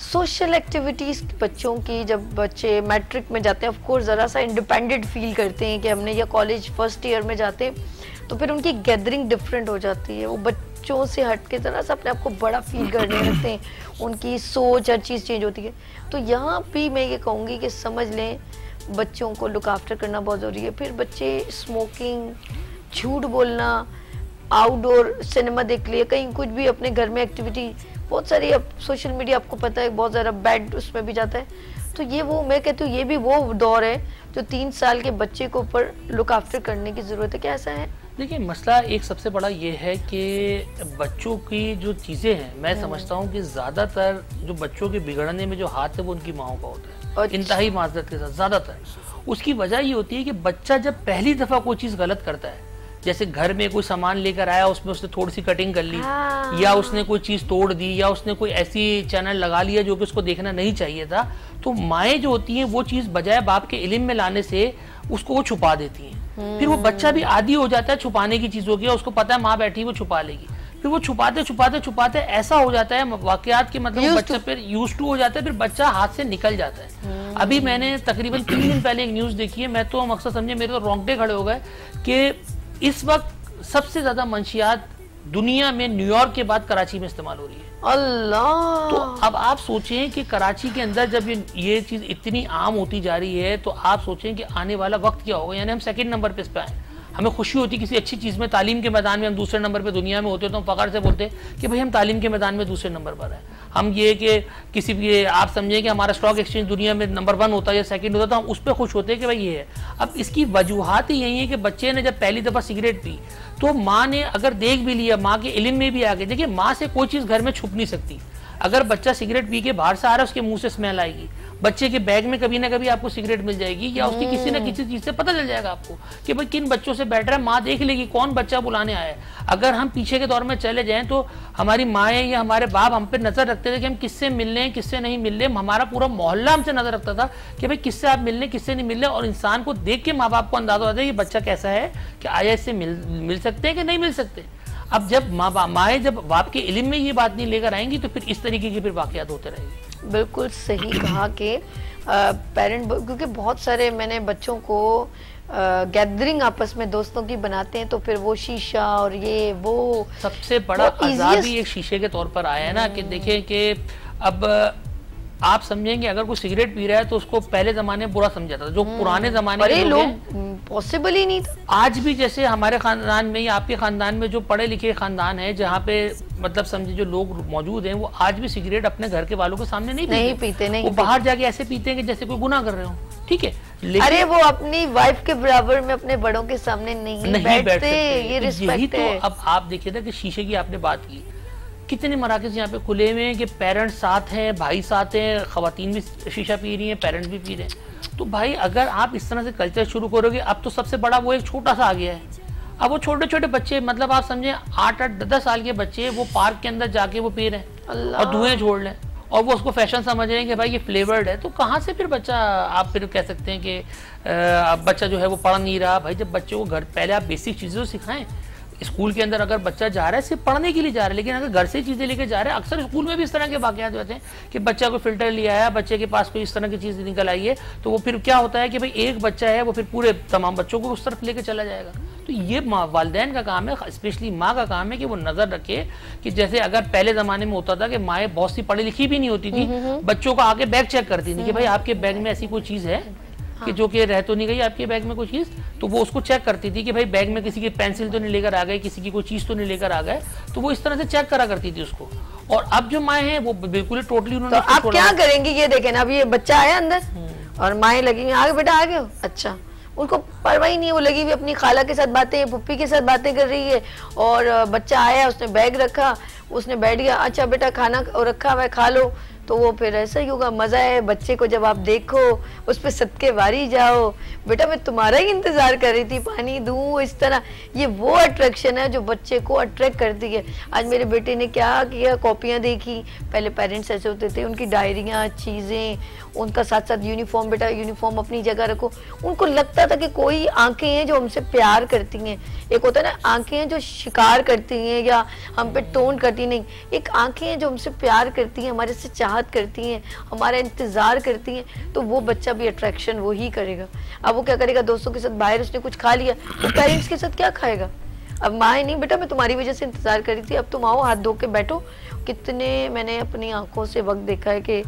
A: सोशल एक्टिविटीज़ बच्चों की जब बच्चे मैट्रिक में जाते हैं ऑफकोर्स ज़रा सा इंडिपेंडेंट फील करते हैं कि हमने या कॉलेज फ़र्स्ट ईयर में जाते हैं तो फिर उनकी गैदरिंग डिफरेंट हो जाती है। वो बच्चों से हट के ज़रा सा अपने आप को बड़ा फील करने लगते हैं। उनकी सोच हर चीज़ चेंज होती है। तो यहाँ भी मैं ये कहूँगी कि समझ लें बच्चों को लुक आफ्टर करना बहुत ज़रूरी है। फिर बच्चे स्मोकिंग झूठ बोलना आउटडोर सिनेमा देख लिया कहीं कुछ भी अपने घर में एक्टिविटी बहुत सारी अब सोशल मीडिया आपको पता है बहुत ज़्यादा बैड उसमें भी जाता है। तो ये वो मैं कहती हूँ ये भी वो दौर है जो तीन साल के बच्चे को ऊपर लुक आफ्टर करने की ज़रूरत है। क्या ऐसा है?
B: देखिए मसला एक सबसे बड़ा ये है कि बच्चों की जो चीज़ें हैं मैं हम्म। समझता हूँ कि ज़्यादातर जो बच्चों के बिगड़ने में जो हाथ है वो उनकी माओ का होता है। अच्छा। इंतहाई माजरत के साथ ज़्यादातर उसकी वजह ये होती है कि बच्चा जब पहली दफ़ा कोई चीज़ गलत करता है जैसे घर में कोई सामान लेकर आया उसमें उसने थोड़ी सी कटिंग कर ली हाँ। या उसने कोई चीज़ तोड़ दी या उसने कोई ऐसी चैनल लगा लिया जो कि उसको देखना नहीं चाहिए था तो माएँ जो होती हैं वो चीज़ बजाय बाप के इलिम में लाने से उसको वो छुपा देती हैं फिर वो बच्चा भी आदि हो जाता है छुपाने की चीज़ों की उसको पता है माँ बैठी वो छुपा लेगी फिर वो छुपाते छुपाते छुपाते ऐसा हो जाता है वाकयात के मतलब बच्चा फिर यूज़ टू हो जाता है फिर बच्चा हाथ से निकल जाता है। हम्म। अभी मैंने तकरीबन तीन दिन पहले एक न्यूज़ देखी है मैं तो मकसद समझे मेरे तो रोंगटे खड़े हो गए कि इस वक्त सबसे ज़्यादा मंशियात दुनिया में न्यूयॉर्क के बाद कराची में इस्तेमाल हो रही है।
A: अल्लाह।
B: तो अब आप सोचें कि कराची के अंदर जब ये ये चीज़ इतनी आम होती जा रही है तो आप सोचें कि आने वाला वक्त क्या होगा? यानी हम सेकंड नंबर पे इस पे आए। हमें खुशी होती किसी अच्छी चीज़ में, तालीम के मैदान में हम दूसरे नंबर पर दुनिया में होते तो हम फ़ख्र से बोलते कि भाई हम तालीम के मैदान में दूसरे नंबर पर हैं। हम ये कि किसी भी, आप समझें कि हमारा स्टॉक एक्सचेंज दुनिया में नंबर वन होता है या सेकंड होता है तो हम उस पर खुश होते हैं कि भाई ये है। अब इसकी वजूहत ही यही है कि बच्चे ने जब पहली दफ़ा सिगरेट पी तो माँ ने अगर देख भी लिया, माँ के इलम में भी आ गए देखिए माँ से कोई चीज़ घर में छुप नहीं सकती। अगर बच्चा सिगरेट पी के बाहर से आ रहा है, उसके मुँह से स्मेल आएगी। बच्चे के बैग में कभी ना कभी आपको सिगरेट मिल जाएगी या उसकी किसी ना किसी चीज़ से पता चल जाएगा आपको कि भाई किन बच्चों से बैठ रहा है माँ देख लेगी कौन बच्चा बुलाने आया है। अगर हम पीछे के दौर में चले जाएँ तो हमारी माएँ या हमारे बाप हम पे नज़र रखते थे कि हम किससे मिलने हैं किससे नहीं मिलने हमारा पूरा मोहल्ला हमसे नज़र रखता था कि भाई किससे आप मिलने किससे नहीं मिलने और इंसान को देख के माँ बाप को अंदाज़ा होता है कि बच्चा कैसा है कि आया इससे मिल मिल सकते हैं कि नहीं मिल सकते। अब जब माँ माए जब बाप के इलिम में ये बात नहीं लेकर आएँगी तो फिर इस तरीके की फिर वाकयात होते रहेंगे।
A: बिल्कुल सही कहा कि पेरेंट क्योंकि बहुत सारे मैंने बच्चों को गैदरिंग आपस में दोस्तों की बनाते हैं तो फिर वो शीशा और ये वो
B: सबसे बड़ा ही एक शीशे के तौर पर आया है ना कि देखें कि अब आप समझेंगे अगर कोई सिगरेट पी रहा है तो उसको पहले जमाने में बुरा समझा था। जो हम्म। पुराने जमाने
A: के लोग पॉसिबल ही नहीं था।
B: आज भी जैसे हमारे खानदान में या आपके खानदान में जो पढ़े लिखे खानदान है जहाँ पे मतलब समझे जो लोग मौजूद हैं वो आज भी सिगरेट अपने घर के वालों के सामने नहीं पीते।
A: नहीं पीते नहीं
B: वो बाहर जाके ऐसे पीते हैं कि जैसे कोई गुना कर रहे हो। ठीक है
A: अरे वो अपनी वाइफ के बराबर में अपने बड़ों के सामने नहीं, नहीं बैठते, बैठते ये रिस्पेक्ट
B: तो अब आप देखिए था कि शीशे की आपने बात की। कितने मराकज यहाँ पे खुले हुए हैं कि पेरेंट्स साथ हैं भाई साथ हैं खातन भी शीशा पी रही हैं पेरेंट्स भी पी रहे हैं। तो भाई अगर आप इस तरह से कल्चर शुरू करोगे अब तो सबसे बड़ा वो एक छोटा सा आ गया है। अब वो छोटे छोटे बच्चे मतलब आप समझे आठ आठ दस साल के बच्चे वो पार्क के अंदर जाके वो पी रहे हैं और धुएँ छोड़ लें। और वो उसको फ़ैशन समझ रहे हैं कि भाई ये फ्लेवर्ड है। तो कहाँ से फिर बच्चा आप फिर कह सकते हैं कि बच्चा जो है वो पढ़ नहीं रहा। भाई जब बच्चे को घर पहले आप बेसिक चीज़ें सिखाएँ स्कूल के अंदर अगर बच्चा जा रहा है सिर्फ़ पढ़ने के लिए जा रहा है लेकिन अगर घर से चीज़ें लेके जा रहा है अक्सर स्कूल में भी इस तरह के वाकत होते हैं कि बच्चा को फ़िल्टर लिया है बच्चे के पास कोई इस तरह की चीज़ निकल आई है तो वो फिर क्या होता है कि भाई एक बच्चा है वो फिर पूरे तमाम बच्चों को उस तरफ़ लेके चला जाएगा। तो ये वालदेन का काम है स्पेशली माँ का काम है कि वो नज़र रखे कि जैसे अगर पहले जमाने में होता था कि माएँ बहुत सी पढ़ी लिखी भी नहीं होती थी हम्म, हम्म, हम्म। बच्चों को आके बैग चेक करती थी कि भाई आपके बैग में ऐसी कोई चीज़ है? कि जो कि रह तो नहीं गई आपके बैग में कोई चीज़ तो वो उसको चेक करती थी कि भाई बैग में किसी की पेंसिल तो नहीं लेकर आ गए किसी की कोई चीज़ तो नहीं लेकर आ गए तो वो इस तरह से चेक करा करती थी उसको। और अब जो माए हैं वो बिल्कुल टोटली
A: उन्होंने तो आप क्या करेंगे ये देखें ना अभी ये बच्चा आया अंदर हम्म। और माए लगी आगे बेटा आ गए अच्छा उनको परवाह ही नहीं है वो लगी हुई अपनी खाला के साथ बातें पुप्पी के साथ बातें कर रही है और बच्चा आया उसने बैग रखा उसने बैठ गया अच्छा बेटा खाना रखा हुआ खा लो। तो वो फिर ऐसा ही होगा, मज़ा है बच्चे को जब आप देखो, उस पर सदके वारी जाओ। बेटा, मैं तुम्हारा ही इंतज़ार कर रही थी, पानी दूँ इस तरह। ये वो अट्रैक्शन है जो बच्चे को अट्रैक्ट करती है। आज मेरे बेटे ने क्या किया, कॉपियाँ देखी। पहले पेरेंट्स ऐसे होते थे, उनकी डायरियाँ चीज़ें उनका साथ साथ यूनिफॉर्म बेटा यूनिफॉर्म अपनी जगह रखो। उनको लगता था कि कोई आँखें हैं जो हमसे प्यार करती हैं। एक होता है ना, आँखें हैं जो शिकार करती हैं या हम पे टोन करती नहीं। एक आँखें हैं जो हमसे प्यार करती हैं, हमारे से चाहत करती हैं, हमारा इंतज़ार करती हैं तो वो बच्चा भी अट्रैक्शन वो ही करेगा। अब वो क्या करेगा? दोस्तों के साथ बाहर उसने कुछ खा लिया तो पेरेंट्स के साथ क्या खाएगा? अब माए नहीं, बेटा, मैं तुम्हारी वजह से इंतज़ार कर रही थी। अब तुम आओ, हाथ धो के बैठो। कितने मैंने अपनी आँखों से वक्त देखा है कि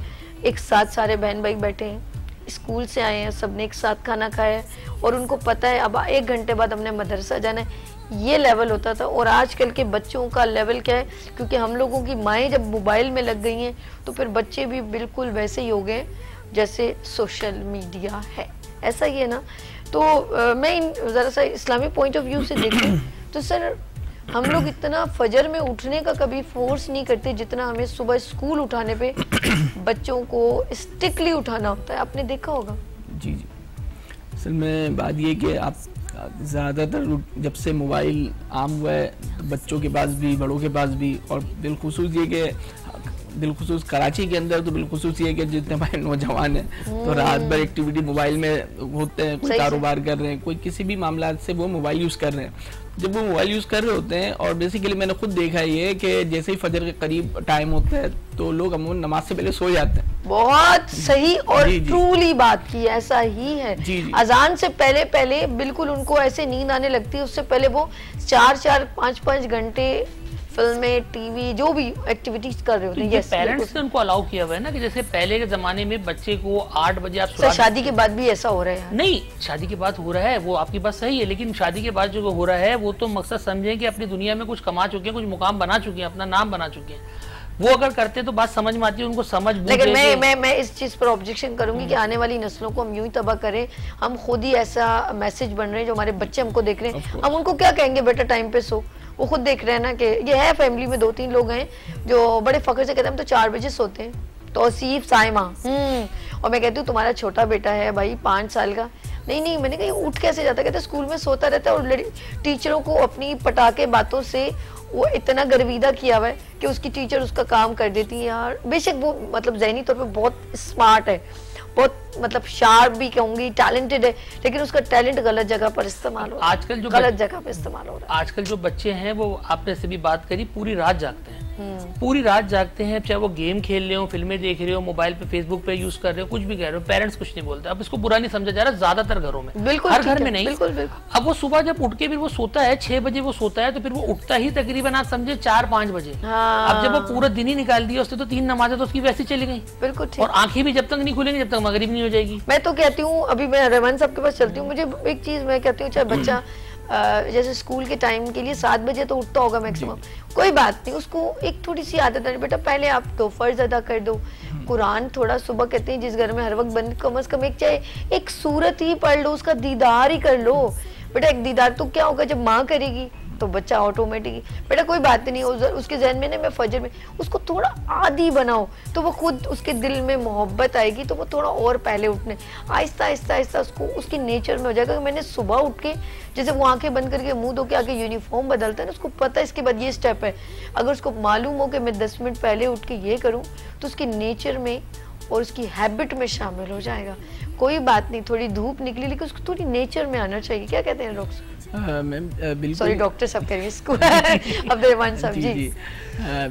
A: एक साथ सारे बहन भाई बैठे हैं स्कूल से आए हैं सबने एक साथ खाना खाया है और उनको पता है अब एक घंटे बाद हमने मदरसा जाना है। ये लेवल होता था और आजकल के बच्चों का लेवल क्या है? क्योंकि हम लोगों की माएँ जब मोबाइल में लग गई हैं तो फिर बच्चे भी बिल्कुल वैसे ही हो गए जैसे सोशल मीडिया है। ऐसा ही है ना? तो आ, मैं इन ज़रा सा इस्लामी पॉइंट ऑफ़ व्यू से देखूँ तो सर हम लोग इतना फजर में उठने का कभी फोर्स नहीं करते जितना हमें सुबह स्कूल उठाने पे बच्चों को स्टिकली उठाना होता है। आपने देखा होगा।
C: जी जी। असल में बात ये कि आप ज़्यादातर जब से मोबाइल आम हुआ है तो बच्चों के पास भी बड़ों के पास भी और बिलखसूस ये कि बिलखसूस कराची के अंदर तो बिलखसूस ये कि जितने भाई नौजवान हैं तो रात भर एक्टिविटी मोबाइल में होते हैं कोई कारोबार कर रहे हैं कोई किसी भी मामला से वो मोबाइल यूज़ कर रहे हैं। जब वो मोबाइल यूज़ कर रहे होते हैं और बेसिकली मैंने खुद देखा ये कि जैसे ही फजर के करीब टाइम होता है तो लोग अमूमन नमाज़ से पहले सो जाते हैं।
A: बहुत सही और ट्रूली बात की ऐसा ही है। जी जी। अजान से पहले पहले बिल्कुल उनको ऐसे नींद आने लगती है उससे पहले वो चार चार पाँच पाँच घंटे फ़िल्में टीवी जो भी एक्टिविटीज़ कर रहे होते हैं
B: तो पेरेंट्स ने उनको अलाउ किया हुआ है ना कि जैसे पहले के जमाने में बच्चे को आठ बजे आप
A: शादी के बाद भी ऐसा हो रहा है?
B: नहीं शादी के बाद हो रहा है वो आपकी बात सही है लेकिन शादी के बाद जो हो रहा है वो तो मकसद समझे कि अपनी दुनिया में कुछ कमा चुके हैं कुछ मुकाम बना चुके हैं अपना नाम बना चुके हैं। वो अगर करते तो बात समझ में आती है उनको समझ
A: लेकिन मैं मैं मैं इस चीज़ पर ऑब्जेक्शन करूँगी कि आने वाली नस्लों को हम यूँ ही तबाह करें हम खुद ही ऐसा मैसेज बन रहे हैं जो हमारे बच्चे हमको देख रहे हैं। हम उनको क्या कहेंगे बेटा टाइम पे सो। वो खुद देख रहे हैं ना कि ये है फैमिली में दो तीन लोग हैं जो बड़े फख्र से कहते हैं, हम तो चार बजे सोते हैं। तो सीफ साइमा हम्म। और मैं कहती हूँ, तुम्हारा छोटा बेटा है भाई, पाँच साल का। नहीं नहीं, मैंने कहा उठ कैसे जाता कहते स्कूल में सोता रहता है और टीचरों को अपनी पटाखे बातों से वो इतना गर्विदा किया हुआ है कि उसकी टीचर उसका काम कर देती है यार। बेशक वो मतलब जहनी तौर पे बहुत स्मार्ट है। बहुत मतलब शार्प भी कहूँगी टैलेंटेड है लेकिन उसका टैलेंट गलत जगह पर इस्तेमाल हो रहा है।
B: आजकल जो
A: गलत जगह पर इस्तेमाल हो रहा
B: है। आजकल जो बच्चे हैं वो आपने से भी बात करी पूरी रात जागते हैं। पूरी रात जागते हैं चाहे वो गेम खेल रहे हो फ़िल्में देख रहे हो मोबाइल पे फेसबुक पे यूज़ कर रहे हो कुछ भी कह रहे हो पेरेंट्स कुछ नहीं बोलते। अब इसको बुरा नहीं समझा जा रहा ज़्यादातर घरों में। बिल्कुल हर घर में नहीं। बिल्कुल, बिल्कुल। अब वो सुबह जब उठ के फिर वो सोता है छह बजे वो सोता है तो फिर वो उठता ही तकरीबन आप समझे चार पाँच बजे। हाँ। अब जब वो पूरा दिन ही निकाल दिया उससे तो तीन नमाजें तो उसकी वैसी चली गई। बिल्कुल और आँखें भी जब तक नहीं खुलेंगी जब तक मगरिब नहीं हो जाएगी।
A: मैं तो कहती हूँ अभी मैं रहमान साहब के पास चलती हूँ मुझे एक चीज़ मैं कहती हूँ चाहे बच्चा जैसे स्कूल के टाइम के लिए सात बजे तो उठता होगा मैक्सिमम कोई बात नहीं उसको एक थोड़ी सी आदत है। बेटा पहले आप दो फ़र्ज़ अदा कर दो। हम्म। कुरान थोड़ा सुबह कहते हैं जिस घर में हर वक्त बंद कम अज कम एक चाहे एक सूरत ही पढ़ लो उसका दीदार ही कर लो। बेटा एक दीदार तो क्या होगा जब माँ करेगी? तो बच्चा ऑटोमेटिक बेटा कोई बात नहीं उस, उसके जहन में ना मैं फजर में उसको थोड़ा आदि बनाओ तो वो खुद उसके दिल में मोहब्बत आएगी तो वो थोड़ा और पहले उठने। आहिस्ता आहिस्ता आहिस्ता उसको उसकी नेचर में हो जाएगा। मैंने सुबह उठ के जैसे वो आँखें बंद करके मुँह धो के आगे यूनिफॉर्म बदलता है ना उसको पता है इसके बाद ये स्टेप है। अगर उसको मालूम हो कि मैं दस मिनट पहले उठ के ये करूँ तो उसकी नेचर में और उसकी हैबिट में शामिल हो जाएगा। कोई बात नहीं थोड़ी धूप निकली लेकिन उसको थोड़ी नेचर में आना चाहिए। क्या कहते हैं लोग?
C: मैम बिल्कुल।
A: सॉरी डॉक्टर साहब कह स्कूल अब्दुलरहमान साहब जी, जी।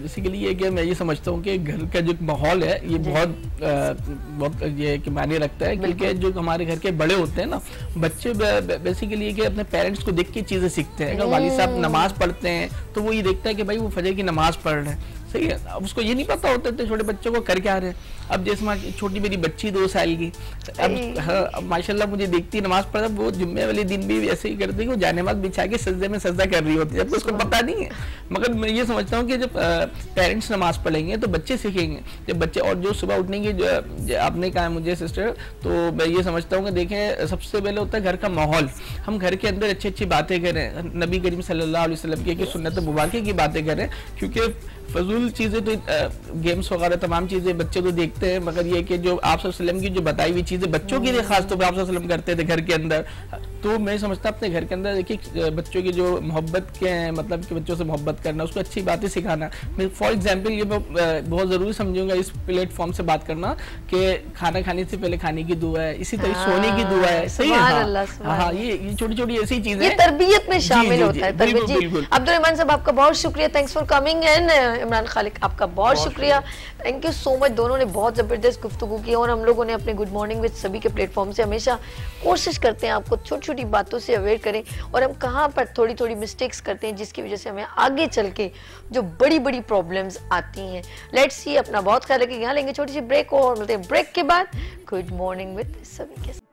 C: बेसिकली ये कि मैं ये समझता हूँ कि घर का जो माहौल है ये बहुत बहुत ये कि मायने रखता है क्योंकि जो हमारे घर के बड़े होते हैं ना बच्चे बेसिकली कि अपने पेरेंट्स को देख के चीज़ें सीखते हैं। अगर वाली साहब हम्म। नमाज़ पढ़ते हैं तो वो ये देखता है कि भाई वो फजर की नमाज़ पढ़ रहे हैं। सही है? अब उसको ये नहीं पता होता तो छोटे बच्चों को कर क्या रहे अब जैसे छोटी मेरी बच्ची दो साल की अब हाँ माशाल्लाह मुझे देखती है नमाज़ पढ़ा वो जुम्मे वाले दिन भी ऐसे ही करती है वो जाने बाद बिछा के सजदे में सजदा कर रही होती है जब उसको पता नहीं है। मगर मैं ये समझता हूँ कि जब पेरेंट्स नमाज़ पढ़ेंगे तो बच्चे सीखेंगे। जब बच्चे और जो सुबह उठने की आपने कहा मुझे सिस्टर तो मैं ये समझता हूँ कि देखें सबसे पहले होता है घर का माहौल। हम घर के अंदर अच्छी अच्छी बातें करें। नबी करीम सल्लल्लाहु अलैहि वसल्लम की सुन्नत मुबारक की बातें करें क्योंकि फजूल चीज़ें तो गेम्स वगैरह तमाम चीज़ें बच्चे तो देखते हैं मगर ये कि जो आप वसल्लम की जो बताई हुई चीज़ें बच्चों के लिए खास तौर पर आप वसल्लम करते थे घर के अंदर तो मैं समझता अपने घर के अंदर देखिए बच्चों की जो मोहब्बत के हैं मतलब कि बच्चों से मोहब्बत करना उसको अच्छी बातें सिखाना। मैं फॉर एग्ज़ाम्पल ये बहुत ज़रूरी समझूँगा इस प्लेटफॉर्म से बात करना कि खाना खाने से पहले खाने की दुआ है इसी तरह सोने की दुआ है सही है? हाँ, हाँ ये छोटी छोटी ऐसी चीज़ें
A: तरबियत में शामिल होता है अब्दुल रहमान साहब आपका बहुत शुक्रिया thanks for coming and Imran Khaliq आपका बहुत शुक्रिया। थैंक यू सो मच दोनों ने बहुत ज़बरदस्त गुफ्तु की और हम लोगों ने अपने गुड मॉर्निंग विद सभी के प्लेटफॉर्म से हमेशा कोशिश करते हैं आपको छोटी छोटी बातों से अवेयर करें और हम कहाँ पर थोड़ी थोड़ी मिस्टेक्स करते हैं, जिसकी वजह से हमें आगे चल के जो बड़ी बड़ी प्रॉब्लम्स आती हैं। लेट्स सी अपना बहुत ख्याल रखें। यहाँ लेंगे छोटी सी ब्रेक और मिलते हैं ब्रेक के बाद गुड मॉर्निंग विद सभी के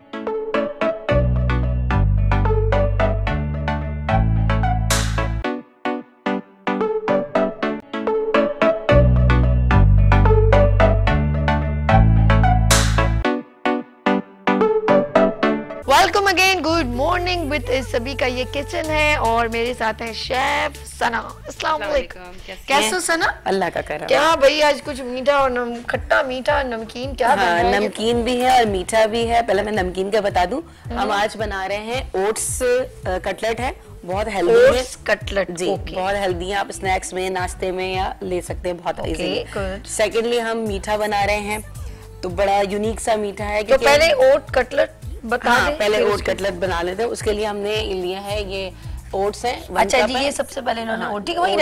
A: मॉर्निंग विद सभी का ये किचन है और मेरे साथ है शेफ सना अस्सलाम वालेकुम कैसे हो? सना
F: अल्लाह का करम।
A: क्या भाई आज कुछ मीठा और नम, खट्टा मीठा नमकीन क्या हाँ,
F: नमकीन भी है और मीठा भी है। पहले मैं नमकीन का बता दूँ। हम हम्म। आज बना रहे हैं ओट्स कटलेट है। बहुत हेल्दी है।
A: कटलेट
F: जी okay. बहुत हेल्दी है। आप स्नैक्स में नाश्ते में या ले सकते हैं बहुत इजीली सेकेंडली हम मीठा बना रहे हैं। तो बड़ा यूनिक सा मीठा है
A: तो पहले ओट कटलेट बता हाँ,
F: पहले ओट कटलेट बना लेते उसके लिए हमने लिया है ये ओट्स है
A: अच्छा जी ये सबसे पहले इन्होंने हाँ, ओटी वही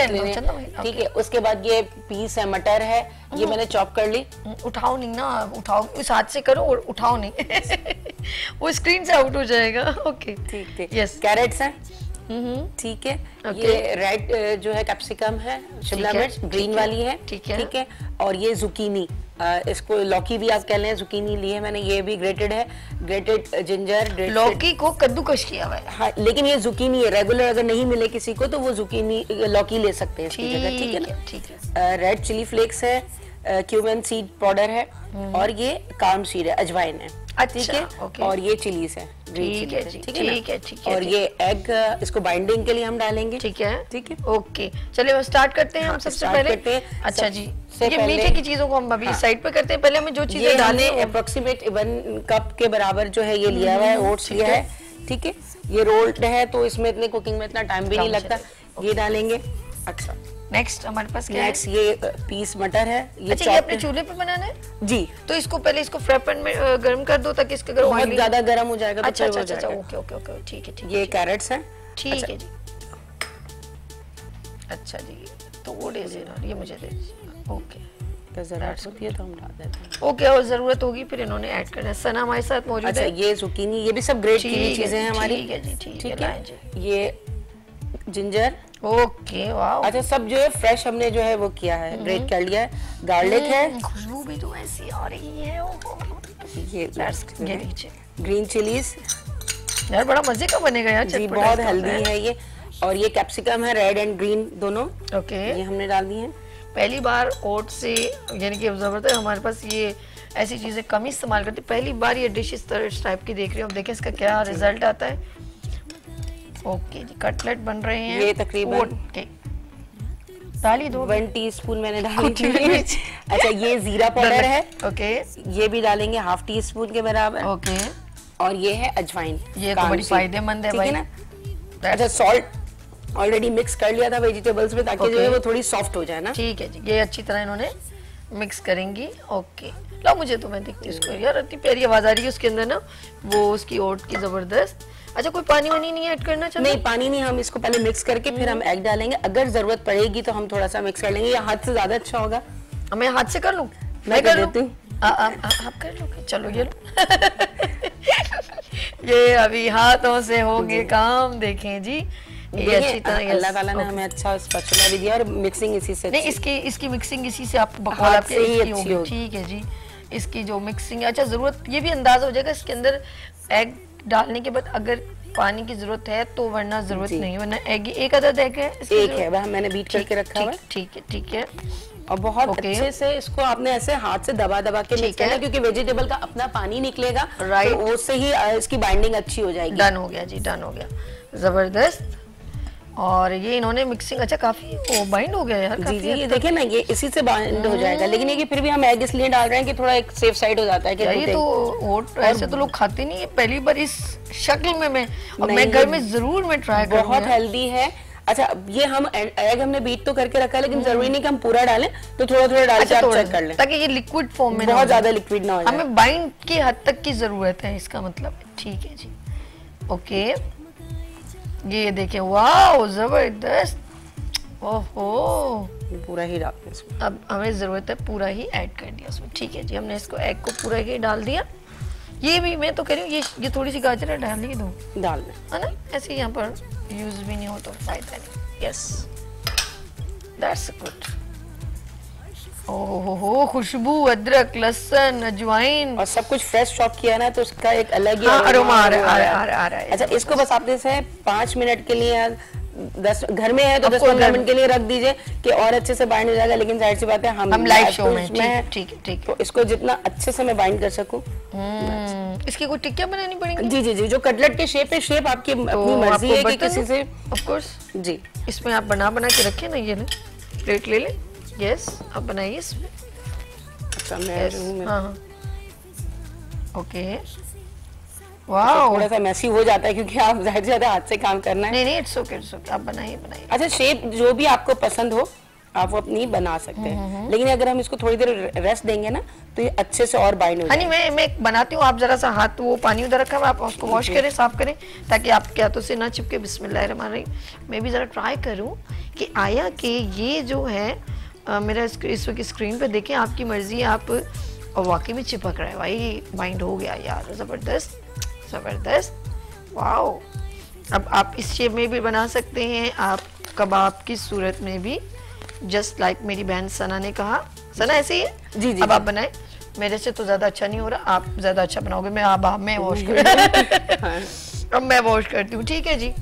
F: ठीक है उसके बाद ये पीस है मटर है ये हम्म। मैंने चॉप कर ली।
A: हम्म, उठाओ नहीं ना उठाओ इस हाथ से करो और उठाओ नहीं। वो स्क्रीन से आउट हो जाएगा ओके
F: ठीक ठीक। यस कैरेट्स है। हम्म, ठीक है। ये रेड जो है कैप्सिकम है शिमला मिर्च ग्रीन वाली है। ठीक है। ठीक है। और ये जुकीनी इसको लौकी भी आप कह लें जुकीनी ली है मैंने ये भी ग्रेटेड है ग्रेटेड जिंजर
A: लौकी को कद्दूकश किया हुआ
F: है। हाँ लेकिन ये जुकीनी है रेगुलर अगर नहीं मिले किसी को तो वो जुकीनी लौकी ले सकते हैं इसकी जगह ठीक है ना? ठीक है। रेड चिली फ्लेक्स है क्यूमन सीड पाउडर है हम्म। और ये काम सीड है अजवाइन है।
A: ठीक है?
F: और ये चिलीज है
A: ठीक है ठीक है ठीक है
F: और ये एग इसको बाइंडिंग के लिए हम डालेंगे।
A: ठीक है। ठीक है? ओके चलिए स्टार्ट करते हैं हम हाँ, सबसे पहले। अच्छा जी। ये मीठे की चीज़ों को हम अभी साइड हाँ। पे करते हैं। पहले हमें जो चीज़ें डालने
F: अप्रोक्सीमेट वन कप के बराबर जो है ये लिया हुआ है ओट्स लिया है। ठीक है? ये रोल्ड है तो इसमें इतने कुकिंग में इतना टाइम भी नहीं लगता। ये डालेंगे। अच्छा।
A: नेक्स्ट हमारे पास क्या
F: नेक्स्ट ये पीस मटर है
A: ये अच्छा ये अपने चूल्हे पे बनाना है?
F: जी।
A: तो इसको पहले इसको फ्राई पैन में गर्म कर दो ताकि इसके बहुत
F: ज़्यादा गर्म हो जाएगा
A: तो अच्छा अच्छा अच्छा ओके ओके ओके ठीक है ठीक
F: ये कैरेट्स हैं।
A: ठीक अच्छा। है जी। अच्छा जी तो वो दे देना ये मुझे दे ओके।
F: तो
A: ओके और ज़रूरत होगी फिर इन्होंने ऐड करना सना हमारे साथ मौजूद अच्छा,
F: है। ये जुकीनी ये भी सब ग्रेट की चीज़ें हैं हमारी।
A: ठीक है जी ठीक है
F: ये जिंजर
A: ओके वाओ
F: अच्छा सब जो है फ्रेश हमने जो है वो किया है ग्रेट हम्म। कर लिया है। गार्लिक है। हम्म,
A: खुशबू भी तो ऐसी आ रही है
F: ये ये लीजिए। ग्रीन चिलीज
A: यार बड़ा मज़े का बनेगा यार
F: जी बहुत हेल्दी है ये। और ये कैप्सिकम है रेड एंड ग्रीन दोनों।
A: ओके
F: ये हमने डाल दी है।
A: पहली बार ओट से यानी कि ज़बरदस्त है हमारे पास ये ऐसी चीज़ें कम ही इस्तेमाल करते। पहली बार ये डिश इस तरह टाइप की देख रही हूँ। देखें इसका क्या रिज़ल्ट आता है। ओके जी कटलेट बन रहे हैं।
F: ये तकरीबन
A: ओके। डाली दो।
F: वन टीस्पून मैंने डाली थी। अच्छा ये जीरा पाउडर है।
A: ओके।
F: ये भी डालेंगे हाफ़ टी स्पून के बराबर।
A: ओके।
F: और ये है अजवाइन।
A: ये तो बड़ी फ़ायदेमंद है भाई।
F: ना? अच्छा सॉल्ट ऑलरेडी मिक्स कर लिया था वेजिटेबल्स में ताकि जो है वो थोड़ी सॉफ्ट हो जाए ना।
A: ठीक है जी। ये अच्छी तरह इन्होंने मिक्स करेंगी। ओके लो मुझे तो मैं देखती इसको। यार इतनी प्यारी आवाज़ आ रही है उसके अंदर ना वो उसकी ओट की ज़बरदस्त। अच्छा कोई पानी वानी नहीं ऐड करना
F: चाहिए नहीं पानी नहीं हम इसको पहले मिक्स करके फिर हम एग डालेंगे। अगर ज़रूरत पड़ेगी तो हम थोड़ा सा मिक्स कर लेंगे। या हाथ से ज़्यादा अच्छा होगा।
A: मैं हाथ से कर लूँ?
F: मैं कर लेती हूँ।
A: आप कर लोगे? चलो ये लो। ये अभी हाथों से होंगे काम देखें जी।
F: ये अच्छी तरह अल्लाह ताला ने हमें अच्छा स्पैचुला भी दिया और मिक्सिंग इसी से
A: नहीं इसकी इसकी मिक्सिंग इसी से आप बकौल आपके ही अच्छी होगी। ठीक है जी। इसकी जो मिक्सिंग अच्छा ज़रूरत ये भी अंदाज़ा हो जाएगा इसके अंदर एग डालने के बाद अगर पानी की ज़रूरत है तो वरना ज़रूरत नहीं वरना एग एक अदद एग है
F: एक है वह मैंने बीट करके रखा हुआ
A: ठीक है ठीक है।
F: और बहुत okay. अच्छे से इसको आपने ऐसे हाथ से दबा दबा के मिक्स करना क्योंकि वेजिटेबल का अपना पानी निकलेगा राइट right. तो उससे ही इसकी बाइंडिंग अच्छी हो जाएगी।
A: डन हो गया जी डन हो गया। ज़बरदस्त। और ये इन्होंने मिक्सिंग अच्छा काफ़ी वो बाइंड हो गया यार
F: जी जी ये देखिए ना ये इसी से बाइंड हो जाएगा लेकिन ये फिर भी हम एग इसलिए डाल रहे हैं कि थोड़ा एक सेफ़ साइड हो जाता है कि
A: ये तो ओट ऐसे तो लोग खाते नहीं है पहली बार इस शक्ल में मैं और मैं घर में ज़रूर मैं ट्राई
F: बहुत हेल्दी है। अच्छा ये हम एग हमने बीट तो करके रखा है लेकिन ज़रूरी नहीं कि हम पूरा डालें तो थोड़ा थोड़ा डाल के अच्छा, चेक कर लें।
A: ताकि ये लिक्विड फॉर्म में
F: बहुत ज़्यादा लिक्विड ना हो
A: हमें बाइंड की हद तक की ज़रूरत है इसका मतलब। ठीक है जी। ओके ये देखें वाह ज़बरदस्त। ओहो।
F: पूरा ही डाल इसमें।
A: अब हमें ज़रूरत है पूरा ही ऐड कर दिया उसमें। ठीक है जी हमने इसको एग को पूरा ही डाल दिया। ये भी मैं तो कह रही हूँ ये ये थोड़ी सी गाजर डाल ही दो।
F: डाल
A: है ना? ऐसे यहाँ पर यूज़ भी नहीं हो तो फ़ायदा नहीं। यस दैट्स गुड ओहो खुशबू अदरक लहसुन अजवाइन।
F: और सब कुछ फ्रेश चॉप किया ना तो उसका एक अलग ही
A: हाँ, अरोमा आ रहा है आ रहा है।
F: अच्छा इसको बस आप जैसे पाँच मिनट के लिए दस घर में है तो दस पंद्रह मिनट के लिए रख दीजिए कि और अच्छे से बाइंड हो जाएगा लेकिन ज़ाहिर सी बात है हम
A: हम लाइव शो में ठीक ठीक
F: तो इसको जितना अच्छे से मैं बाइंड कर सकूँ।
A: हम्म, इसकी कोई टिक्कियाँ बनानी पड़ेगी?
F: जी जी जी जो कटलेट के शेप है शेप आपकी तो अपनी मर्ज़ी है कि किसी से।
A: ऑफ़ कोर्स
F: जी।
A: इसमें आप बना बना के रखें ना ये ना प्लेट ले लें। यस आप बनाइए इसमें।
F: अच्छा मैं हाँ
A: ओके
F: वाह थोड़ा सा मैसी हो जाता है क्योंकि आप ज़्यादा ज़्यादा हाथ से काम करना है।
A: नहीं नहीं इट्स ओके इट्स ओके आप बनाइए बनाइए।
F: अच्छा शेप जो भी आपको पसंद हो आप वो अपनी बना सकते हैं। हम्म, हम्म। लेकिन अगर हम इसको थोड़ी देर रेस्ट देंगे ना तो ये अच्छे से और बाइंड हो
A: हाँ मैं मैं बनाती हूँ आप जरा सा हाथ वो पानी उधर रखा आप उसको वॉश करें साफ़ करें ताकि आपके हाथों से ना चिपके बिस्मिल्लाह रहमान रहीम। मैं भी जरा ट्राई करूँ कि आया कि ये जो है आ, मेरा इस वक्त स्क्रीन पे देखें आपकी मर्ज़ी आप और वाकई में चिपक रहा है। भाई बाइंड हो गया यार ज़बरदस्त ज़बरदस्त। वाओ अब आप इस शेप में भी बना सकते हैं। आप कबाब की सूरत में भी जस्ट लाइक like मेरी बहन सना ने कहा। सना ऐसे ही है?
F: जी जी
A: अब आप बनाए। मेरे से तो ज़्यादा अच्छा नहीं हो रहा। आप ज़्यादा अच्छा बनाओगे। मैं अब मैं वॉश कर अब मैं वॉश करती हूँ। ठीक है जी।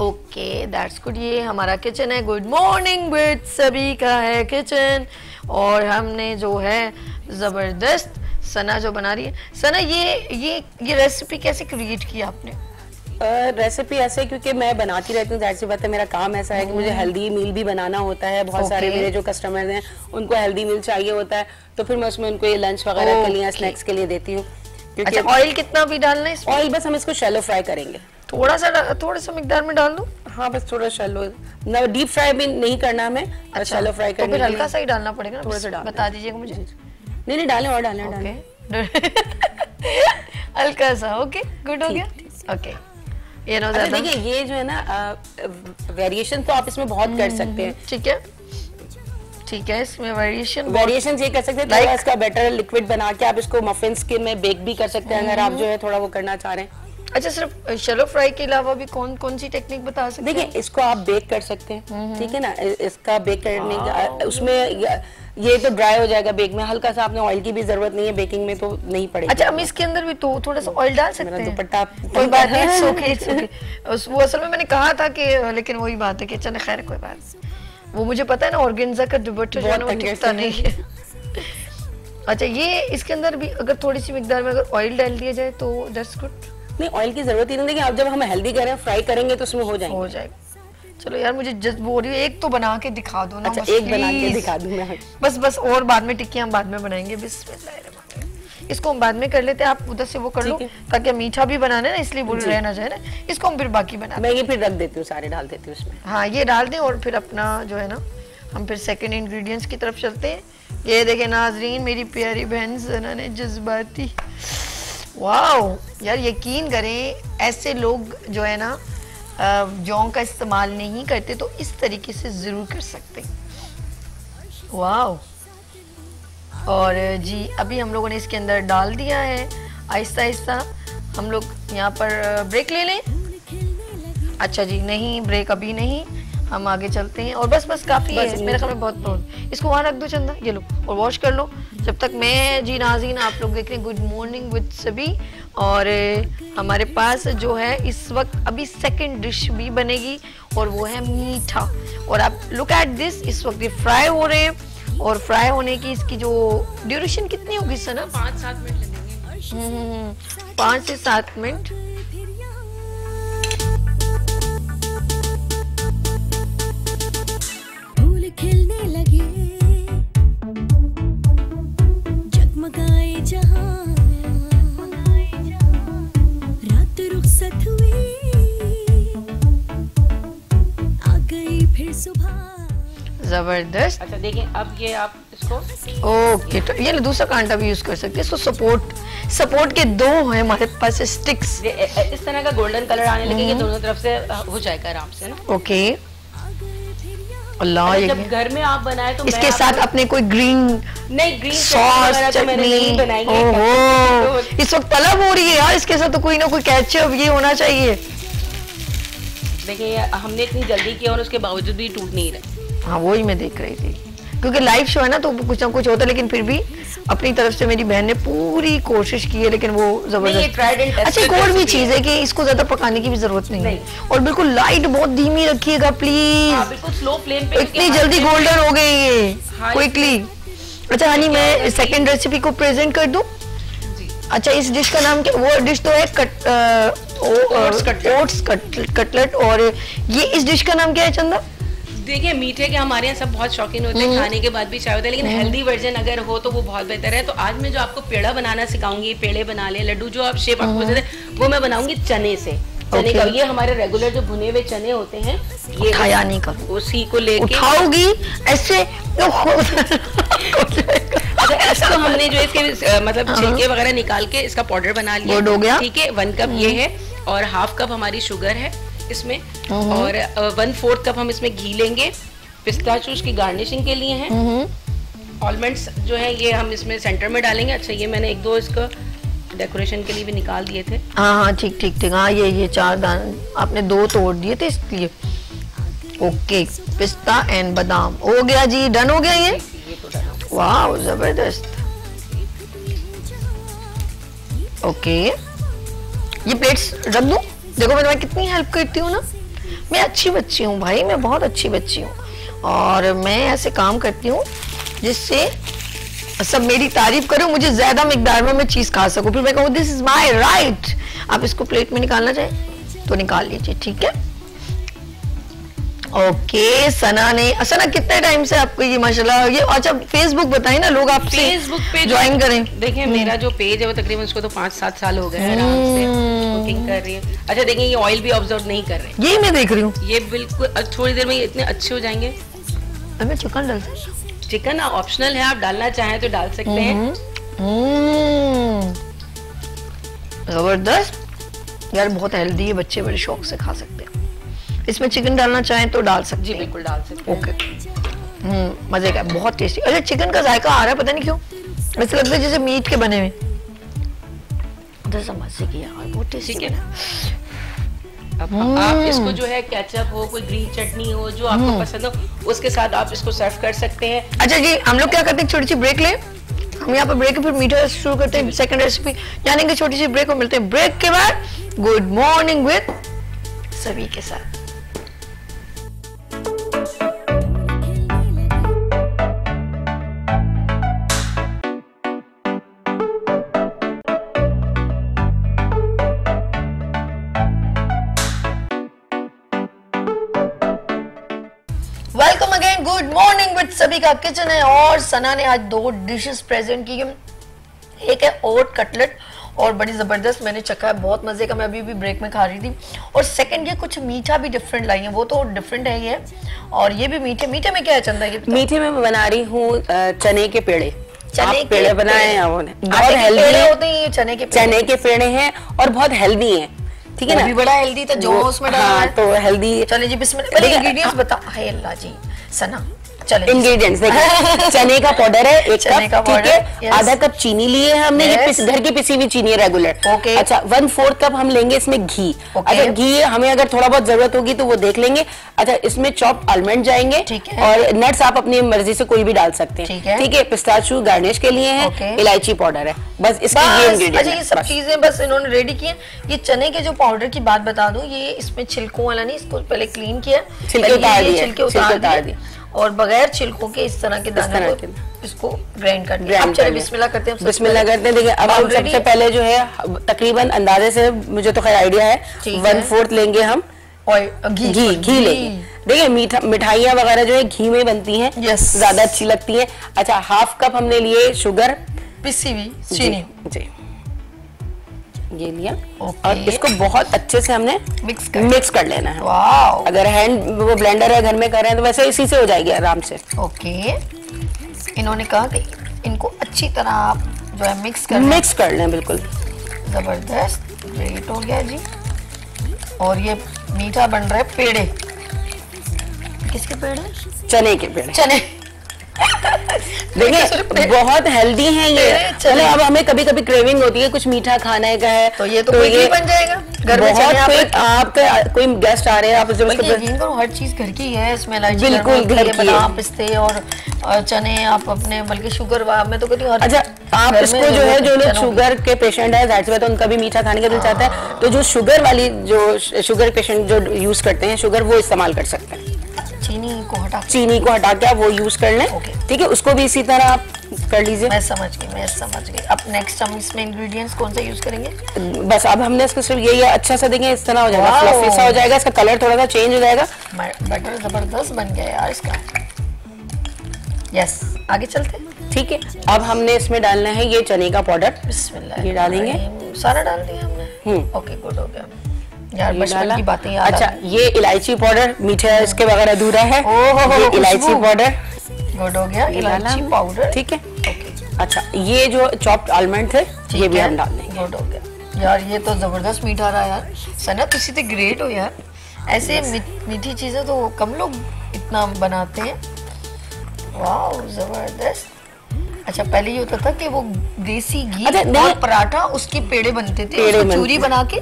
A: ओके दैट्स गुड ये हमारा किचन है. गुड मॉर्निंग विद सभी का है किचन और हमने जो है ज़बरदस्त सना जो बना रही है। सना ये ये ये रेसिपी कैसे क्रिएट की आपने?
F: रेसिपी uh, ऐसे क्योंकि मैं बनाती रहती हूँ ज़ाहिर सी बात है मेरा काम ऐसा है कि मुझे हेल्दी मील भी बनाना होता है। बहुत okay. सारे मेरे जो कस्टमर्स हैं उनको हेल्दी मील चाहिए होता है। तो फिर मैं उसमें उनको ये लंच वगैरह okay. के लिए स्नैक्स के लिए देती हूँ।
A: क्योंकि ऑयल अच्छा, कितना भी डालना है
F: ऑयल बस हम इसको शेलो फ्राई करेंगे।
A: थोड़ा सा थोड़ा सा मिकदार में डाल दूँ?
F: हाँ बस थोड़ा शेलो ना डीप फ्राई भी नहीं करना हमें अच्छा शेलो फ्राई करना
A: तो फिर हल्का सा ही डालना पड़ेगा थोड़ा सा डाल बता दीजिएगा मुझे।
F: नहीं नहीं डालें और डालें डालें।
A: हल्का सा ओके गुड हो गया? ओके।
F: ये नो अच्छा, देखिए ये जो है ना वेरिएशन तो आप इसमें बहुत कर सकते हैं।
A: ठीक है। ठीक है इसमें वेरिएशन
F: वेरिएशन ये कर सकते हैं like, इसका बेटर लिक्विड बना के आप इसको मफिन के में बेक भी कर सकते हैं अगर आप जो है थोड़ा वो करना चाह रहे हैं।
A: अच्छा सिर्फ़ शेलो फ्राई के अलावा भी कौन कौन सी टेक्निक बता सकते
F: हैं? देखिए इसको आप बेक कर सकते हैं ठीक है ना? इसका बेक करने का उसमें ये तो ड्राई हो जाएगा बेक में। हल्का सा आपने ऑयल की भी ज़रूरत नहीं है बेकिंग में तो नहीं पड़ेगी।
A: अच्छा हम इसके अंदर भी तो थोड़ा सा ऑयल डाल सकते हैं? दुपट्टा कोई बात नहीं ओके वो असल में मैंने कहा था कि लेकिन वही बात है कि चले खैर कोई बात वो मुझे पता है ना ऑर्गेन्जा का दुपट्टा जो है ना टिकता नहीं है। अच्छा ये इसके अंदर भी अगर थोड़ी सी मिकदार में अगर ऑयल डाल दिया जाए तो दैट्स गुड
F: नहीं ऑयल की ज़रूरत ही नहीं लेकिन आप जब हम हेल्दी करें फ्राई करेंगे तो उसमें हो जाएगा।
A: हो जाएगा। चलो यार मुझे जस्ट बोल रही एक तो बना के दिखा दो ना
F: अच्छा एक बना के दिखा दूँ मैं।
A: बस बस और बाद में टिक्की हम बाद में बनाएँगे। बिस्मिल्लाह इसको हम बाद में कर लेते हैं आप उधर से वो कर लो ताकि मीठा भी बनाना है ना इसलिए बोल रहे ना जाए ना इसको हम फिर बाकी बना
F: मैं ये फिर रख देती हूँ सारे डाल देती हूँ उसमें।
A: हाँ ये डाल दें और फिर अपना जो है ना हम फिर सेकेंड इंग्रेडिएंट्स की तरफ़ चलते हैं। ये देखे नाजरीन मेरी प्यारी बहन सना ने जज्बाती। वाओ, यार यकीन करें, ऐसे लोग जो है ना जौ का इस्तेमाल नहीं करते तो इस तरीके से ज़रूर कर सकते वाओ। और जी, अभी हम लोगों ने इसके अंदर डाल दिया है, आहिस्ता आहिस्ता। हम लोग यहाँ पर ब्रेक ले लें। अच्छा जी, नहीं, ब्रेक अभी नहीं। हम आगे चलते हैं। और बस बस काफ़ी है। मेरे ख्याल में बहुत बहुत। इसको वहाँ रख दो चंदा ये लो और वॉश कर लो। जब तक मैं जी नाजीन आप लोग देख रहे हैं गुड मॉर्निंग विद सभी। और हमारे पास जो है इस वक्त अभी सेकंड डिश भी बनेगी और वो है मीठा। और आप लुक एट दिस इस वक्त ये फ्राई हो रहे हैं। और फ्राई होने की इसकी जो ड्यूरेशन कितनी होगी सर
F: पाँच सात मिनट लगेंगे। हम्म, हम्म,
A: हम्म। पाँच से सात मिनट। ज़बरदस्त।
F: अच्छा देखिए अब ये आप इसको
A: ओके तो ये दूसरा कांटा भी यूज़ कर सकते हैं। इसको सपोर्ट सपोर्ट के दो हैं हमारे पास स्टिक्स
F: इस तरह का गोल्डन कलर आने लगेगा हम्म। दोनों तरफ़ से हो जाएगा आराम से ना?
A: ओके। अल्लाह
F: जब घर में आप बनाए तो
A: इसके साथ अपने कोई ग्रीन
F: नहीं ग्रीन
A: सॉस चटनी ओहो। इस वक्त तलब हो रही है यार इसके साथ तो कोई ना कोई कैचअप ये होना चाहिए।
F: देखिए हमने इतनी जल्दी किया और उसके बावजूद भी टूट नहीं रहा।
A: हाँ वही मैं देख रही थी। क्योंकि लाइव शो है ना तो कुछ ना कुछ होता है लेकिन फिर भी अपनी तरफ़ से मेरी बहन ने पूरी कोशिश की है लेकिन वो ज़बरदस्त। अच्छा एक और भी चीज़ है कि इसको ज़्यादा पकाने की भी ज़रूरत नहीं, नहीं। और बिल्कुल लाइट बहुत धीमी रखिएगा प्लीज़ हाँ,
F: स्लो फ्लेम पे
A: इतनी जल्दी गोल्डन हो गई ये क्विकली अच्छा हनी मैं सेकंड रेसिपी को प्रेजेंट कर दूँ? अच्छा इस डिश का नाम क्या वो डिश तो है कट ओट्स कटलेट और ये इस डिश का नाम क्या है चंदा?
F: देखिए मीठे के हमारे यहाँ सब बहुत शौकीन होते हैं हम्म। खाने के बाद भी चाय होता है लेकिन हेल्दी हम्म। वर्जन अगर हो तो वो बहुत बेहतर है। तो आज मैं जो आपको पेड़ा बनाना सिखाऊँगी पेड़े बना ले लड्डू जो आप शेप आपको पसंद वो मैं बनाऊँगी चने से। चने का ये हमारे रेगुलर जो भुने हुए चने होते हैं
A: ये नहीं कर
F: उसी को लेके
A: उठाओगी ऐसे
F: अच्छा इसको हमने जो इसके मतलब हाँ। छिलके वगैरह निकाल के इसका पाउडर बना लिया। ठीक है वन कप ये हम्म। है और हाफ़ कप हमारी शुगर है। इसमें। और वन फोर्थ कप हम इसमें घी लेंगे। पिस्ता चूस की गार्निशिंग के लिए हैं। ऑलमंड्स जो है ये हम इसमें सेंटर में डालेंगे। अच्छा ये मैंने एक दो इसका डेकोरेशन के लिए भी निकाल दिए थे।
A: हाँ हाँ ठीक ठीक ठीक। हाँ ये ये चार दान आपने दो तोड़ दिए थे इसलिए। ओके पिस्ता एंड बादाम। हो गया जी डन हो गया ये? वाह ज़बरदस्त। ओके। ये प्लेट्स रख दूँ? देखो, मैं कितनी हेल्प करती हूँ ना। मैं अच्छी बच्ची हूँ भाई, मैं बहुत अच्छी बच्ची हूँ। और मैं ऐसे काम करती हूँ जिससे सब मेरी तारीफ़ करो, मुझे ज़्यादा मकदार में मैं चीज़ खा सकूँ। फिर मैं कहूँ दिस इज़ माई राइट आप इसको प्लेट में निकालना चाहें तो निकाल लीजिए, ठीक है? ओके सना ने सना कितने टाइम से आपको ये माशाल्लाह ये अच्छा फेसबुक बताए ना लोग आप
F: फेसबुक पे
A: ज्वाइन करें।
F: देखिए मेरा हम्म। जो पेज है वो तकरीबन उसको तो पाँच सात साल हो गए हैं आराम से। Cooking hmm. कर रही है। अच्छा देखिए ये ऑयल भी ऑब्ज़र्व नहीं कर रहे।
A: ये मैं देख रही हूँ।
F: ये बिल्कुल थोड़ी देर में इतने अच्छे हो जाएँगे।
A: मैं चिकन डाल
F: चिकन ऑप्शनल है आप डालना चाहें तो डाल सकते हैं।
A: हम्म। ज़बरदस्त। यार बहुत हेल्दी है बच्चे बड़े शौक से खा सकते हैं। इसमें चिकन डालना चाहें तो डाल सकते
F: जी बिल्कुल डाल सकते
A: ओके हम्म मज़े का बहुत टेस्टी अच्छा चिकन का जायका आ रहा है पता नहीं क्यों। ऐसे लगता है जैसे मीट के बने हुए। बहुत टेस्टी है।
F: आप हम्म। इसको जो है केचप हो कोई ग्रीन चटनी हो जो आपको हम्म। पसंद हो उसके साथ आप इसको सर्व कर सकते हैं।
A: अच्छा जी हम लोग क्या करते हैं छोटी सी ब्रेक ले। हम यहाँ पर ब्रेक फिर मीठा शुरू करते हैं सेकंड रेसिपी यानी कि छोटी सी ब्रेक को मिलते हैं। ब्रेक के बाद गुड मॉर्निंग विद सभी के साथ। सभी का किचन है और सना ने आज दो डिशेस प्रेजेंट की एक है ओट कटलेट और बड़ी ज़बरदस्त मैंने चखा है बहुत मज़े का मैं अभी भी ब्रेक में खा रही थी। और सेकंड ये कुछ मीठा भी डिफरेंट लाई है वो तो डिफरेंट है ये और ये भी मीठे मीठे में क्या है चंदा ये
F: मीठे में बना रही हूँ चने के पेड़े।
A: चने
F: के पेड़े बनाए हैं
A: बहुत हेल्दी होते हैं चने के
F: चने के पेड़े हैं और बहुत हेल्दी हैं। ठीक है ना?
A: भी बड़ा हेल्दी था जो उसमें डाला
F: हाँ, तो हेल्दी
A: चलिए जी बिस्मिल्लाह। इंग्रेडिएंट्स बता हाय अल्लाह जी सना।
F: इंग्रेडिएंट्स देखिए चने का पाउडर है एक कप ठीक है? आधा कप चीनी लिए है हमने ये घर की पिसी हुई चीनी है रेगुलर
A: ओके
F: अच्छा वन फोर्थ कप हम लेंगे इसमें घी। अगर घी हमें अगर थोड़ा बहुत ज़रूरत होगी तो वो देख लेंगे। अच्छा इसमें चॉप आलमंड जाएँगे और नट्स आप अपनी मर्ज़ी से कोई भी डाल सकते हैं। ठीक है। पिस्ताचू गार्निश के लिए है इलायची पाउडर है। बस इसके ये इंग्रेडिएंट
A: अच्छा ये सब चीज़ें बस इन्होंने रेडी की ये चने के जो पाउडर की बात बता दूँ ये इसमें छिलकों वाला नहीं इसको पहले क्लीन किया।
F: छिलके उतार दिए छिलके उतार दिए।
A: और बगैर छिलकों के इस तरह के दाने को इसको ग्राइंड कर दिया चलिए बिस्मिल्लाह करते हैं
F: बिस्मिल्लाह करते हैं। देखिए अब हम सबसे पहले जो है तकरीबन अंदाजे से मुझे तो खैर आइडिया है वन फोर्थ लेंगे हम।
A: और घी
F: घी घी लेंगे। देखिए मीठा मिठाइयाँ वगैरह जो है घी में बनती हैं। ज़्यादा अच्छी लगती हैं। अच्छा हाफ़ कप हमने लिए शुगर
A: पिसी हुई चीनी। जी।
F: ये लिया। okay. और इसको बहुत अच्छे से हमने
A: मिक्स कर
F: मिक्स कर लेना है।
A: Wow.
F: अगर हैंड वो ब्लेंडर है घर में कर रहे हैं तो वैसे इसी से हो जाएगी आराम से।
A: ओके। okay. इन्होंने कहा कि इनको अच्छी तरह आप जो है मिक्स कर
F: मिक्स कर लें बिल्कुल।
A: ज़बरदस्त। ग्रेट हो गया जी। और ये मीठा बन रहा है पेड़े। किसके पेड़े
F: चने के पेड़े।
A: चने।
F: देखिए बहुत हेल्दी है ये। चलो अब हमें कभी कभी क्रेविंग होती है कुछ मीठा खाने का है
A: तो ये तो, तो ये बन जाएगा।
F: घर में बहुत आपके कोई गेस्ट आ रहे हैं आप
A: जब करो हर चीज़ घर की है इसमें
F: बिल्कुल घर की
A: पिस्ते और चने आप अपने बल्कि शुगर में तो कहती हूँ
F: अच्छा आप इसको जो है जो लोग शुगर के। पेशेंट है ज़ाहिर तो उनका भी मीठा खाने का दिल चाहता हाँ। तो जो शुगर वाली जो शुगर पेशेंट जो यूज़ करते हैं शुगर वो इस्तेमाल कर सकते हैं।
A: चीनी को हटा
F: चीनी को हटा के आप वो यूज़ कर लें। ठीक है? उसको भी इसी तरह आप कर लीजिए।
A: मैं समझ गई मैं समझ गई। अब नेक्स्ट हम इसमें इंग्रेडिएंट्स कौन सा यूज़ करेंगे?
F: बस अब हमने इसको सिर्फ़ यही अच्छा सा देंगे इस तरह हो जाएगा फ्लफी सा हो जाएगा इसका कलर थोड़ा सा चेंज हो जाएगा।
A: बटर ज़बरदस्त बन गया यार इसका। यस आगे चलते हैं।
F: ठीक है? अब हमने इसमें डालना है ये चने का पाउडर ये डालेंगे।
A: सारा डाल दिया हमने? ओके हम्म। गुड हो गया। यार बचपन की बातें याद
F: अच्छा ये इलायची पाउडर मीठा इसके बगैर अधूरा है। इलायची पाउडर।
A: गुड हो गया इलायची पाउडर।
F: ठीक है। अच्छा ये जो चॉप्ड आलमंड थे ये भी हम डाल देंगे।
A: गुड हो गया। यार ये तो ज़बरदस्त मीठा रहा यार। सना तुसी तो ग्रेट हो यार। ऐसे मीठी चीज़ें तो कम लोग इतना बनाते हैं। वाह ज़बरदस्त। अच्छा पहले ये होता था कि वो देसी घी अच्छा, और पराठा उसके पेड़े बनते थे पेड़े चूरी बना के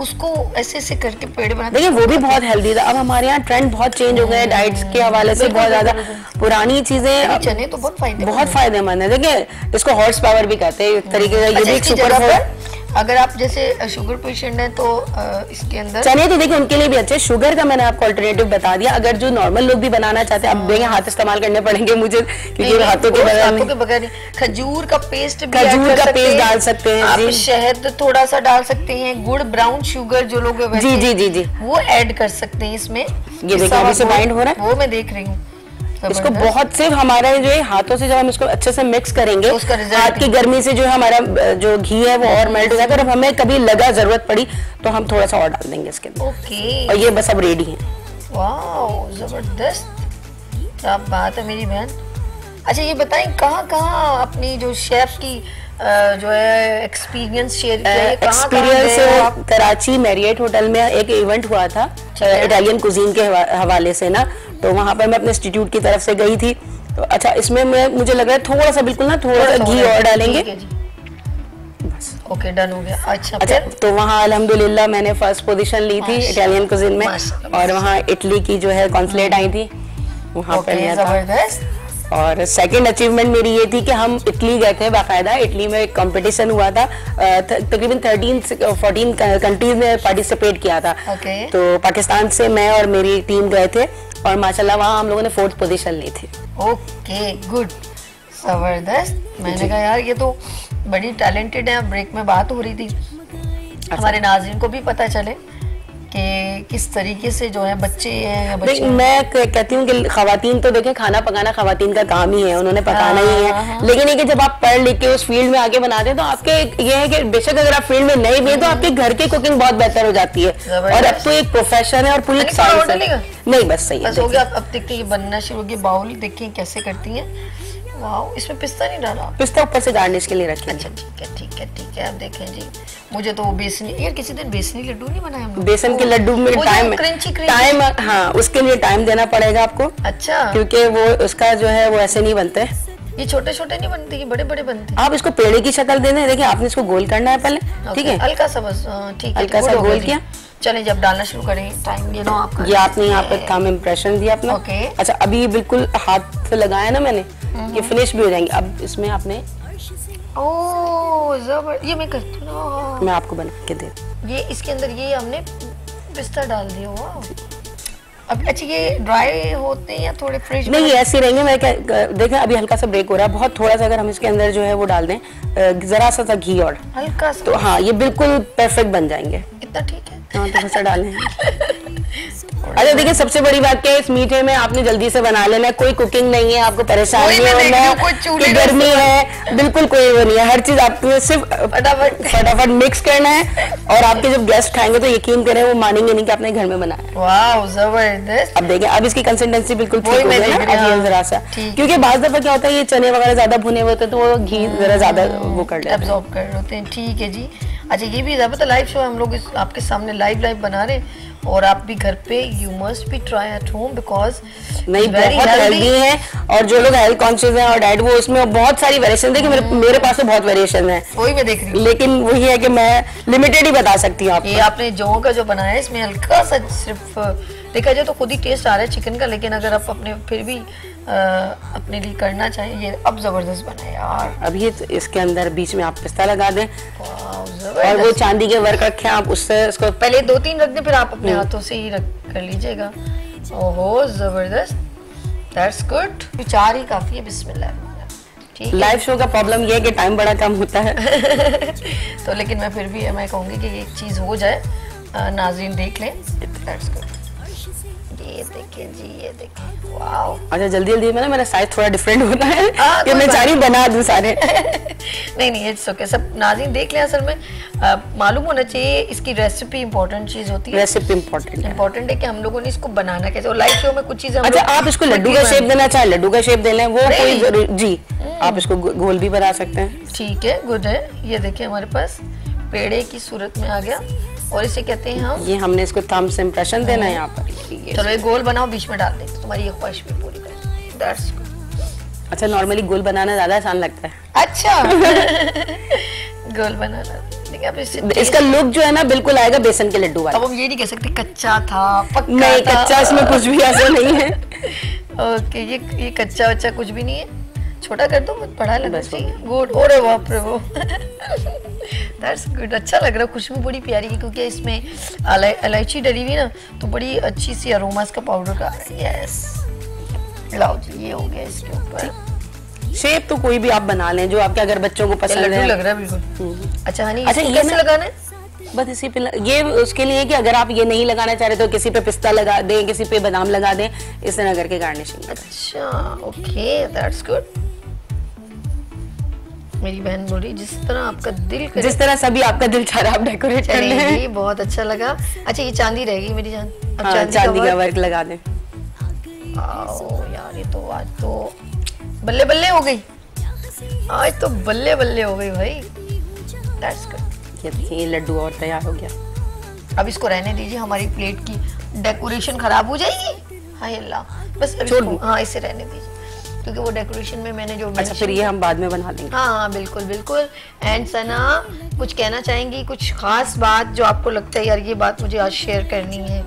A: उसको ऐसे ऐसे करके पेड़ बना
F: देखिए वो भी बहुत हेल्दी था। अब हमारे यहाँ ट्रेंड बहुत चेंज हो गए हैं डाइट्स के हवाले से बहुत ज़्यादा पुरानी चीज़ें
A: चने तो बहुत फ़ायदे
F: बहुत फ़ायदेमंद है। देखिए इसको हॉर्स पावर भी कहते हैं एक तरीके का ये अच्छा, भी एक सुपर
A: अगर आप जैसे शुगर पेशेंट है तो इसके अंदर
F: चने तो देखिए उनके लिए भी अच्छे। शुगर का मैंने आपको अल्टरनेटिव बता दिया। अगर जो नॉर्मल लोग भी बनाना चाहते हैं आप देंगे हाथ इस्तेमाल करने पड़ेंगे मुझे क्योंकि हाथों के
A: बगैर बगैर खजूर का पेस्ट
F: खजूर का पेस्ट डाल सकते हैं
A: आप शहद थोड़ा सा डाल सकते हैं गुड़ ब्राउन शुगर जो लोग
F: जी जी जी जी।
A: वो ऐड कर सकते हैं इसमें।
F: ये देखिए बाइंड हो रहा है।
A: वो मैं देख रही हूँ।
F: इसको बहुत सिर्फ़ हमारे जो है हाथों से जब हम इसको अच्छे से मिक्स करेंगे हाथ की गर्मी से जो हमारा जो घी है वो और मेल्ट हो जाएगा अगर हमें कभी लगा ज़रूरत पड़ी तो हम थोड़ा सा और डाल देंगे इसके अंदर।
A: ओके।
F: और ये बस अब रेडी है।
A: ज़बरदस्त। क्या बात है मेरी बहन। अच्छा ये बताएँ कहाँ कहाँ अपनी जो शेफ की जो है एक्सपीरियंस शेयर किया
F: एक्सपीरियंस कराची मैरियट होटल में एक इवेंट हुआ था इटालियन कुजीन के हवाले से ना। तो वहाँ पर मैं अपने इंस्टीट्यूट की तरफ़ से गई थी। तो अच्छा इसमें मैं मुझे लग रहा है थोड़ा सा बिल्कुल ना थोड़ा सा घी और डालेंगे।
A: ओके डन हो गया। अच्छा
F: अच्छा तो वहाँ अल्हम्दुलिल्लाह मैंने फ़र्स्ट पोजीशन ली थी इटालियन कुजिन में। और वहाँ इटली की जो है कॉन्सुलेट आई थी।
A: वहाँ पर ज़बरदस्त।
F: और सेकंड अचीवमेंट मेरी ये थी कि हम इटली गए थे बाकायदा। इटली में एक कंपटीशन हुआ था। तकरीबन थर्टीन फोर्टीन कंट्रीज़ ने पार्टिसिपेट किया था।
A: Okay.
F: तो पाकिस्तान से मैं और मेरी टीम गए थे और माशाल्लाह वहाँ हम लोगों ने फोर्थ पोजीशन ली थी।
A: ओके गुड ज़बरदस्त। मैंने कहा यार ये तो बड़ी टैलेंटेड है ब्रेक में बात हो रही थी। हमारे नाजरीन को भी पता चले। कि किस तरीके से जो है बच्चे हैं
F: मैं कहती हूँ कि खातन तो देखें खाना पकाना खातन का काम ही है उन्होंने पकाना ही है। हाँ, हाँ। लेकिन ये कि जब आप पढ़ लिख के उस फ़ील्ड में आगे बनाते हैं तो आपके ये है कि बेशक अगर आप फ़ील्ड में नहीं भी तो आपके घर की कुकिंग बहुत बेहतर हो जाती है। और अब तो एक प्रोफेशन है और पूरी नहीं बस सही
A: बस हो गया अब देखते बनना शुरू हो गया बाउल देखिए कैसे करती है। वाह इसमें पिस्ता नहीं डाला?
F: पिस्ता ऊपर से गार्निश के लिए रखें
A: अच्छा ठीक है ठीक है ठीक है आप देखें जी। मुझे तो बेसन यार किसी दिन बेसनी लड्डू नहीं बनाया
F: हमने बेसन के लड्डू में टाइम टाइम हाँ उसके लिए टाइम देना पड़ेगा आपको।
A: अच्छा।
F: क्योंकि वो उसका जो है वो ऐसे नहीं बनते।
A: ये छोटे छोटे नहीं बनते ये बड़े बड़े बनते
F: आप इसको पेड़े की शक्ल दे दें देखिए आपने इसको गोल करना है पहले ठीक है?
A: हल्का सा बस हाँ, ठीक है
F: हल्का सा गोल किया।
A: चले जब डालना शुरू करें टाइम ये नो आपका
F: ये आपने यहाँ पे काम इम्प्रेशन दिया अपना। ओके अच्छा अभी बिल्कुल हाथ लगाया ना मैंने ये फिनिश भी हो जाएँगे। अब इसमें आपने
A: ओ जबर ये मैं करती हूँ।
F: मैं आपको बना के दे
A: ये इसके अंदर ये हमने बिस्तर डाल दिया हुआ अब अच्छा ये ड्राई होते हैं या थोड़े फ्रिज
F: नहीं ऐसे रहेंगे। मैं क्या देखें अभी हल्का सा ब्रेक हो रहा है। बहुत थोड़ा सा अगर हम इसके अंदर जो है वो डाल दें जरा सा सा घी और।
A: हल्का सा।
F: तो हाँ ये बिल्कुल परफेक्ट बन जाएँगे।
A: इतना ठीक है?
F: हाँ तो ऐसा डालें अच्छा देखिए सबसे बड़ी बात क्या है इस मीठे में आपने जल्दी से बना लेना है कोई कुकिंग नहीं है आपको परेशानी नहीं है गर्मी है बिल्कुल कोई वो नहीं है हर चीज़ आपको सिर्फ़ फटाफट। फटाफट मिक्स करना है और आपके जब गेस्ट खाएँगे तो यकीन करें वो मानेंगे नहीं कि आपने घर में बनाया
A: ज़बरदस्त।
F: अब देखिए अब इसकी कंसिस्टेंसी बिल्कुल ठीक हो गई। जरा सा। क्योंकि बाज दफ़ा क्या होता है ये चने वगैरह ज़्यादा भुने हुए होते हैं तो वो घी जरा ज़्यादा वो कर लेते
A: हैं। ठीक है जी। अच्छा ये भी पता लाइव शो हम लोग इस आपके सामने लाइव लाइव बना रहे और आप भी घर पे you must be try at home because
F: नहीं बहुत हेल्दी है और जो लोग हेल्थ कॉन्शियस हैं और डाइट वो उसमें बहुत सारी वेरिएशन देखिए मेरे hmm. मेरे पास तो बहुत वेरिएशन है।
A: वही मैं देख रही हूँ।
F: लेकिन वही है कि मैं लिमिटेड ही बता सकती हूँ
A: ये आपने जो का जो बनाया है इसमें हल्का सा सिर्फ़ देखा जाए तो खुद ही टेस्ट आ रहा है चिकन का लेकिन अगर आप अपने फिर भी अपने लिए करना चाहिए। ये अब ज़बरदस्त बना यार।
F: अब ये तो इसके अंदर बीच में आप पिस्ता लगा दें। और वो चांदी के वर्क रखे आप उससे इसको
A: पहले दो तीन रख दें फिर आप अपने हम्म। हाथों से ही रख कर लीजिएगा। ओहो ज़बरदस्त। दैट्स गुड चार ही काफ़ी है बिस्मिल्लाह।
F: लाइव शो का प्रॉब्लम ये है कि टाइम बड़ा कम होता है।
A: तो लेकिन मैं फिर भी मैं कहूँगी कि एक चीज़ हो जाए नाजरीन देख लें। दैट्स गुड ये देखिए जी ये देखिए वाओ
F: अच्छा जल्दी जल्दी में ना मेरा साइज़ थोड़ा डिफरेंट होता है। हाँ, कि मैं चारी बना दूँ सारे।
A: नहीं नहीं इट्स ओके सब नाज़रीन देख लें असल में मालूम होना चाहिए इसकी रेसिपी इंपॉर्टेंट चीज़ होती है।
F: रेसिपी इंपॉर्टेंट
A: इंपॉर्टेंट है कि हम लोगों ने इसको बनाना कैसे और लाइव शो में कुछ चीज़ें
F: अच्छा आप इसको लड्डू का शेप देना चाहे लड्डू का शेप दे लें वो कोई जी हम्म। आप इसको गोल भी बना सकते हैं।
A: ठीक है गुड है। ये देखिए हमारे पास पेड़े की सूरत में आ गया। और इसे कहते हैं हम
F: ये हमने इसको थम से इम्प्रेशन देना है यहाँ पर।
A: चलो ये गोल बनाओ बीच में डाल दे। तुम्हारी ये ख्वाहिश भी पूरी कर।
F: अच्छा नॉर्मली गोल बनाना ज़्यादा आसान लगता
A: है। अच्छा। गोल बनाना।
F: इसका लुक जो है ना बिल्कुल आएगा बेसन के लड्डू वाला।
A: अब हम ये नहीं कह सकते कच्चा था पक्का
F: नहीं था। कच्चा इसमें कुछ भी ऐसा नहीं है।
A: ओके ये ये कच्चा वच्चा कुछ भी नहीं है। छोटा कर दो बड़ा लगना चाहिए। गुड ओरे बाप रे वो। दैट्स गुड अच्छा लग रहा है खुशबू बड़ी प्यारी है क्योंकि इसमें इलायची डली हुई ना तो बड़ी अच्छी सी अरोमास का पाउडर का यस लाओ जी ये हो गया इसके ऊपर।
F: शेप तो कोई भी आप बना लें जो आपके अगर बच्चों को पसंद
A: है। लग रहा है बिल्कुल। हम्म। अच्छा हनी अच्छा ये कैसे लगाना है?
F: बस इसी पे ये उसके लिए कि अगर आप ये नहीं लगाना चाह रहे तो किसी पे पिस्ता लगा दें किसी पे बादाम लगा दें इस तरह करके गार्निशिंग
A: अच्छा ओके दैट्स गुड मेरी बहन बोली जिस तरह आपका दिल करे
F: जिस तरह सभी आपका दिल चाह रहा आप डेकोरेट कर
A: ले बहुत अच्छा लगा। अच्छा ये चांदी रहेगी मेरी जान।
F: अब हाँ, चांदी, का वर्क लगा दें।
A: आओ यार ये तो आज तो बल्ले बल्ले हो गई। आज तो बल्ले बल्ले हो गई भाई। दैट्स
F: गुड ये देखिए लड्डू और तैयार हो गया।
A: अब इसको रहने दीजिए हमारी प्लेट की डेकोरेशन खराब हो जाएगी। हाय अल्लाह। बस अब हाँ इसे रहने दीजिए। क्योंकि वो डेकोरेशन में मैंने जो
F: अच्छा फिर ये हम बाद में बना लेंगे
A: हाँ हाँ बिल्कुल बिल्कुल। एंड सना कुछ कहना चाहेंगी? कुछ खास बात जो आपको लगता है यार ये बात मुझे आज शेयर करनी है?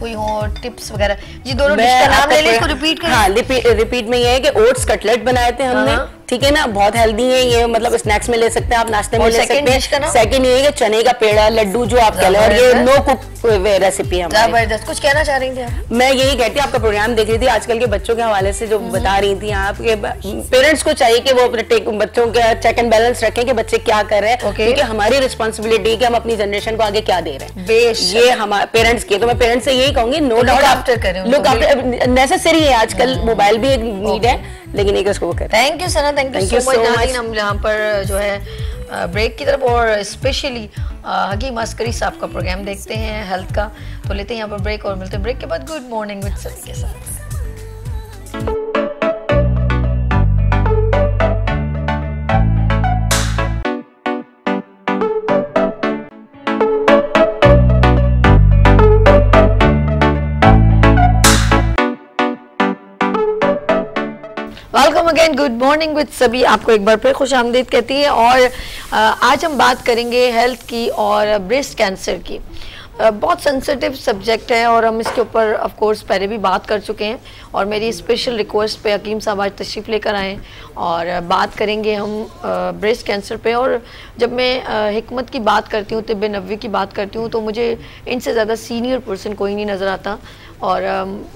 A: कोई हो टिप्स वगैरह? जी दोनों डिश का नाम ले ले इसको रिपीट
F: करें। हाँ रिपीट में ये है कि ओट्स कटलेट बनाए थे हमने। हाँ। ठीक है ना? बहुत हेल्दी है ये मतलब स्नैक्स में ले सकते हैं आप नाश्ते में ले सकते हैं। सेकंड ये है चने का पेड़ा लड्डू जो आप कह और ये नो कुक रेसिपी है
A: ज़बरदस्त। कुछ कहना चाह रही थी
F: मैं यही कहती हूँ आपका प्रोग्राम देख रही थी आजकल के बच्चों के हवाले से जो हम्म। बता रही थी आप पेरेंट्स को चाहिए कि वो अपने बच्चों का चेक एंड बैलेंस रखें कि बच्चे क्या कर रहे हैं। क्योंकि हमारी रिस्पॉन्सिबिलिटी है कि हम अपनी जनरेशन को आगे क्या दे रहे हैं। ये हमारे पेरेंट्स की तो मैं पेरेंट्स से यही कहूँगी नो डाउट आफ्टर करें लुक आफ्टर नेसेसरी है आजकल मोबाइल हम्म। भी एक नीड है। लेकिन एक उसको
A: thank you Sana thank you so much हम यहाँ पर जो है ब्रेक की तरफ़ और स्पेशली हकीम अस्करी साहब का प्रोग्राम देखते हैं हेल्थ का। तो लेते हैं यहाँ पर ब्रेक और मिलते हैं। ब्रेक के बाद गुड मॉर्निंग विद सभी के साथ। Welcome again good morning with सभी। आपको एक बार फिर खुश आमदीद कहती है और आज हम बात करेंगे हेल्थ की और ब्रेस्ट कैंसर की। बहुत सेंसिटिव सब्जेक्ट है और हम इसके ऊपर ऑफ़ कोर्स पहले भी बात कर चुके हैं और मेरी स्पेशल रिक्वेस्ट पे हकीम साहब आज तशरीफ़ लेकर आए और बात करेंगे हम ब्रेस्ट कैंसर पे। और जब मैं हमत की बात करती हूँ तिब नबी की बात करती हूँ तो मुझे इनसे ज़्यादा सीनियर पर्सन कोई नहीं नज़र आता। और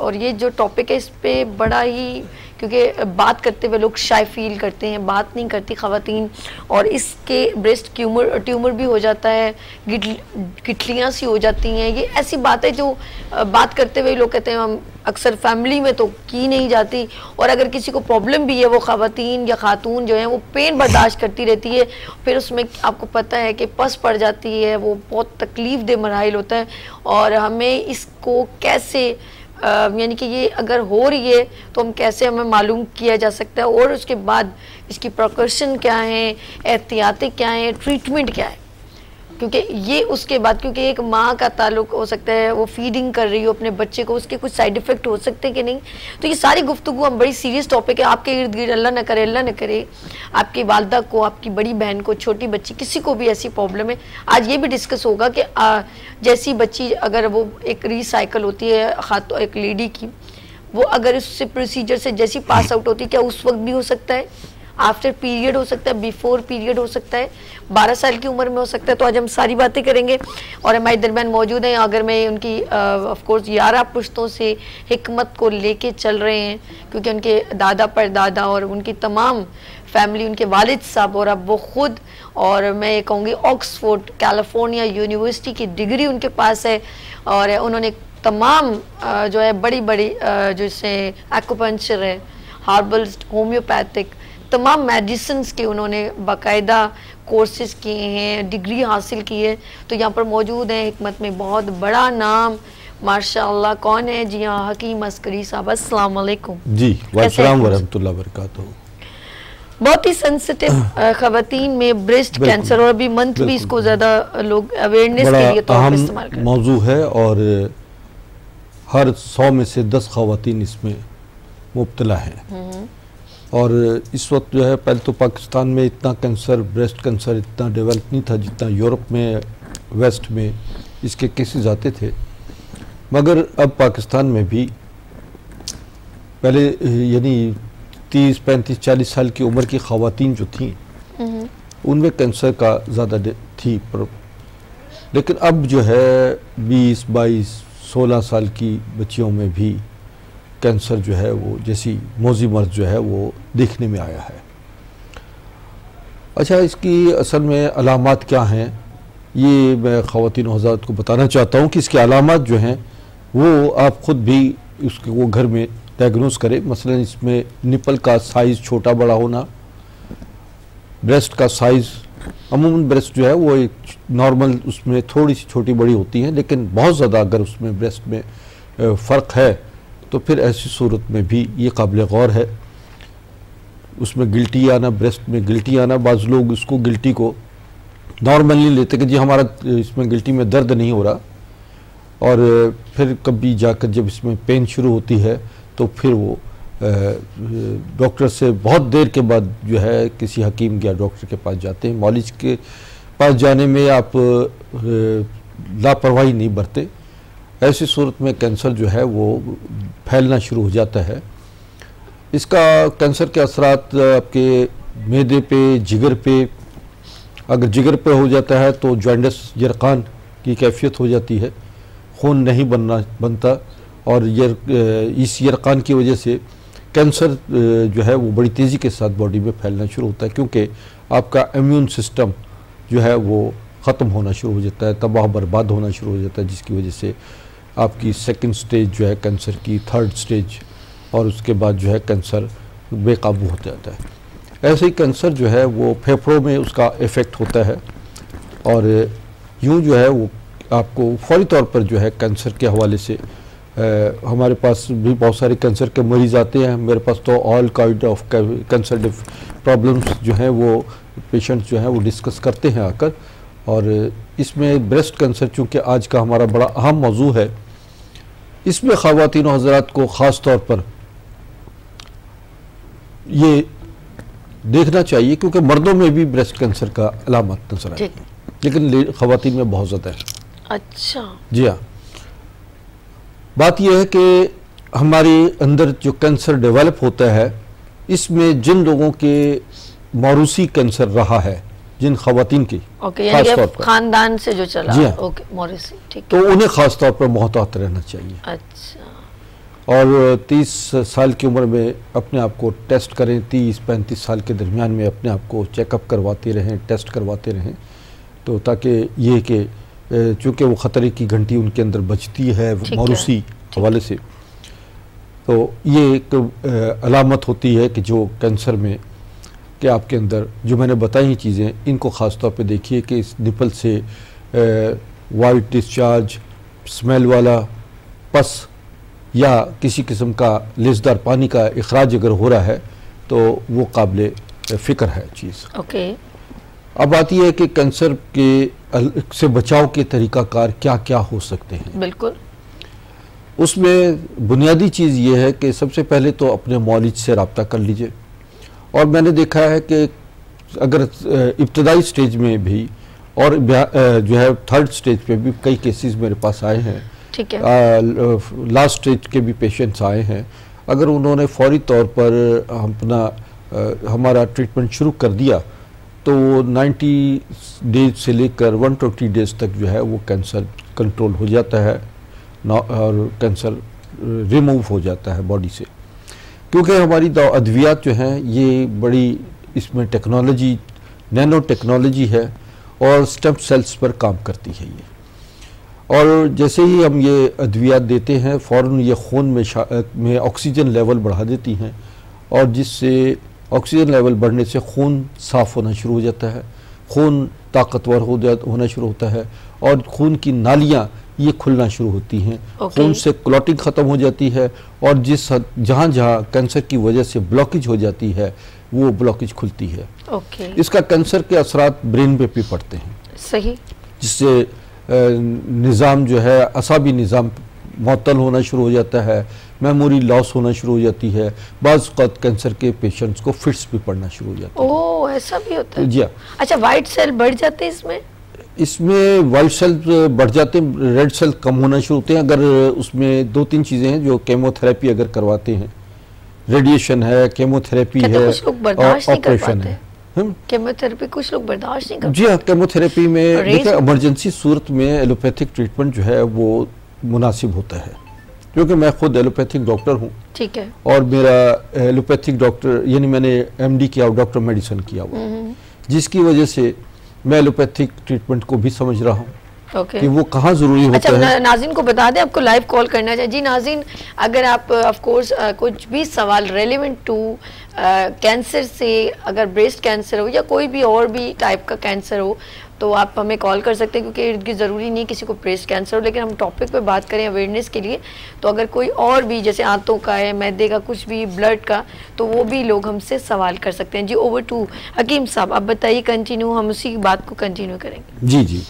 A: और ये जो टॉपिक है, इस पर बड़ा ही क्योंकि बात करते हुए लोग शाय फील करते हैं, बात नहीं करती खातन और इसके ब्रेस्ट ट्यूमर ट्यूमर भी हो जाता है गिटलियाँ सी हो जाती हैं। ये ऐसी बात जो बात करते हुए लोग कहते हैं, हम अक्सर फैमिली में तो की नहीं जाती और अगर किसी को प्रॉब्लम भी है, वो खातन या खातून जो है, वो पेन बर्दाश्त करती रहती है। फिर उसमें आपको पता है कि पस पड़ जाती है, वो बहुत तकलीफ़ दे मराइल होता है और हमें इसको कैसे यानी कि ये अगर हो रही है तो हम कैसे हमें मालूम किया जा सकता है? और उसके बाद इसकी प्रकर्शन क्या है? एहतियातें क्या हैं? ट्रीटमेंट क्या है? क्योंकि ये उसके बाद क्योंकि एक माँ का ताल्लुक हो सकता है वो फीडिंग कर रही हो अपने बच्चे को उसके कुछ साइड इफ़ेक्ट हो सकते हैं कि नहीं? तो ये सारी गुफ्तु हम बड़ी सीरियस टॉपिक है। आपके इर्द गिर्द अल्लाह न करे अल्लाह न करे। आपकी वालदा को आपकी बड़ी बहन को छोटी बच्ची किसी को भी ऐसी प्रॉब्लम है। आज ये भी डिस्कस होगा कि आ, जैसी बच्ची अगर वो एक रिसाइकल होती है खातो एक लेडी की वो अगर उससे प्रोसीजर से जैसी पास आउट होती है क्या उस वक्त भी हो सकता है? आफ्टर पीरियड हो सकता है बिफोर पीरियड हो सकता है, बारह साल की उम्र में हो सकता है तो आज हम सारी बातें करेंगे। और हमारे दरमियान मौजूद हैं, अगर मैं उनकी ऑफकोर्स ग्यारह पुश्तों से हमत को लेके चल रहे हैं, क्योंकि उनके दादा परदादा और उनकी तमाम फैमिली उनके वालिद साहब और अब वो खुद और मैं ये कहूँगी ऑक्सफोर्ड कैलिफ़ोर्निया यूनिवर्सिटी की डिग्री उनके पास है और उन्होंने तमाम जो है बड़ी बड़ी जो इससे एक्ोपंचर है हार्बल होम्योपैथिक तमाम मेडिसिन के उन्होंने बाकायदा कोर्सेज किए हैं डिग्री हासिल की है। तो यहाँ पर मौजूद हैं हमत में बहुत बड़ा नाम। माशाल्लाह कौन है? जी हाँ हकीम अस्करी साहब अस्सलाम वालेकुम।
G: जी वालेकुम वरहमतुल्लाह वबरकातुहू
A: बहुत ही सेंसिटिव खातन में ब्रेस्ट कैंसर और अभी मंथ भी इसको ज़्यादा लोग अवेयरनेस के लिए तो इस्तेमाल
G: करते मौजू है और हर सौ में से दस खातन इसमें मुबतला हैं। हम्म। और इस वक्त जो है पहले तो पाकिस्तान में इतना कैंसर ब्रेस्ट कैंसर इतना डेवलप नहीं था जितना यूरोप में वेस्ट में इसके केसेस आते थे मगर अब पाकिस्तान में भी पहले यानी तीस पैंतीस चालीस साल की उम्र की खातन जो थी हम्म। उनमें कैंसर का ज़्यादा थी पर लेकिन अब जो है बीस बाईस सोलह साल की बच्चियों में भी कैंसर जो है वो, जैसी मोजी मर्ज जो है वो देखने में आया है। अच्छा इसकी असल में अलामत क्या हैं, ये मैं ख़वान हज़रत को बताना चाहता हूँ कि इसके अलामत जो हैं, वो आप ख़ुद भी उसके, वो घर में डायग्नोस करें। मसलन इसमें निपल का साइज़ छोटा बड़ा होना ब्रेस्ट का साइज़ अमूमन ब्रेस्ट जो है वो एक नॉर्मल उसमें थोड़ी सी छोटी बड़ी होती हैं, लेकिन बहुत ज़्यादा अगर उसमें ब्रेस्ट में फ़र्क है तो फिर ऐसी सूरत में भी ये काबिल गौर है। उसमें गिल्टी आना, ब्रेस्ट में गिल्टी आना, बाज़ लोग उसको गिल्टी को नॉर्मली लेते कि जी हमारा इसमें गिल्टी में दर्द नहीं हो रहा। और फिर कभी जाकर जब इसमें पेन शुरू होती है तो फिर वो डॉक्टर से बहुत देर के बाद जो है किसी हकीम या डॉक्टर के पास जाते हैं। मॉलिज के पास जाने में आप लापरवाही नहीं बरते। ऐसी सूरत में कैंसर जो है वो फैलना शुरू हो जाता है। इसका कैंसर के असरात आपके मैदे पे, जिगर पे, अगर जिगर पे हो जाता है तो जॉइंडस यरकान की कैफियत हो जाती है। खून नहीं बनना, बनता और यर इस यरकान की वजह से कैंसर जो है वो बड़ी तेज़ी के साथ बॉडी में फैलना शुरू होता है क्योंकि आपका इम्यून सिस्टम जो है वो ख़त्म होना शुरू हो जाता है, तबाह बर्बाद होना शुरू हो जाता है, जिसकी वजह से आपकी सेकंड स्टेज जो है कैंसर की थर्ड स्टेज और उसके बाद जो है कैंसर बेकाबू हो जाता है। ऐसे ही कैंसर जो है वो फेफड़ों में उसका इफ़ेक्ट होता है और यूँ जो है वो आपको फौरी तौर पर जो है कैंसर के हवाले से आ, हमारे पास भी बहुत सारे कैंसर के मरीज़ आते हैं। मेरे पास तो all kind of cancer problems जो हैं वो पेशेंट्स जो हैं वो डिस्कस करते हैं आकर। और इसमें ब्रेस्ट कैंसर चूँकि आज का हमारा बड़ा अहम मौजू है इसमें ख़वान हजरात को ख़ास तौर पर ये देखना चाहिए क्योंकि मर्दों में भी ब्रेस्ट कैंसर का अलामत नज़र आए लेकिन खातन में बहुत ज़्यादा है।
A: अच्छा।
G: जी हाँ। बात यह है कि हमारे अंदर जो कैंसर डेवलप होता है इसमें जिन लोगों के मौरूसी कैंसर रहा है जिन खातन की
A: ओके खानदान से जो चला।
G: जी हाँ। ओके
A: मौरूसी ठीक
G: तो उन्हें खास तौर पर मोहतात रहना चाहिए।
A: अच्छा।
G: और 30 साल की उम्र में अपने आप को टेस्ट करें 30-35 साल के दरमियान में अपने आप को चेकअप करवाते रहें टेस्ट करवाते रहें तो ताकि ये कि चूँकि वो ख़तरे की घंटी उनके अंदर बचती है मौरूसी हवाले से तो ये एक अलामत होती है कि जो कैंसर में कि आपके अंदर जो मैंने बताई हैं चीज़ें इनको ख़ास तौर पे देखिए कि इस निपल से वाइट डिस्चार्ज स्मेल वाला पस या किसी किस्म का लेसदार पानी का अखराज अगर हो रहा है तो वो काबिल फ़िक्र है चीज़।
A: ओके।
G: अब यह है कि कैंसर के से बचाव के तरीक़ाकार क्या क्या हो सकते हैं?
A: बिल्कुल।
G: उसमें बुनियादी चीज़ ये है कि सबसे पहले तो अपने मॉलिज से रबता कर लीजिए। और मैंने देखा है कि अगर इब्तदाई स्टेज में भी और जो है थर्ड स्टेज पे भी कई केसेस मेरे पास आए हैं।
A: ठीक है।
G: लास्ट स्टेज के भी पेशेंट्स आए हैं। अगर उन्होंने फौरी तौर पर अपना हमारा ट्रीटमेंट शुरू कर दिया तो 90 डेज़ से लेकर 120 डेज़ तक जो है वो कैंसर कंट्रोल हो जाता है और कैंसर रिमूव हो जाता है बॉडी से। क्योंकि हमारी अद्वियात जो हैं, ये बड़ी इसमें टेक्नोलॉजी नैनो टेक्नोलॉजी है और स्टेम सेल्स पर काम करती है ये। और जैसे ही हम ये अद्वियात देते हैं फ़ौर ये खून में में ऑक्सीजन लेवल बढ़ा देती हैं और जिससे ऑक्सीजन लेवल बढ़ने से खून साफ़ होना शुरू हो जाता है, खून ताकतवर हो जा, होना शुरू होता है और खून की नालियाँ ये खुलना शुरू होती हैं। Okay. खून से क्लॉटिंग ख़त्म हो जाती है और जिस जहाँ जहाँ कैंसर की वजह से ब्लॉकेज हो जाती है वो ब्लॉकेज खुलती है।
A: Okay.
G: इसका कैंसर के असरात ब्रेन पे भी पड़ते हैं।
A: सही।
G: जिससे निज़ाम जो है असाबी निज़ाम मअतल होना शुरू हो जाता है मेमोरी लॉस होना शुरू हो जाती है बाज़ कैंसर के पेशेंट्स को फिट्स भी पड़ना शुरू हो जाता
A: है। ओ ऐसा भी होता है?
G: जी हाँ।
A: अच्छा वाइट सेल बढ़ जाते हैं इसमें?
G: इसमें वाइट सेल बढ़ जाते हैं रेड सेल कम होना शुरू होते हैं। अगर उसमें दो तीन चीज़ें हैं जो केमोथेरेपी अगर करवाते हैं। रेडिएशन है केमोथेरेपी है
A: ऑपरेशन है। केमोथेरेपी कुछ लोग बर्दाश्त नहीं करते
G: जी हाँ केमोथेरेपी में देखिए इमरजेंसी सूरत में एलोपैथिक ट्रीटमेंट जो है वो मुनासिब होता है। क्योंकि मैं खुद एलोपैथिक डॉक्टर हूँ।
A: ठीक है।
G: और मेरा एलोपैथिक डॉक्टर यानी मैंने एमडी किया डॉक्टर मेडिसिन किया हुआ। जिसकी वजह से मैं एलोपैथिक ट्रीटमेंट को भी समझ रहा हूँ
A: okay.
G: कि वो कहाँ ज़रूरी होता अच्छा, है
A: नाजिन को बता दें आपको लाइव कॉल करना चाहिए जी नाजिन अगर आप ऑफ़ कोर्स कुछ भी सवाल रेलिवेंट टू कैंसर से अगर ब्रेस्ट कैंसर हो या कोई भी और भी टाइप का कैंसर हो तो आप हमें कॉल कर सकते हैं क्योंकि इनकी ज़रूरी नहीं किसी को ब्रेस्ट कैंसर हो लेकिन हम टॉपिक पे बात करें अवेयरनेस के लिए तो अगर कोई और भी जैसे आंतों का है मैदे का कुछ भी ब्लड का तो वो भी लोग हमसे सवाल कर सकते हैं। जी ओवर टू हकीम साहब आप बताइए कंटिन्यू हम उसी बात को कंटिन्यू करेंगे।
G: जी जी।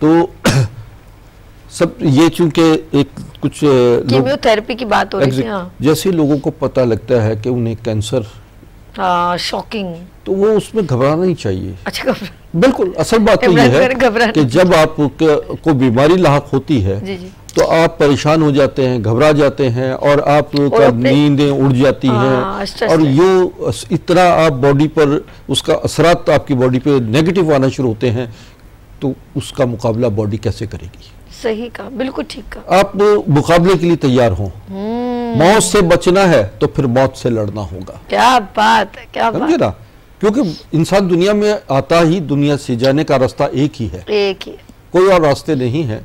G: तो सब ये चूँकि एक कुछ
A: कीमियोथेरेपी की बात हो रही है हाँ।
G: जैसे लोगों को पता लगता है कि उन्हें कैंसर
A: शॉकिंग
G: तो वो उसमें घबराना नहीं चाहिए।
A: अच्छा
G: बिल्कुल असल बात तो ये है कि जब आप को बीमारी लाक होती है जी जी। तो आप परेशान हो जाते हैं घबरा जाते हैं और आप का नींदें उड़ जाती हैं और यो इतना आप बॉडी पर उसका असरात आपकी बॉडी पे नेगेटिव आना शुरू होते हैं तो उसका मुकाबला बॉडी कैसे करेगी?
A: सही कहा बिल्कुल ठीक कहा।
G: आप मुकाबले के लिए तैयार हो। हम्म। मौत से बचना है तो फिर मौत से लड़ना होगा।
A: क्या बात है क्या समझे ना?
G: क्योंकि इंसान दुनिया में आता ही दुनिया से जाने का रास्ता एक ही है।
A: एक ही।
G: कोई और रास्ते नहीं है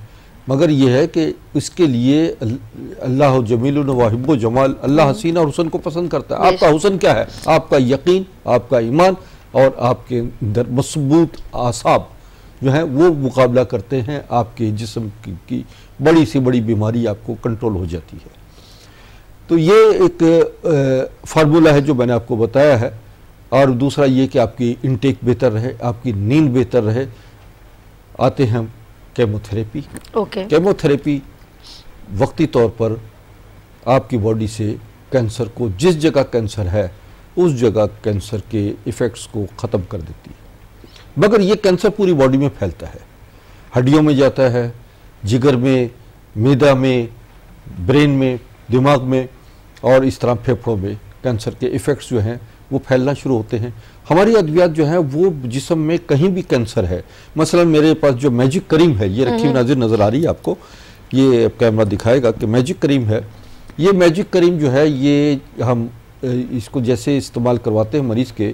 G: मगर यह है कि इसके लिए अल्लाह जमील वाहिब जमाल अल्लाह हम्म। हसीन और हुसन को पसंद करता है। आपका हुसन क्या है? आपका यकीन आपका ईमान और आपके मज़बूत आसाब जो है वो मुकाबला करते हैं। आपके जिसम की, की बड़ी से बड़ी बीमारी आपको कंट्रोल हो जाती है। तो ये एक फार्मूला है जो मैंने आपको बताया है। और दूसरा ये कि आपकी इनटेक बेहतर रहे आपकी नींद बेहतर रहे। आते हैं हम केमोथेरेपी
A: ओके
G: केमोथेरेपी वक्ती तौर पर आपकी बॉडी से कैंसर को जिस जगह कैंसर है उस जगह कैंसर के इफ़ेक्ट्स को ख़त्म कर देती है। मगर ये कैंसर पूरी बॉडी में फैलता है। हड्डियों में जाता है जिगर में मैदा में ब्रेन में दिमाग में और इस तरह फेफड़ों में कैंसर के इफ़ेक्ट्स जो हैं वो फैलना शुरू होते हैं। हमारी अद्वियात जो है वो जिसम में कहीं भी कैंसर है। मसलन मेरे पास जो मैजिक करीम है ये रखी हुई नज़र नज़र आ रही है आपको। ये कैमरा दिखाएगा कि मैजिक करीम है। ये मैजिक करीम जो है ये हम इसको जैसे इस्तेमाल करवाते हैं मरीज़ के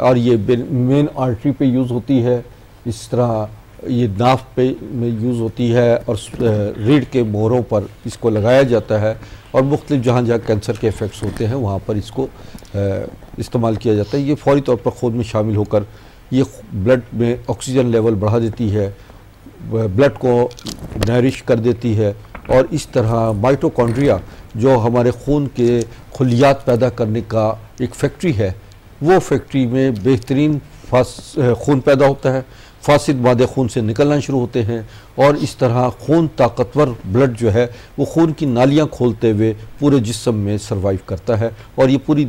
G: और ये मेन आर्टरी पे यूज़ होती है। इस तरह ये नाफ पे में यूज़ होती है और रीढ़ के मोहरों पर इसको लगाया जाता है और मुख्तलिफ़ जहाँ जहाँ कैंसर के इफ़ेक्ट्स होते हैं, वहाँ पर इसको इस्तेमाल किया जाता है। ये फौरी तौर पर ख़ुद में शामिल होकर ये ब्लड में ऑक्सीजन लेवल बढ़ा देती है ब्लड को नरिश कर देती है और इस तरह माइटोकॉन्ड्रिया जो हमारे खून के खलियात पैदा करने का एक फैक्ट्री है, वो फैक्ट्री में बेहतरीन खून पैदा होता है। फासिद मादे खून से निकलना शुरू होते हैं और इस तरह खून ताकतवर ब्लड जो है वो खून की नालियाँ खोलते हुए पूरे जिसम में सर्वाइव करता है और ये पूरी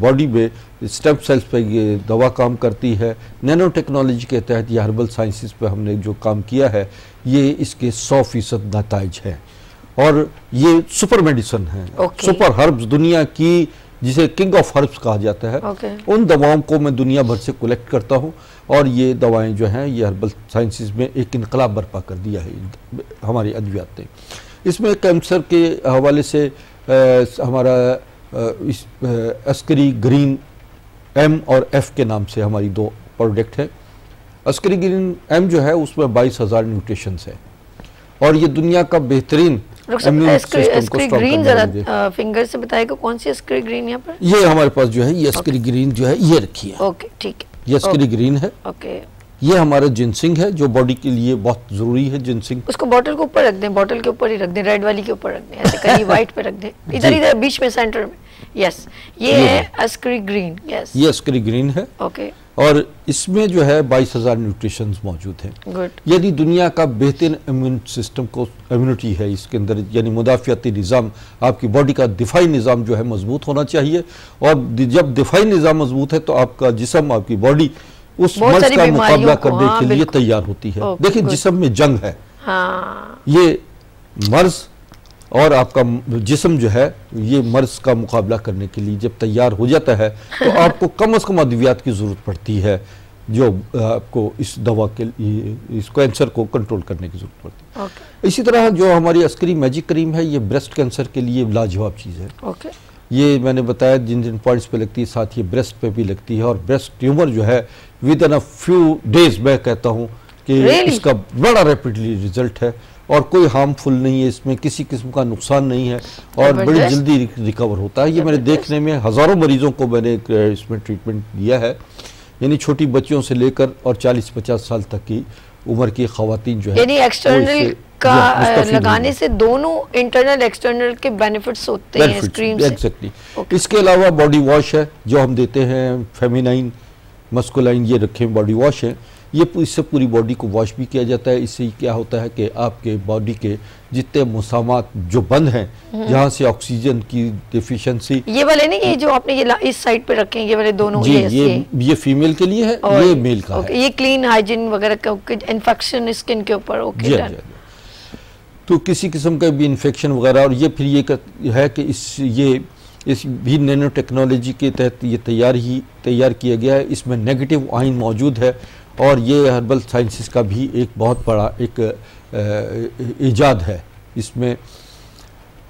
G: बॉडी में स्टेम सेल्स पर ये दवा काम करती है। नैनो टेक्नोलॉजी के तहत ये हर्बल साइंसिस पर हमने जो काम किया है ये इसके सौ फ़ीसद नतज हैं। और ये सुपर मेडिसन है। Okay. सुपर हर्ब्स दुनिया की जिसे किंग ऑफ़ हर्ब्स कहा जाता है okay. उन दवाओं को मैं दुनिया भर से कलेक्ट करता हूँ और ये दवाएँ जो हैं ये हर्बल साइंसिस में एक इनकलाब बर्पा कर दिया है हमारी अद्वियात ने। इसमें कैंसर के हवाले से आ, हमारा आ, इस अस्करी ग्रीन एम और एफ़ के नाम से हमारी दो प्रोडक्ट है। अस्करी ग्रीन एम जो है उसमें बाईस हज़ार न्यूट्रिशंस है। और ये दुनिया का बेहतरीन
A: ग्रीन जरा फिंगर से बताएगा कौन सी स्क्री ग्रीन यहाँ पर?
G: ये हमारे पास जो है ये स्क्री ग्रीन जो है ये रखी है।
A: ओके ठीक
G: है। ये स्क्री ग्रीन है।
A: ओके
G: ये हमारा जिनसिंग है जो बॉडी के लिए बहुत ज़रूरी है जिनसिंग
A: उसको बॉटल के ऊपर रख दें बॉटल के ऊपर ही रख दें रेड वाली के ऊपर रख दें ऐसे कहीं व्हाइट पे रख दें। इधर इधर बीच में सेंटर में। यस ये, ये है अस्क्री ग्रीन यस
G: ये अस्क्री ग्रीन है।
A: ओके
G: और इसमें जो है बाईस हज़ार न्यूट्रिशन मौजूद हैं। यदि दुनिया का बेहतरीन इम्यून सिस्टम को इम्यूनिटी है इसके अंदर यानी मुदाफ़ती निज़ाम आपकी बॉडी का दिफाई निज़ाम जो है मज़बूत होना चाहिए। और जब दिफाई निज़ाम मज़बूत है तो आपका जिसम आपकी बॉडी उस मर्ज का मुकाबला करने हाँ, के लिए तैयार होती है। देखिए जिसम में जंग है।
A: हाँ।
G: ये मर्ज और आपका जिसम जो है ये मर्ज का मुकाबला करने के लिए जब तैयार हो जाता है तो आपको कम अज़ कम अद्वियात की ज़रूरत पड़ती है जो आपको इस दवा के लिए इस कैंसर को कंट्रोल करने की ज़रूरत पड़ती है okay. इसी तरह जो हमारी अस्करी मैजिक क्रीम है ये ब्रेस्ट कैंसर के लिए लाजवाब चीज़ है
A: okay.
G: ये मैंने बताया जिन जिन पॉइंट्स पे लगती है साथ ये ब्रेस्ट पे भी लगती है और ब्रेस्ट ट्यूमर जो है within a few days मैं कहता हूँ कि really? इसका बड़ा रेपिडली रिज़ल्ट है और कोई हार्मफुल नहीं है इसमें किसी किस्म का नुकसान नहीं है और बड़ी जल्दी रिकवर होता है। ये मेरे देखने में हज़ारों मरीजों को मैंने इसमें ट्रीटमेंट दिया है। यानी छोटी बच्चियों से लेकर और 40-50 साल तक की उम्र की खातन जो है
A: यानी एक्सटर्नल का लगाने से दोनों इंटरनल एक्सटर्नल के बेनिफिट्स होते हैं क्रीम
G: एग्जैक्टली okay. इसके अलावा बॉडी वॉश है जो हम देते हैं फेमिनाइन मस्कुलाइन ये रखे बॉडी वॉश है। ये इससे पूरी बॉडी को वॉश भी किया जाता है। इससे क्या होता है कि आपके बॉडी के जितने मसामात जो बंद हैं हम्म। जहाँ से ऑक्सीजन की डिफिशियंसी
A: ये वाले नहीं ये जो आपने ये इस साइड पे रखे हैं ये वाले दोनों
G: जी ये ये, ये फीमेल के लिए है ये मेल का
A: है। ये क्लीन हाइजीन वगैरह इन्फेक्शन स्किन के ऊपर ओके
G: तो किसी किस्म का भी इन्फेक्शन वगैरह और ये फिर ये है कि इस ये इस भी नैनो टेक्नोलॉजी के तहत ये तैयार ही तैयार किया गया है। इसमें नेगेटिव आइन मौजूद है। और ये हर्बल साइंसिस का भी एक बहुत बड़ा एक ईजाद है इसमें।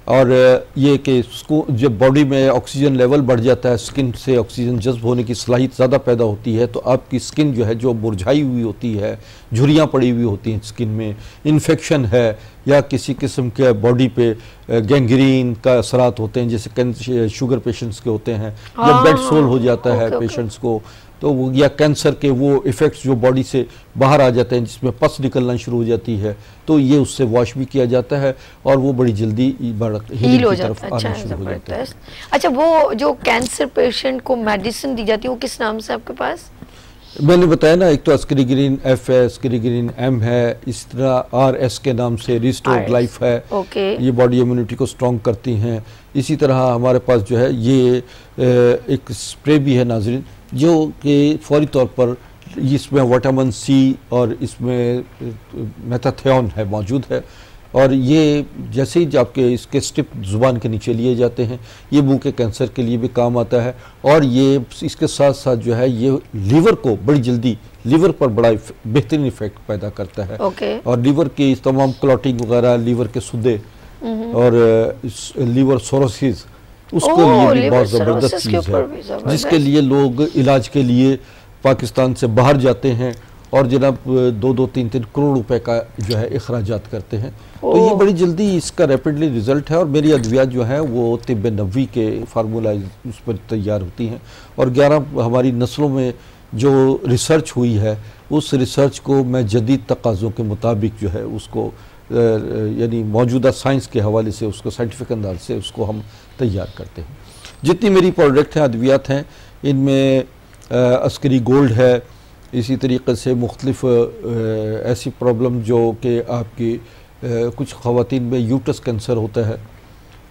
G: और ये कि उसको जब बॉडी में ऑक्सीजन लेवल बढ़ जाता है स्किन से ऑक्सीजन जज्ब होने की सलाहियत ज़्यादा पैदा होती है तो आपकी स्किन जो है जो मुरझाई हुई होती है झुरियाँ पड़ी हुई होती हैं स्किन में इन्फेक्शन है या किसी किस्म के बॉडी पे गैंग्रीन का असरात होते हैं जैसे शुगर पेशेंट्स के होते हैं या बेड सोल हो जाता है पेशेंट्स को तो वो या कैंसर के वो इफ़ेक्ट्स जो बॉडी से बाहर आ जाते हैं जिसमें पस निकलना शुरू हो जाती है तो ये उससे वॉश भी किया जाता है और वो बड़ी जल्दी हील हो जाता है। अच्छा,
A: है अच्छा वो जो कैंसर पेशेंट को मेडिसिन दी जाती है वो किस नाम से आपके पास?
G: मैंने बताया ना एक तो अस्करी ग्रीन एफ़ है अस्करी ग्रीन एम है इस तरह आर एस के नाम से रिस्टोर लाइफ है।
A: ओके।
G: ये बॉडी इम्यूनिटी को स्ट्रॉन्ग करती हैं। इसी तरह हमारे पास जो है ये एक स्प्रे भी है नाजरीन जो कि फौरी तौर पर इसमें वाटामन सी और इसमें मेथाथेन है मौजूद है। और ये जैसे ही आपके इसके स्टिप ज़ुबान के नीचे लिए जाते हैं ये मुँह के कैंसर के लिए भी काम आता है। और ये इसके साथ साथ जो है ये लीवर को बड़ी जल्दी लीवर पर बड़ा बेहतरीन इफ़ेक्ट पैदा करता है।
A: okay.
G: और लीवर की तमाम क्लॉटिंग वगैरह लीवर के सुदे और लीवर सोरोसिस उसके लिए भी बहुत ज़बरदस्त चीज़ है। जिसके लिए लोग इलाज के लिए पाकिस्तान से बाहर जाते हैं और जनाब दो दो तीन तीन करोड़ रुपए का जो है अखराज करते हैं। तो ये बड़ी जल्दी इसका रैपिडली रिज़ल्ट है और मेरी अद्वियात जो है वो तिब नबी के फार्मूला उस पर तैयार होती हैं। और ग्यारह हमारी नस्लों में जो रिसर्च हुई है उस रिसर्च को मैं जदीद तकाज़ों के मुताबिक जो है उसको यानी मौजूदा साइंस के हवाले से उसको साइंटिफिक अंदाज से उसको हम तैयार करते हैं। जितनी मेरी प्रोडक्ट हैं अद्वियात हैं इनमें अस्करी गोल्ड है। इसी तरीके से मुख्तलिफ़ ऐसी प्रॉब्लम जो कि आपकी आ, कुछ खातन में यूटस कैंसर होता है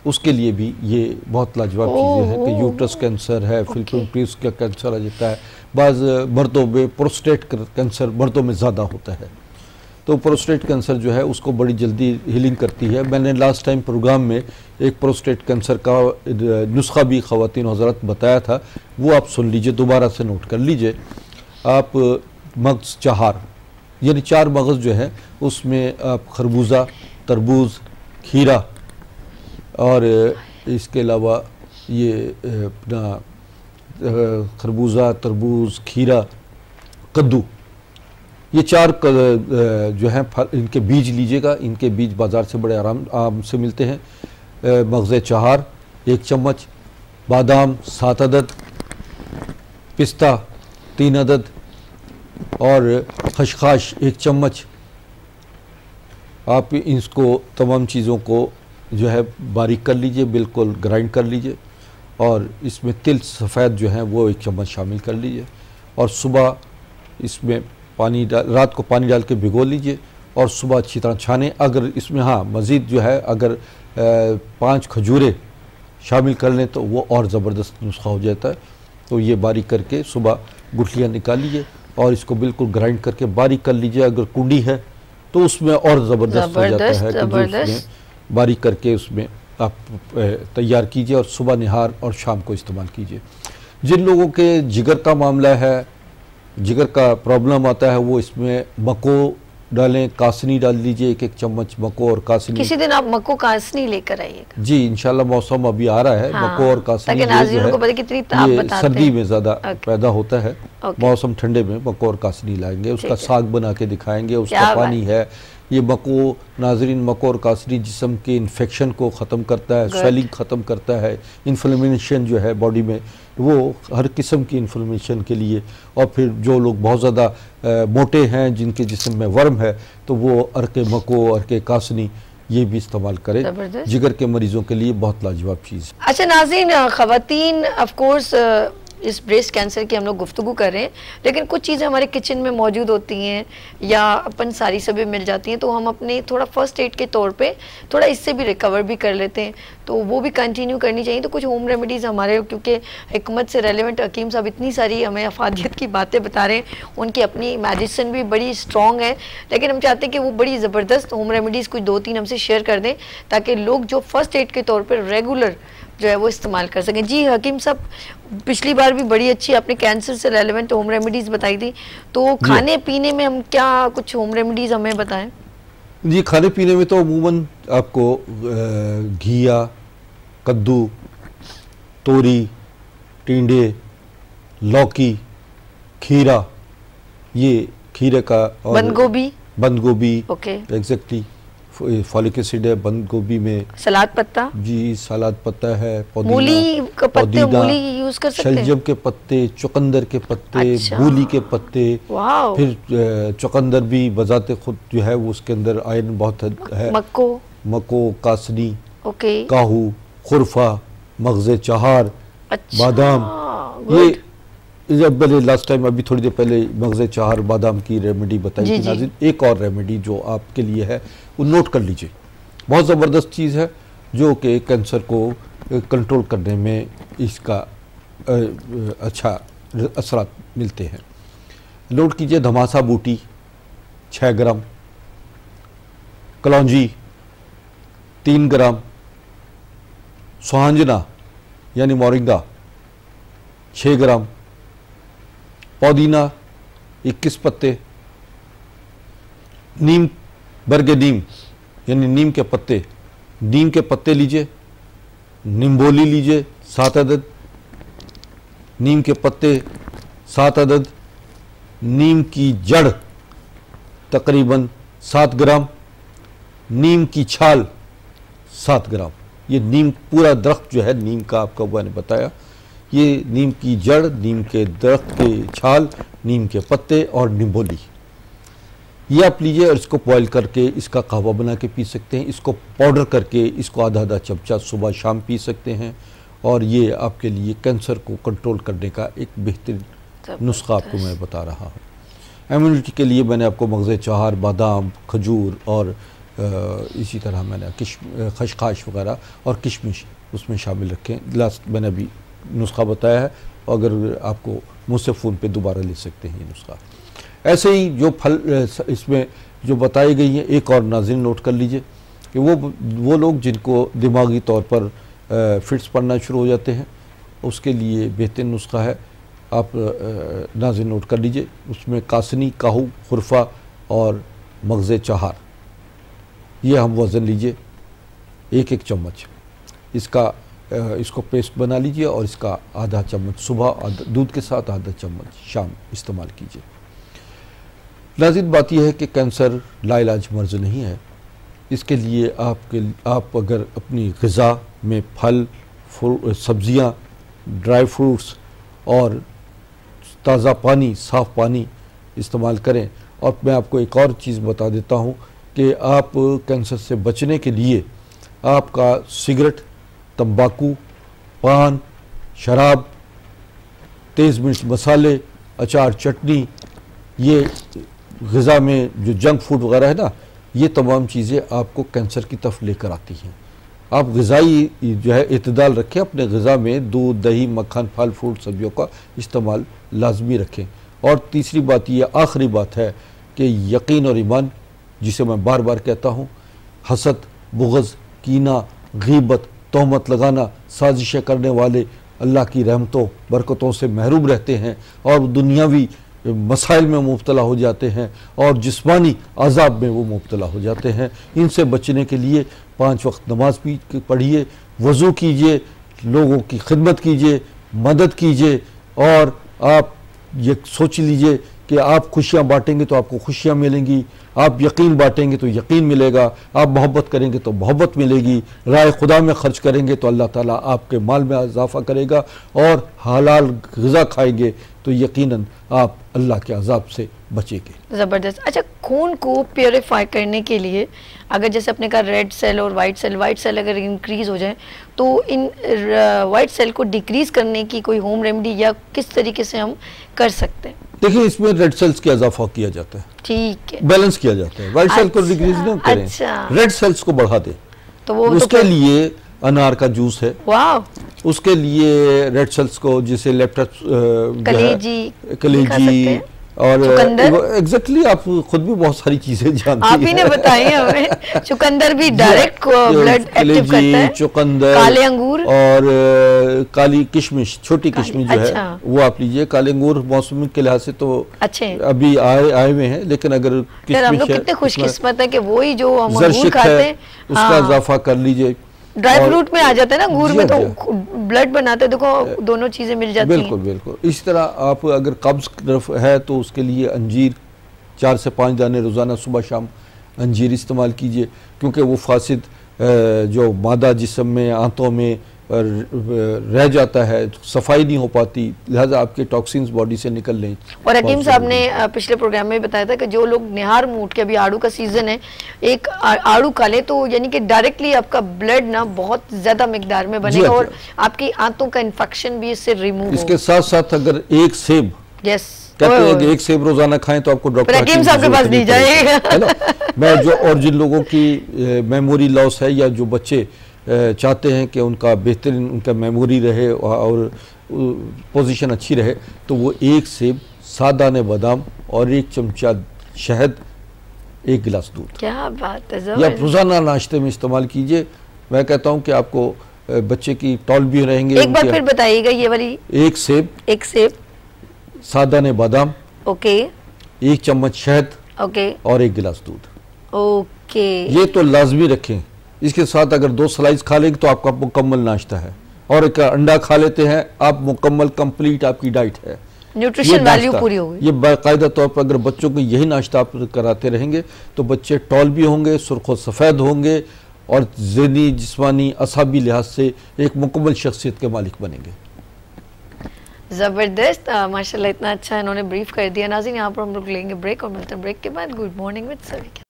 G: उसके लिए भी ये बहुत लाजवाब चीज़ें हैं कि यूटस कैंसर है फिल्पिन का कैंसर आ जाता है। बाज़ मर्दों में प्रोस्टेट कैंसर मर्दों में ज़्यादा होता है। तो प्रोस्टेट कैंसर जो है, उसको बड़ी जल्दी हीलिंग करती है। मैंने लास्ट टाइम प्रोग्राम में एक प्रोस्टेट कैंसर का नुस्खा भी ख़वान हज़रत बताया था, वो आप सुन लीजिए, दोबारा से नोट कर लीजिए। आप मगज़ चार यानी चार मगज़ जो है, उसमें आप खरबूजा, तरबूज, खीरा और इसके अलावा ये अपना खरबूजा, तरबूज, खीरा, कद्दू ये चार जो हैं इनके बीज लीजिएगा। इनके बीज बाज़ार से बड़े आराम आराम से मिलते हैं। मगज़ चार, एक चम्मच, बादाम सात अदद, पिस्ता तीन अदद, और खशखाश एक चम्मच। आप इसको तमाम चीज़ों को जो है, बारीक कर लीजिए, बिल्कुल ग्राइंड कर लीजिए, और इसमें तिल, सफ़ेद जो है, वो एक चम्मच शामिल कर लीजिए। और सुबह इसमें पानी डाल रात को पानी डाल के भिगो लीजिए और सुबह अच्छी तरह छाने। अगर इसमें हाँ मज़ीद जो है अगर पाँच खजूरें शामिल कर लें तो वो और ज़बरदस्त नुस्खा हो जाता है। तो ये बारीक करके सुबह गुठलियाँ निकाल लीजिए और इसको बिल्कुल ग्राइंड करके बारीक कर लीजिए। अगर कुंडी है तो उसमें और ज़बरदस्त हो जाता है कि उसमें बारीक करके उसमें आप तैयार कीजिए और सुबह निहार और शाम को इस्तेमाल कीजिए। जिन लोगों के जिगर का मामला है जिगर का प्रॉब्लम आता है वो इसमें मको डालें कासनी डाल दीजिए एक एक चम्मच मको और कासनी।
A: किसी दिन आप मको कासनी लेकर आइएगा।
G: जी इंशाल्लाह मौसम अभी आ रहा है हाँ, मको और कासनी नाजिरों को पता कितनी ताप ये सर्दी में ज़्यादा पैदा होता है। मौसम ठंडे में मको और कासनी लाएँगे उसका साग बना के दिखाएँगे उसका पानी है। ये मको नाजरीन मको और कासरी जिसम के इन्फेक्शन को ख़त्म करता है स्वेलिंग ख़त्म करता है इन्फ्लेमेशन जो है बॉडी में वो हर किस्म की इन्फॉर्मेशन के लिए और फिर जो लोग बहुत ज़्यादा मोटे हैं जिनके जिसम में वर्म है तो वो अरके मको अरके कासनी ये भी इस्तेमाल करें। जिगर के मरीजों के लिए बहुत लाजवाब चीज़।
A: अच्छा नाजीन ख़वान ऑफ़ कोर्स इस ब्रेस्ट कैंसर की हम लोग गुफ्तु कर रहे हैं, लेकिन कुछ चीज़ें हमारे किचन में मौजूद होती हैं या अपन सारी सभी मिल जाती हैं तो हम अपने थोड़ा फ़र्स्ट एड के तौर पे थोड़ा इससे भी रिकवर भी कर लेते हैं। तो वो भी कंटिन्यू करनी चाहिए। तो कुछ होम रेमेडीज़ हमारे, क्योंकि हमत से रेलिवेंट हकीम साहब इतनी सारी हमें अफादियत की बातें बता रहे हैं, उनकी अपनी मेडिसिन भी बड़ी स्ट्रॉन्ग है, लेकिन हम चाहते हैं कि वो बड़ी ज़बरदस्त होम रेमेडीज़ कुछ दो तीन हमसे शेयर कर दें, ताकि लोग जो फ़र्स्ट एड के तौर पर रेगुलर जो है वो इस्तेमाल कर सकें। जी हकीम साहब पिछली बार भी बड़ी अच्छी आपने कैंसर से रेलिवेंट होम रेमेडीज़ बताई थी। तो खाने पीने में हम क्या कुछ होम रेमेडीज़ हमें बताएँ?
G: जी खाने पीने में तो अमूमन आपको घिया कद्दू तोरी टिंडे लौकी खीरा ये खीरे का
A: बंद गोभी।
G: बंद गोभी ओके। एग्जैक्टली फॉलिक एसिड है बंद गोभी में।
A: सलाद पत्ता?
G: जी सलाद पत्ता है
A: मूली का पत्ते मूली यूज़ कर सकते
G: शलजम के पत्ते चुकंदर के पत्ते अच्छा। मूली के पत्ते। फिर चुकंदर भी बजाते खुद जो है वो उसके अंदर आयरन बहुत है।
A: मक्को।
G: मक्को कासनी
A: ओके।
G: काहू खुरफा मगजे चहार अच्छा, बादाम। ये जब मैंने लास्ट टाइम अभी थोड़ी देर पहले मगजे चार बादाम की रेमेडी बताई थी नाजिन। एक और रेमेडी जो आपके लिए है वो नोट कर लीजिए। बहुत ज़बरदस्त चीज़ है, जो कि कैंसर को कंट्रोल करने में इसका अच्छा असर मिलते हैं। नोट कीजिए धमासा बूटी छः ग्राम। कलौजी, तीन ग्राम। सुहांजना, यानी मोरिंगा छः ग्राम। पौदीना 21 पत्ते। नीम बर्गे नीम यानी नीम के पत्ते। नीम के पत्ते लीजिए, निम्बोली लीजिए, सात अदद। नीम के पत्ते, सात अदद। नीम की जड़, तकरीबन सात ग्राम। नीम की छाल, सात ग्राम। ये नीम, पूरा दरख्त जो है, नीम का आपका मैंने बताया। ये नीम की जड़, नीम के दरख्त के छाल, नीम के पत्ते और निम्बोली। ये आप लीजिए और इसको बॉयल करके इसका कहवा बना के पी सकते हैं इसको पाउडर करके इसको आधा आधा चमचा सुबह शाम पी सकते हैं और ये आपके लिए कैंसर को कंट्रोल करने का एक बेहतरीन नुस्खा आपको मैं बता रहा हूँ। इम्यूनिटी के लिए मैंने आपको मगज़ चार बादाम खजूर और इसी तरह मैंने किश खशखाश वगैरह और किशमिश उसमें शामिल रखें। लास्ट मैंने अभी नुस्खा बताया है अगर आपको मुझसे फ़ोन पे दोबारा ले सकते हैं ये नुस्खा। ऐसे ही जो फल इसमें जो बताई गई हैं, एक और नाजिन नोट कर लीजिए कि वो वो लोग जिनको दिमागी तौर पर फिट्स पड़ना शुरू हो जाते हैं, उसके लिए बेहतरीन नुस्खा है। आप नाजिन नोट कर लीजिए, उसमें कासनी, काहू, खुरफा और मगज़ चहार। ये हम वज़न लीजिए, एक एक चम्मच। इसका इसको पेस्ट बना लीजिए और इसका आधा चम्मच, सुबह दूध के साथ आधा चम्मच शाम इस्तेमाल कीजिए। नाजिद बात यह है कि कैंसर लाइलाज मर्ज नहीं है। इसके लिए आपके, आप अगर अपनी गज़ा में फल सब्ज़ियाँ, ड्राई फ्रूट्स और ताज़ा पानी, साफ़ पानी इस्तेमाल करें। और मैं आपको एक और चीज़ बता देता हूँ कि आप कैंसर से बचने के लिए आपका सिगरेट, तंबाकू, पान, शराब, तेज़ मिर्च मसाले, अचार चटनी, ये गज़ा में जो जंक फ़ूड वगैरह है ना, ये तमाम चीज़ें आपको कैंसर की तरफ़ लेकर आती हैं। आप गज़ाई जो है अतदाल रखें, अपने गज़ा में दूध, दही, मक्खन, फल फ्रूट सब्जियों का इस्तेमाल लाजमी रखें। और तीसरी बात यह आखिरी बात है कि यकीन और ईमान, जिसे मैं बार बार कहता हूँ, हसद, बुगज़, कीना, गीबत, तोहमत लगाना, साजिशें करने वाले अल्लाह की रहमतों, बरकतों से महरूम रहते हैं और दुनियावी मसाइल में मुबतला हो जाते हैं और जिसमानी अजाब में वो मुबतला हो जाते हैं। इनसे बचने के लिए पाँच वक्त नमाज़ भी पढ़िए, वज़ू कीजिए, लोगों की खिदमत कीजिए, मदद कीजिए और आप ये सोच लीजिए कि आप खुशियाँ बांटेंगे तो आपको खुशियाँ मिलेंगी, आप यकीन बांटेंगे तो यकीन मिलेगा, आप मोहब्बत करेंगे तो मोहब्बत मिलेगी, राय खुदा में खर्च करेंगे तो अल्लाह ताला आपके माल में इजाफा करेगा और हलाल गज़ा खाएँगे तो यकीनन आप अल्लाह के अजाब से बचेंगे।
A: ज़बरदस्त। अच्छा खून को प्योरीफाई करने के लिए अगर जैसे अपने का रेड सेल और वाइट सेल वाइट सेल अगर इंक्रीज हो जाए तो इन वाइट सेल को डिक्रीज करने की कोई होम रेमेडी या किस तरीके से हम कर सकते हैं?
G: देखिए इसमें रेड सेल्स का इजाफा किया जाता है।
A: ठीक है।
G: बैलेंस किया जाता है। व्हाइट सेल को डिक्रीज ना करें। अच्छा। रेड सेल्स को बढ़ा दे। तो वो तो उसके तो लिए अनार का जूस है। उसके लिए रेड सेल्स को जिसे लेप्टस
A: कलेजी
G: कलेजी और एग्जैक्टली exactly आप खुद भी बहुत सारी चीज़ें जानते
A: हैं आप ही ने बताई हमें। चुकंदर भी डायरेक्ट ब्लड एक्टिव करता है।
G: चुकंदर
A: काले अंगूर।
G: और काली किशमिश छोटी किशमिश जो अच्छा। है वो आप लीजिए। काले अंगूर मौसम के लिहाज से तो
A: अच्छे
G: अभी आए आए हुए हैं लेकिन अगर
A: हम लोग कितने खुशकिस्मत है कि वही जो हम अंगूर खाते हैं।
G: उसका हाँ। इजाफा कर लीजिए।
A: ड्राई फ्रूट में आ जाता है ना घूर में तो ब्लड बनाते देखो दोनों चीज़ें मिल जाती
G: बिल्कुल बिल्कुल। इस तरह आप अगर कब्ज है तो उसके लिए अंजीर चार से पाँच दाने रोज़ाना सुबह शाम अंजीर इस्तेमाल कीजिए क्योंकि वो फासिद जो मादा जिसम में आंतों में रह जाता है सफ़ाई नहीं हो पाती लिहाजा आपके टॉक्सिन्स बॉडी से निकल रहे
A: और हकीम साहब ने पिछले प्रोग्राम में बताया था कि जो लोग निहार मूट के अभी आड़ू का सीज़न है एक आड़ू खा ले तो यानी कि डायरेक्टली आपका ब्लड ना बहुत ज़्यादा मकदार में बनेगा और आपकी आंतों का इन्फेक्शन भी इससे रिमूव
G: इसके साथ साथ अगर एक सेब
A: यस
G: कहते हैं कि एक सेब रोज़ाना खाएँ तो आपको डॉक्टर
A: हकीम साहब के पास नहीं जाएगा।
G: मैं जो और जिन लोगों की मेमोरी लॉस है या जो बच्चे चाहते हैं कि उनका बेहतरीन उनका मेमोरी रहे और पोजीशन अच्छी रहे तो वो एक सेब सात दाने बादाम और एक चमचा शहद एक गिलास दूध।
A: क्या बात है
G: या रोज़ाना नाश्ते में इस्तेमाल कीजिए। मैं कहता हूँ कि आपको बच्चे की टॉल भी रहेंगे
A: एक बार फिर बताइएगा ये वाली।
G: एक सेब
A: एक सेब
G: सात दाने बादाम
A: ओके।
G: एक चम्मच शहद
A: ओके।
G: और एक गिलास दूध।
A: ओके।
G: ये तो लाजमी रखें। इसके साथ अगर दो स्लाइस खा लेंगे तो आपका मुकम्मल नाश्ता है। और एक अंडा खा लेते हैं आप मुकम्मल कंप्लीट आपकी डाइट है।
A: न्यूट्रिशन वैल्यू पूरी होगी
G: ये बाकायदा तौर पर अगर बच्चों को यही नाश्ता आप कराते रहेंगे तो बच्चे टॉल भी होंगे सुरखो सफ़ेद होंगे और जहनी जिसमानी असाबी लिहाज से एक मुकम्मल शख्सियत के मालिक बनेंगे।
A: ज़बरदस्त। माशाल्लाह इतना अच्छा इन्होंने ब्रीफ कर दिया। नाजिन यहाँ पर हम लोग लेंगे ब्रेक और मिलते हैं ब्रेक के बाद। गुड मॉर्निंग विद सभी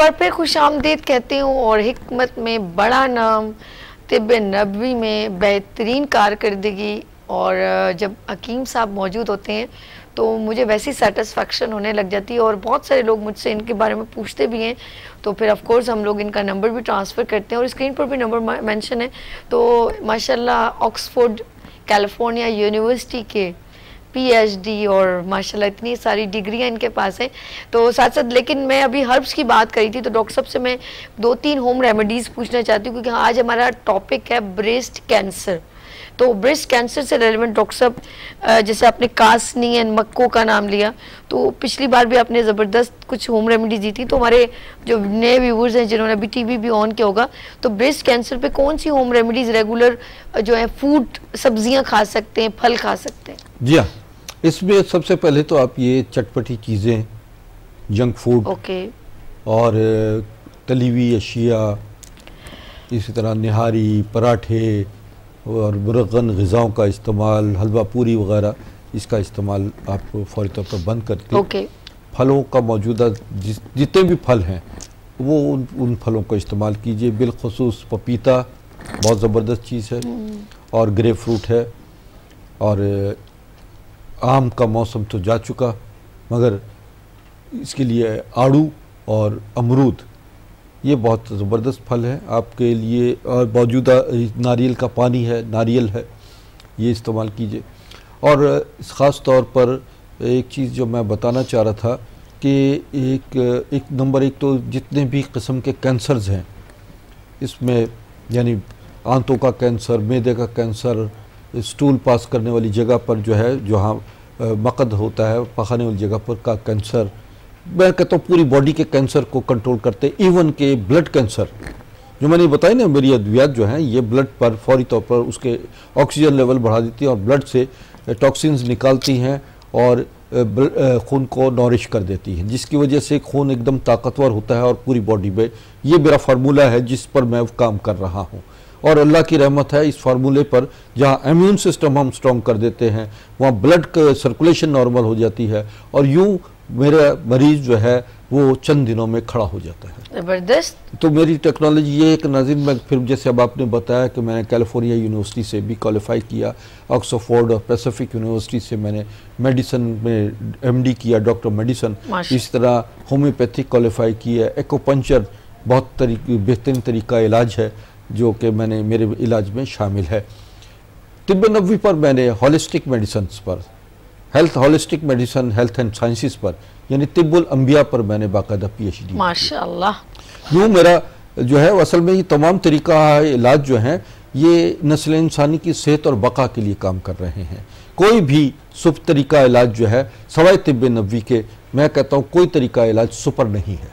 A: एक बार फिर खुश आमदेद कहती हूँ और हमत में बड़ा नाम तिब नबी में बेहतरीन कारकर्दगी और जब हकीम साहब मौजूद होते हैं तो मुझे वैसी सेटिस्फेक्शन होने लग जाती है और बहुत सारे लोग मुझसे इनके बारे में पूछते भी हैं। तो फिर ऑफ़ कोर्स हम लोग इनका नंबर भी ट्रांसफ़र करते हैं और स्क्रीन पर भी नंबर मेंशन है। तो माशाल्लाह ऑक्सफोर्ड, कैलिफ़ोर्निया यूनिवर्सिटी के पीएचडी और माशाल्लाह इतनी सारी डिग्रियाँ इनके पास हैं। तो साथ साथ, लेकिन मैं अभी हर्ब्स की बात करी थी तो डॉक्टर साहब से मैं दो तीन होम रेमेडीज़ पूछना चाहती हूँ, क्योंकि आज हमारा टॉपिक है ब्रेस्ट कैंसर तो ब्रेस्ट कैंसर से रेलिवेंट डॉक्टर साहब जैसे आपने कासनी एंड मक्को का नाम लिया तो पिछली बार भी आपने ज़बरदस्त कुछ होम रेमेडी दी थी। तो हमारे जो नए व्यूवर्स हैं, जिन्होंने अभी टीवी भी ऑन किया होगा तो ब्रेस्ट कैंसर पे कौन सी होम रेमेडीज़ रेगुलर जो है फ़ूड सब्ज़ियाँ खा सकते हैं, फल खा सकते हैं?
G: जी हाँ। इसमें सबसे पहले तो आप ये चटपटी चीज़ें जंक फ़ूड
A: ओके
G: और तली हुई अशिया इसी तरह निहारी पराठे और मुरगन गज़ाओं का इस्तेमाल हलवा पूरी वगैरह इसका इस्तेमाल आप फौरी तौर पर बंद करते
A: हैं okay.
G: फलों का मौजूदा जिस जितने भी फल हैं वो उन उन फलों का इस्तेमाल कीजिए बिलखसूस पपीता बहुत ज़बरदस्त चीज़ है hmm. और ग्रेप फ्रूट है और आम का मौसम तो जा चुका, मगर इसके लिए आड़ू और अमरूद, ये बहुत ज़बरदस्त फल है। आपके लिए, और मौजूदा नारियल का पानी है, नारियल है, ये इस्तेमाल कीजिए। और ख़ास तौर पर एक चीज़ जो मैं बताना चाह रहा था कि एक एक नंबर एक तो जितने भी किस्म के कैंसर्स हैं, इसमें यानी आंतों का कैंसर, मैदे का कैंसर स्टूल पास करने वाली जगह पर जो है जहाँ मकद होता है पखाने वाली जगह पर का कैंसर मैं कहता हूँ पूरी बॉडी के कैंसर को कंट्रोल करते इवन के ब्लड कैंसर जो मैंने बताया ना, मेरी अद्वियात जो हैं, ये ब्लड पर, फौरी तौर पर उसके ऑक्सीजन लेवल बढ़ा देती है और ब्लड से टॉक्सिन्स निकालती हैं और खून को नॉरिश कर देती है, जिसकी वजह से खून एकदम ताकतवर होता है और पूरी बॉडी में, ये मेरा फार्मूला है जिस पर मैं काम कर रहा हूँ। और अल्लाह की रहमत है इस फार्मूले पर जहाँ इम्यून सिस्टम हम स्ट्रॉन्ग कर देते हैं वहाँ ब्लड सर्कुलेशन नॉर्मल हो जाती है और यूँ मेरा मरीज़ जो है वो चंद दिनों में खड़ा हो जाता है।
A: ज़बरदस्त।
G: तो मेरी टेक्नोलॉजी ये एक नाजिन में फिर जैसे अब आपने बताया कि मैंने कैलिफ़ोर्निया यूनिवर्सिटी से भी क्वालिफाई किया ऑक्सफोर्ड और पैसिफिक यूनिवर्सिटी से मैंने मेडिसन में एमडी किया डॉक्टर मेडिसन इस तरह होम्योपैथिक क्वालिफाई किया एक्ोपंचर बहुत तरीके बेहतरीन तरीका इलाज है। जो कि मैंने मेरे इलाज में शामिल है। तिब नबी पर मैंने हॉलिस्टिक मेडिसन पर health holistic medicine health and sciences पर यानी तिब्बुल अम्बिया पर मैंने बाकायदा पी एच डी
A: माशाल्लाह।
G: यूँ मेरा जो है असल में ये तमाम तरीका इलाज जो हैं ये नस्ल इंसानी की सेहत और बका के लिए काम कर रहे हैं। कोई भी सुप तरीका इलाज जो है सवाए तिब नबी के मैं कहता हूँ कोई तरीका इलाज सुपर नहीं है।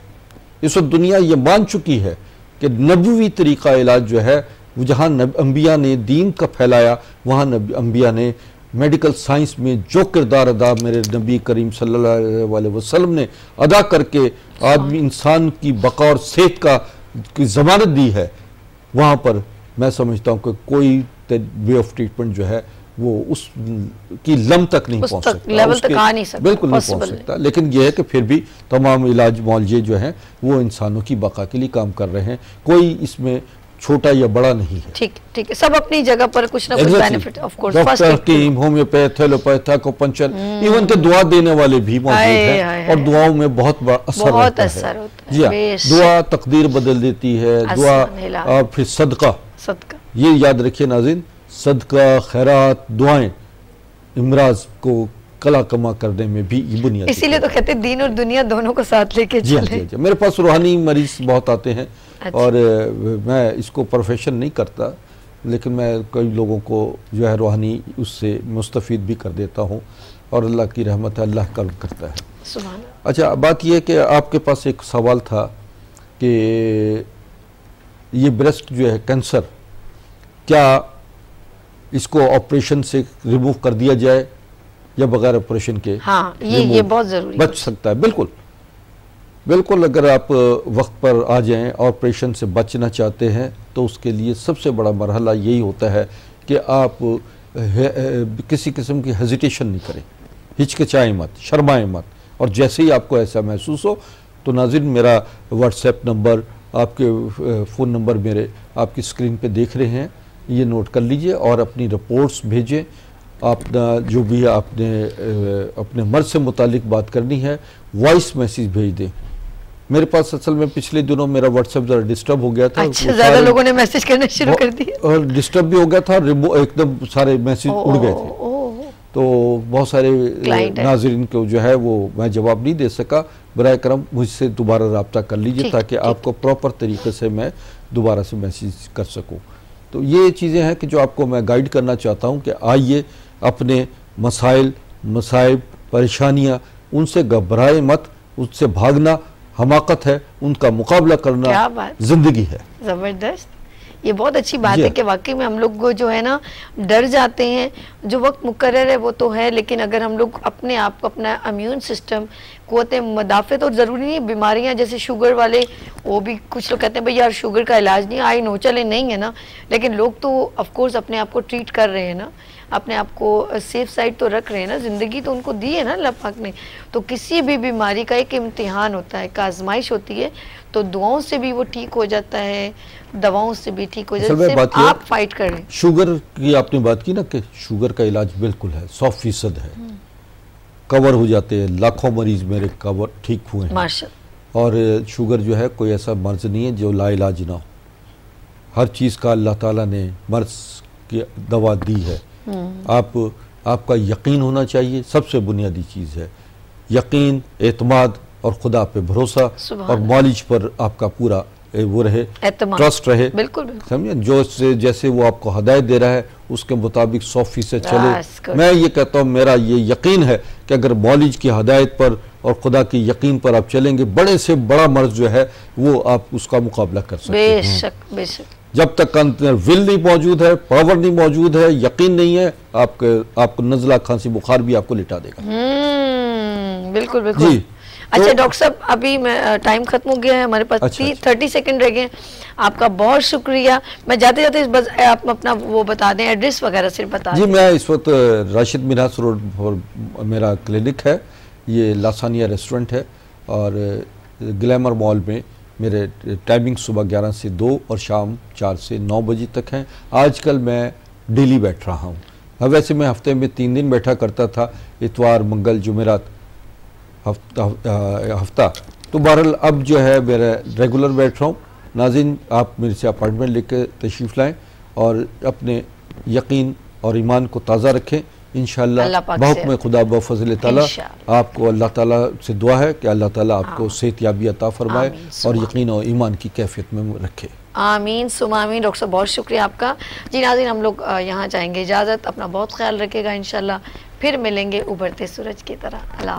G: इस वक्त दुनिया ये मान चुकी है कि नबवी तरीका इलाज जो है, वो जहाँ अम्बिया ने दीन का फैलाया, वहाँ अम्बिया ने मेडिकल साइंस में जो किरदार अदा मेरे नबी करीम अलैहि वसल्लम ने अदा करके आदमी इंसान की बका और सेहत का, की ज़मानत दी है, वहाँ पर मैं समझता हूँ कि कोई वे ऑफ़ ट्रीटमेंट जो है वो उस की लम तक नहीं पहुँच सकता
A: लेवल तक आ नहीं सकता
G: बिल्कुल नहीं पहुँच सकता। लेकिन यह है कि फिर भी तमाम इलाज मौलजे जो हैं वो इंसानों की बका के लिए काम कर रहे हैं। कोई इसमें छोटा या बड़ा नहीं है।
A: ठीक ठीक है। सब अपनी जगह पर कुछ ना कुछ benefit of course
G: doctor team homeopath allopath acupuncture even के दुआ देने वाले भी मौजूद हैं और दुआओं में बहुत बड़ा असर बहुत असर होता है जी हाँ दुआ तकदीर बदल देती है दुआ फिर सदका। सदका। ये याद रखिए नाजिन सदका खैरात दुआएँ इमराज को कला कमा करने में भी ये बुनियाद
A: इसीलिए तो कहते हैं दीन और दुनिया दोनों को साथ लेके
G: जी, हाँ, जी, हाँ, जी मेरे पास रूहानी मरीज़ बहुत आते हैं अच्छा। और मैं इसको प्रोफेशन नहीं करता लेकिन मैं कई लोगों को जो है रूहानी उससे मुस्तफ़ भी कर देता हूँ और अल्लाह की रहमत अल्लाह कर्म करता है। अच्छा बात यह कि आपके पास एक सवाल था कि ये ब्रेस्ट जो है कैंसर क्या इसको ऑपरेशन से रिमूव कर दिया जाए या बगैर ऑपरेशन के
A: हाँ ये ये बहुत ज़रूरी
G: बच सकता है। बिल्कुल। बिल्कुल अगर आप वक्त पर आ जाएँ ऑपरेशन से बचना चाहते हैं तो उसके लिए सबसे बड़ा मरहला यही होता है कि आप किसी किस्म की हेजिटेशन नहीं करें। हिचकिचाएँ मत शर्माएँ मत। और जैसे ही आपको ऐसा महसूस हो तो नाजिन मेरा व्हाट्सएप नंबर आपके फ़ोन नंबर मेरे आपकी स्क्रीन पे देख रहे हैं। ये नोट कर लीजिए और अपनी रिपोर्ट्स भेजें अपना जो भी आपने अपने मर्ज से मुतालिक बात करनी है वॉइस मैसेज भेज दें। मेरे पास असल में पिछले दिनों मेरा व्हाट्सएप जरा डिस्टर्ब हो गया था।
A: अच्छा, ज़्यादा लोगों ने मैसेज करना शुरू कर दिए
G: और डिस्टर्ब भी हो गया था एकदम सारे मैसेज उड़ गए थे। तो बहुत सारे नाजरन को जो है वो मैं जवाब नहीं दे सका। बर करम मुझसे दोबारा रबता कर लीजिए ताकि आपको प्रॉपर तरीके से मैं दोबारा से मैसेज कर सकूँ। तो ये चीज़ें हैं कि जो आपको मैं गाइड करना चाहता हूँ कि आइए अपने मसाइल मसाइब परेशानियाँ उनसे घबराए मत उससे भागना हमाकत है उनका मुकाबला करना ज़िंदगी है।
A: ज़बरदस्त। ये बहुत अच्छी बात है कि वाकई में हम लोग जो है ना डर जाते हैं जो वक्त मुकर है वो तो है लेकिन अगर हम लोग अपने आप को अपना इम्यून सिस्टम कुत मदाफ़े तो ज़रूरी नहीं बीमारियाँ जैसे शुगर वाले वो भी कुछ लोग कहते हैं भाई यार शुगर का इलाज नहीं आई नो चले नहीं है ना। लेकिन लोग तो ऑफकोर्स अपने आप को ट्रीट कर रहे हैं ना अपने आप को सेफ़ साइड तो रख रहे हैं ना ज़िंदगी तो उनको दी है ना अल्लाह पाक ने। तो किसी भी बीमारी का एक इम्तिहान होता है एक आजमाइश होती है तो दुआओं से भी वो ठीक हो जाता है दवाओं से भी ठीक हो जाता है आप फाइट कर रहे हैं।
G: शुगर की आपने बात की ना कि शुगर का इलाज बिल्कुल है सौ फ़ीसद है। हम्म। कवर हो जाते हैं। लाखों मरीज़ मेरे कवर ठीक हुए हैं। और शुगर जो है कोई ऐसा मर्ज नहीं है जो लाइलाज ना हो। हर चीज़ का अल्लाह ताला ने मर्ज की दवा दी है। हम्म। आप आपका यकीन होना चाहिए सबसे बुनियादी चीज़ है। यकीन एतमाद और खुदा पे भरोसा और मॉलिज पर आपका पूरा वो रहे ट्रस्ट रहे। बिल्कुल, बिल्कुल। समझे? जो से जैसे वो आपको हदायत दे रहा है उसके मुताबिक सौ फ़ीसद चले। मैं ये कहता हूँ मेरा ये यकीन है कि अगर मौलिज की हदायत पर और खुदा की यकीन पर आप चलेंगे बड़े से बड़ा मर्ज जो है वो आप उसका मुकाबला कर सकते हैं। बेशक बेशक। जब तक अंदर विल नहीं मौजूद है पावर नहीं मौजूद है यकीन नहीं है आपके आपको नजला खांसी बुखार भी आपको लिटा देगा।
A: हम्म, बिल्कुल बिल्कुल। जी। अच्छा तो, डॉक्टर साहब अभी टाइम खत्म हो गया है हमारे पास अच्छा, थर्टी अच्छा। सेकंड रह गए आपका बहुत शुक्रिया। मैं जाते जाते इस बस, आप अपना वो बता दें एड्रेस वगैरह सिर्फ़ बता
G: जी मैं इस वक्त राशिद मिनास रोड पर मेरा क्लिनिक है। ये लासानिया रेस्टोरेंट है और ग्लैमर मॉल में मेरे टाइमिंग सुबह ग्यारह से दो और शाम चार से नौ बजे तक हैं। आजकल मैं डेली बैठ रहा हूँ। वैसे मैं हफ़्ते में तीन दिन बैठा करता था। इतवार मंगल जुमेरात हफ़्ता हफ़्ता। तो बहरहाल अब जो है मेरा रेगुलर बैठ रहा हूँ। नाजिन आप मेरे से अपॉइंटमेंट लेकर तशरीफ़ लाएँ और अपने यकीन और ईमान को ताज़ा रखें। इन बहुत में खुदा बफजल ताला आपको अल्लाह ताला से दुआ है कि अल्लाह ताला आपको सेहत याबी अता फरमाए और यकीन और ईमान की कैफियत में रखे।
A: आमीन सुमामीन डॉक्टर साहब बहुत शुक्रिया आपका। जी नाजिन हम लोग यहाँ जाएँगे इजाज़त। अपना बहुत ख्याल रखेगा इन फिर मिलेंगे उभरते सूरज की तरह। अल्लाह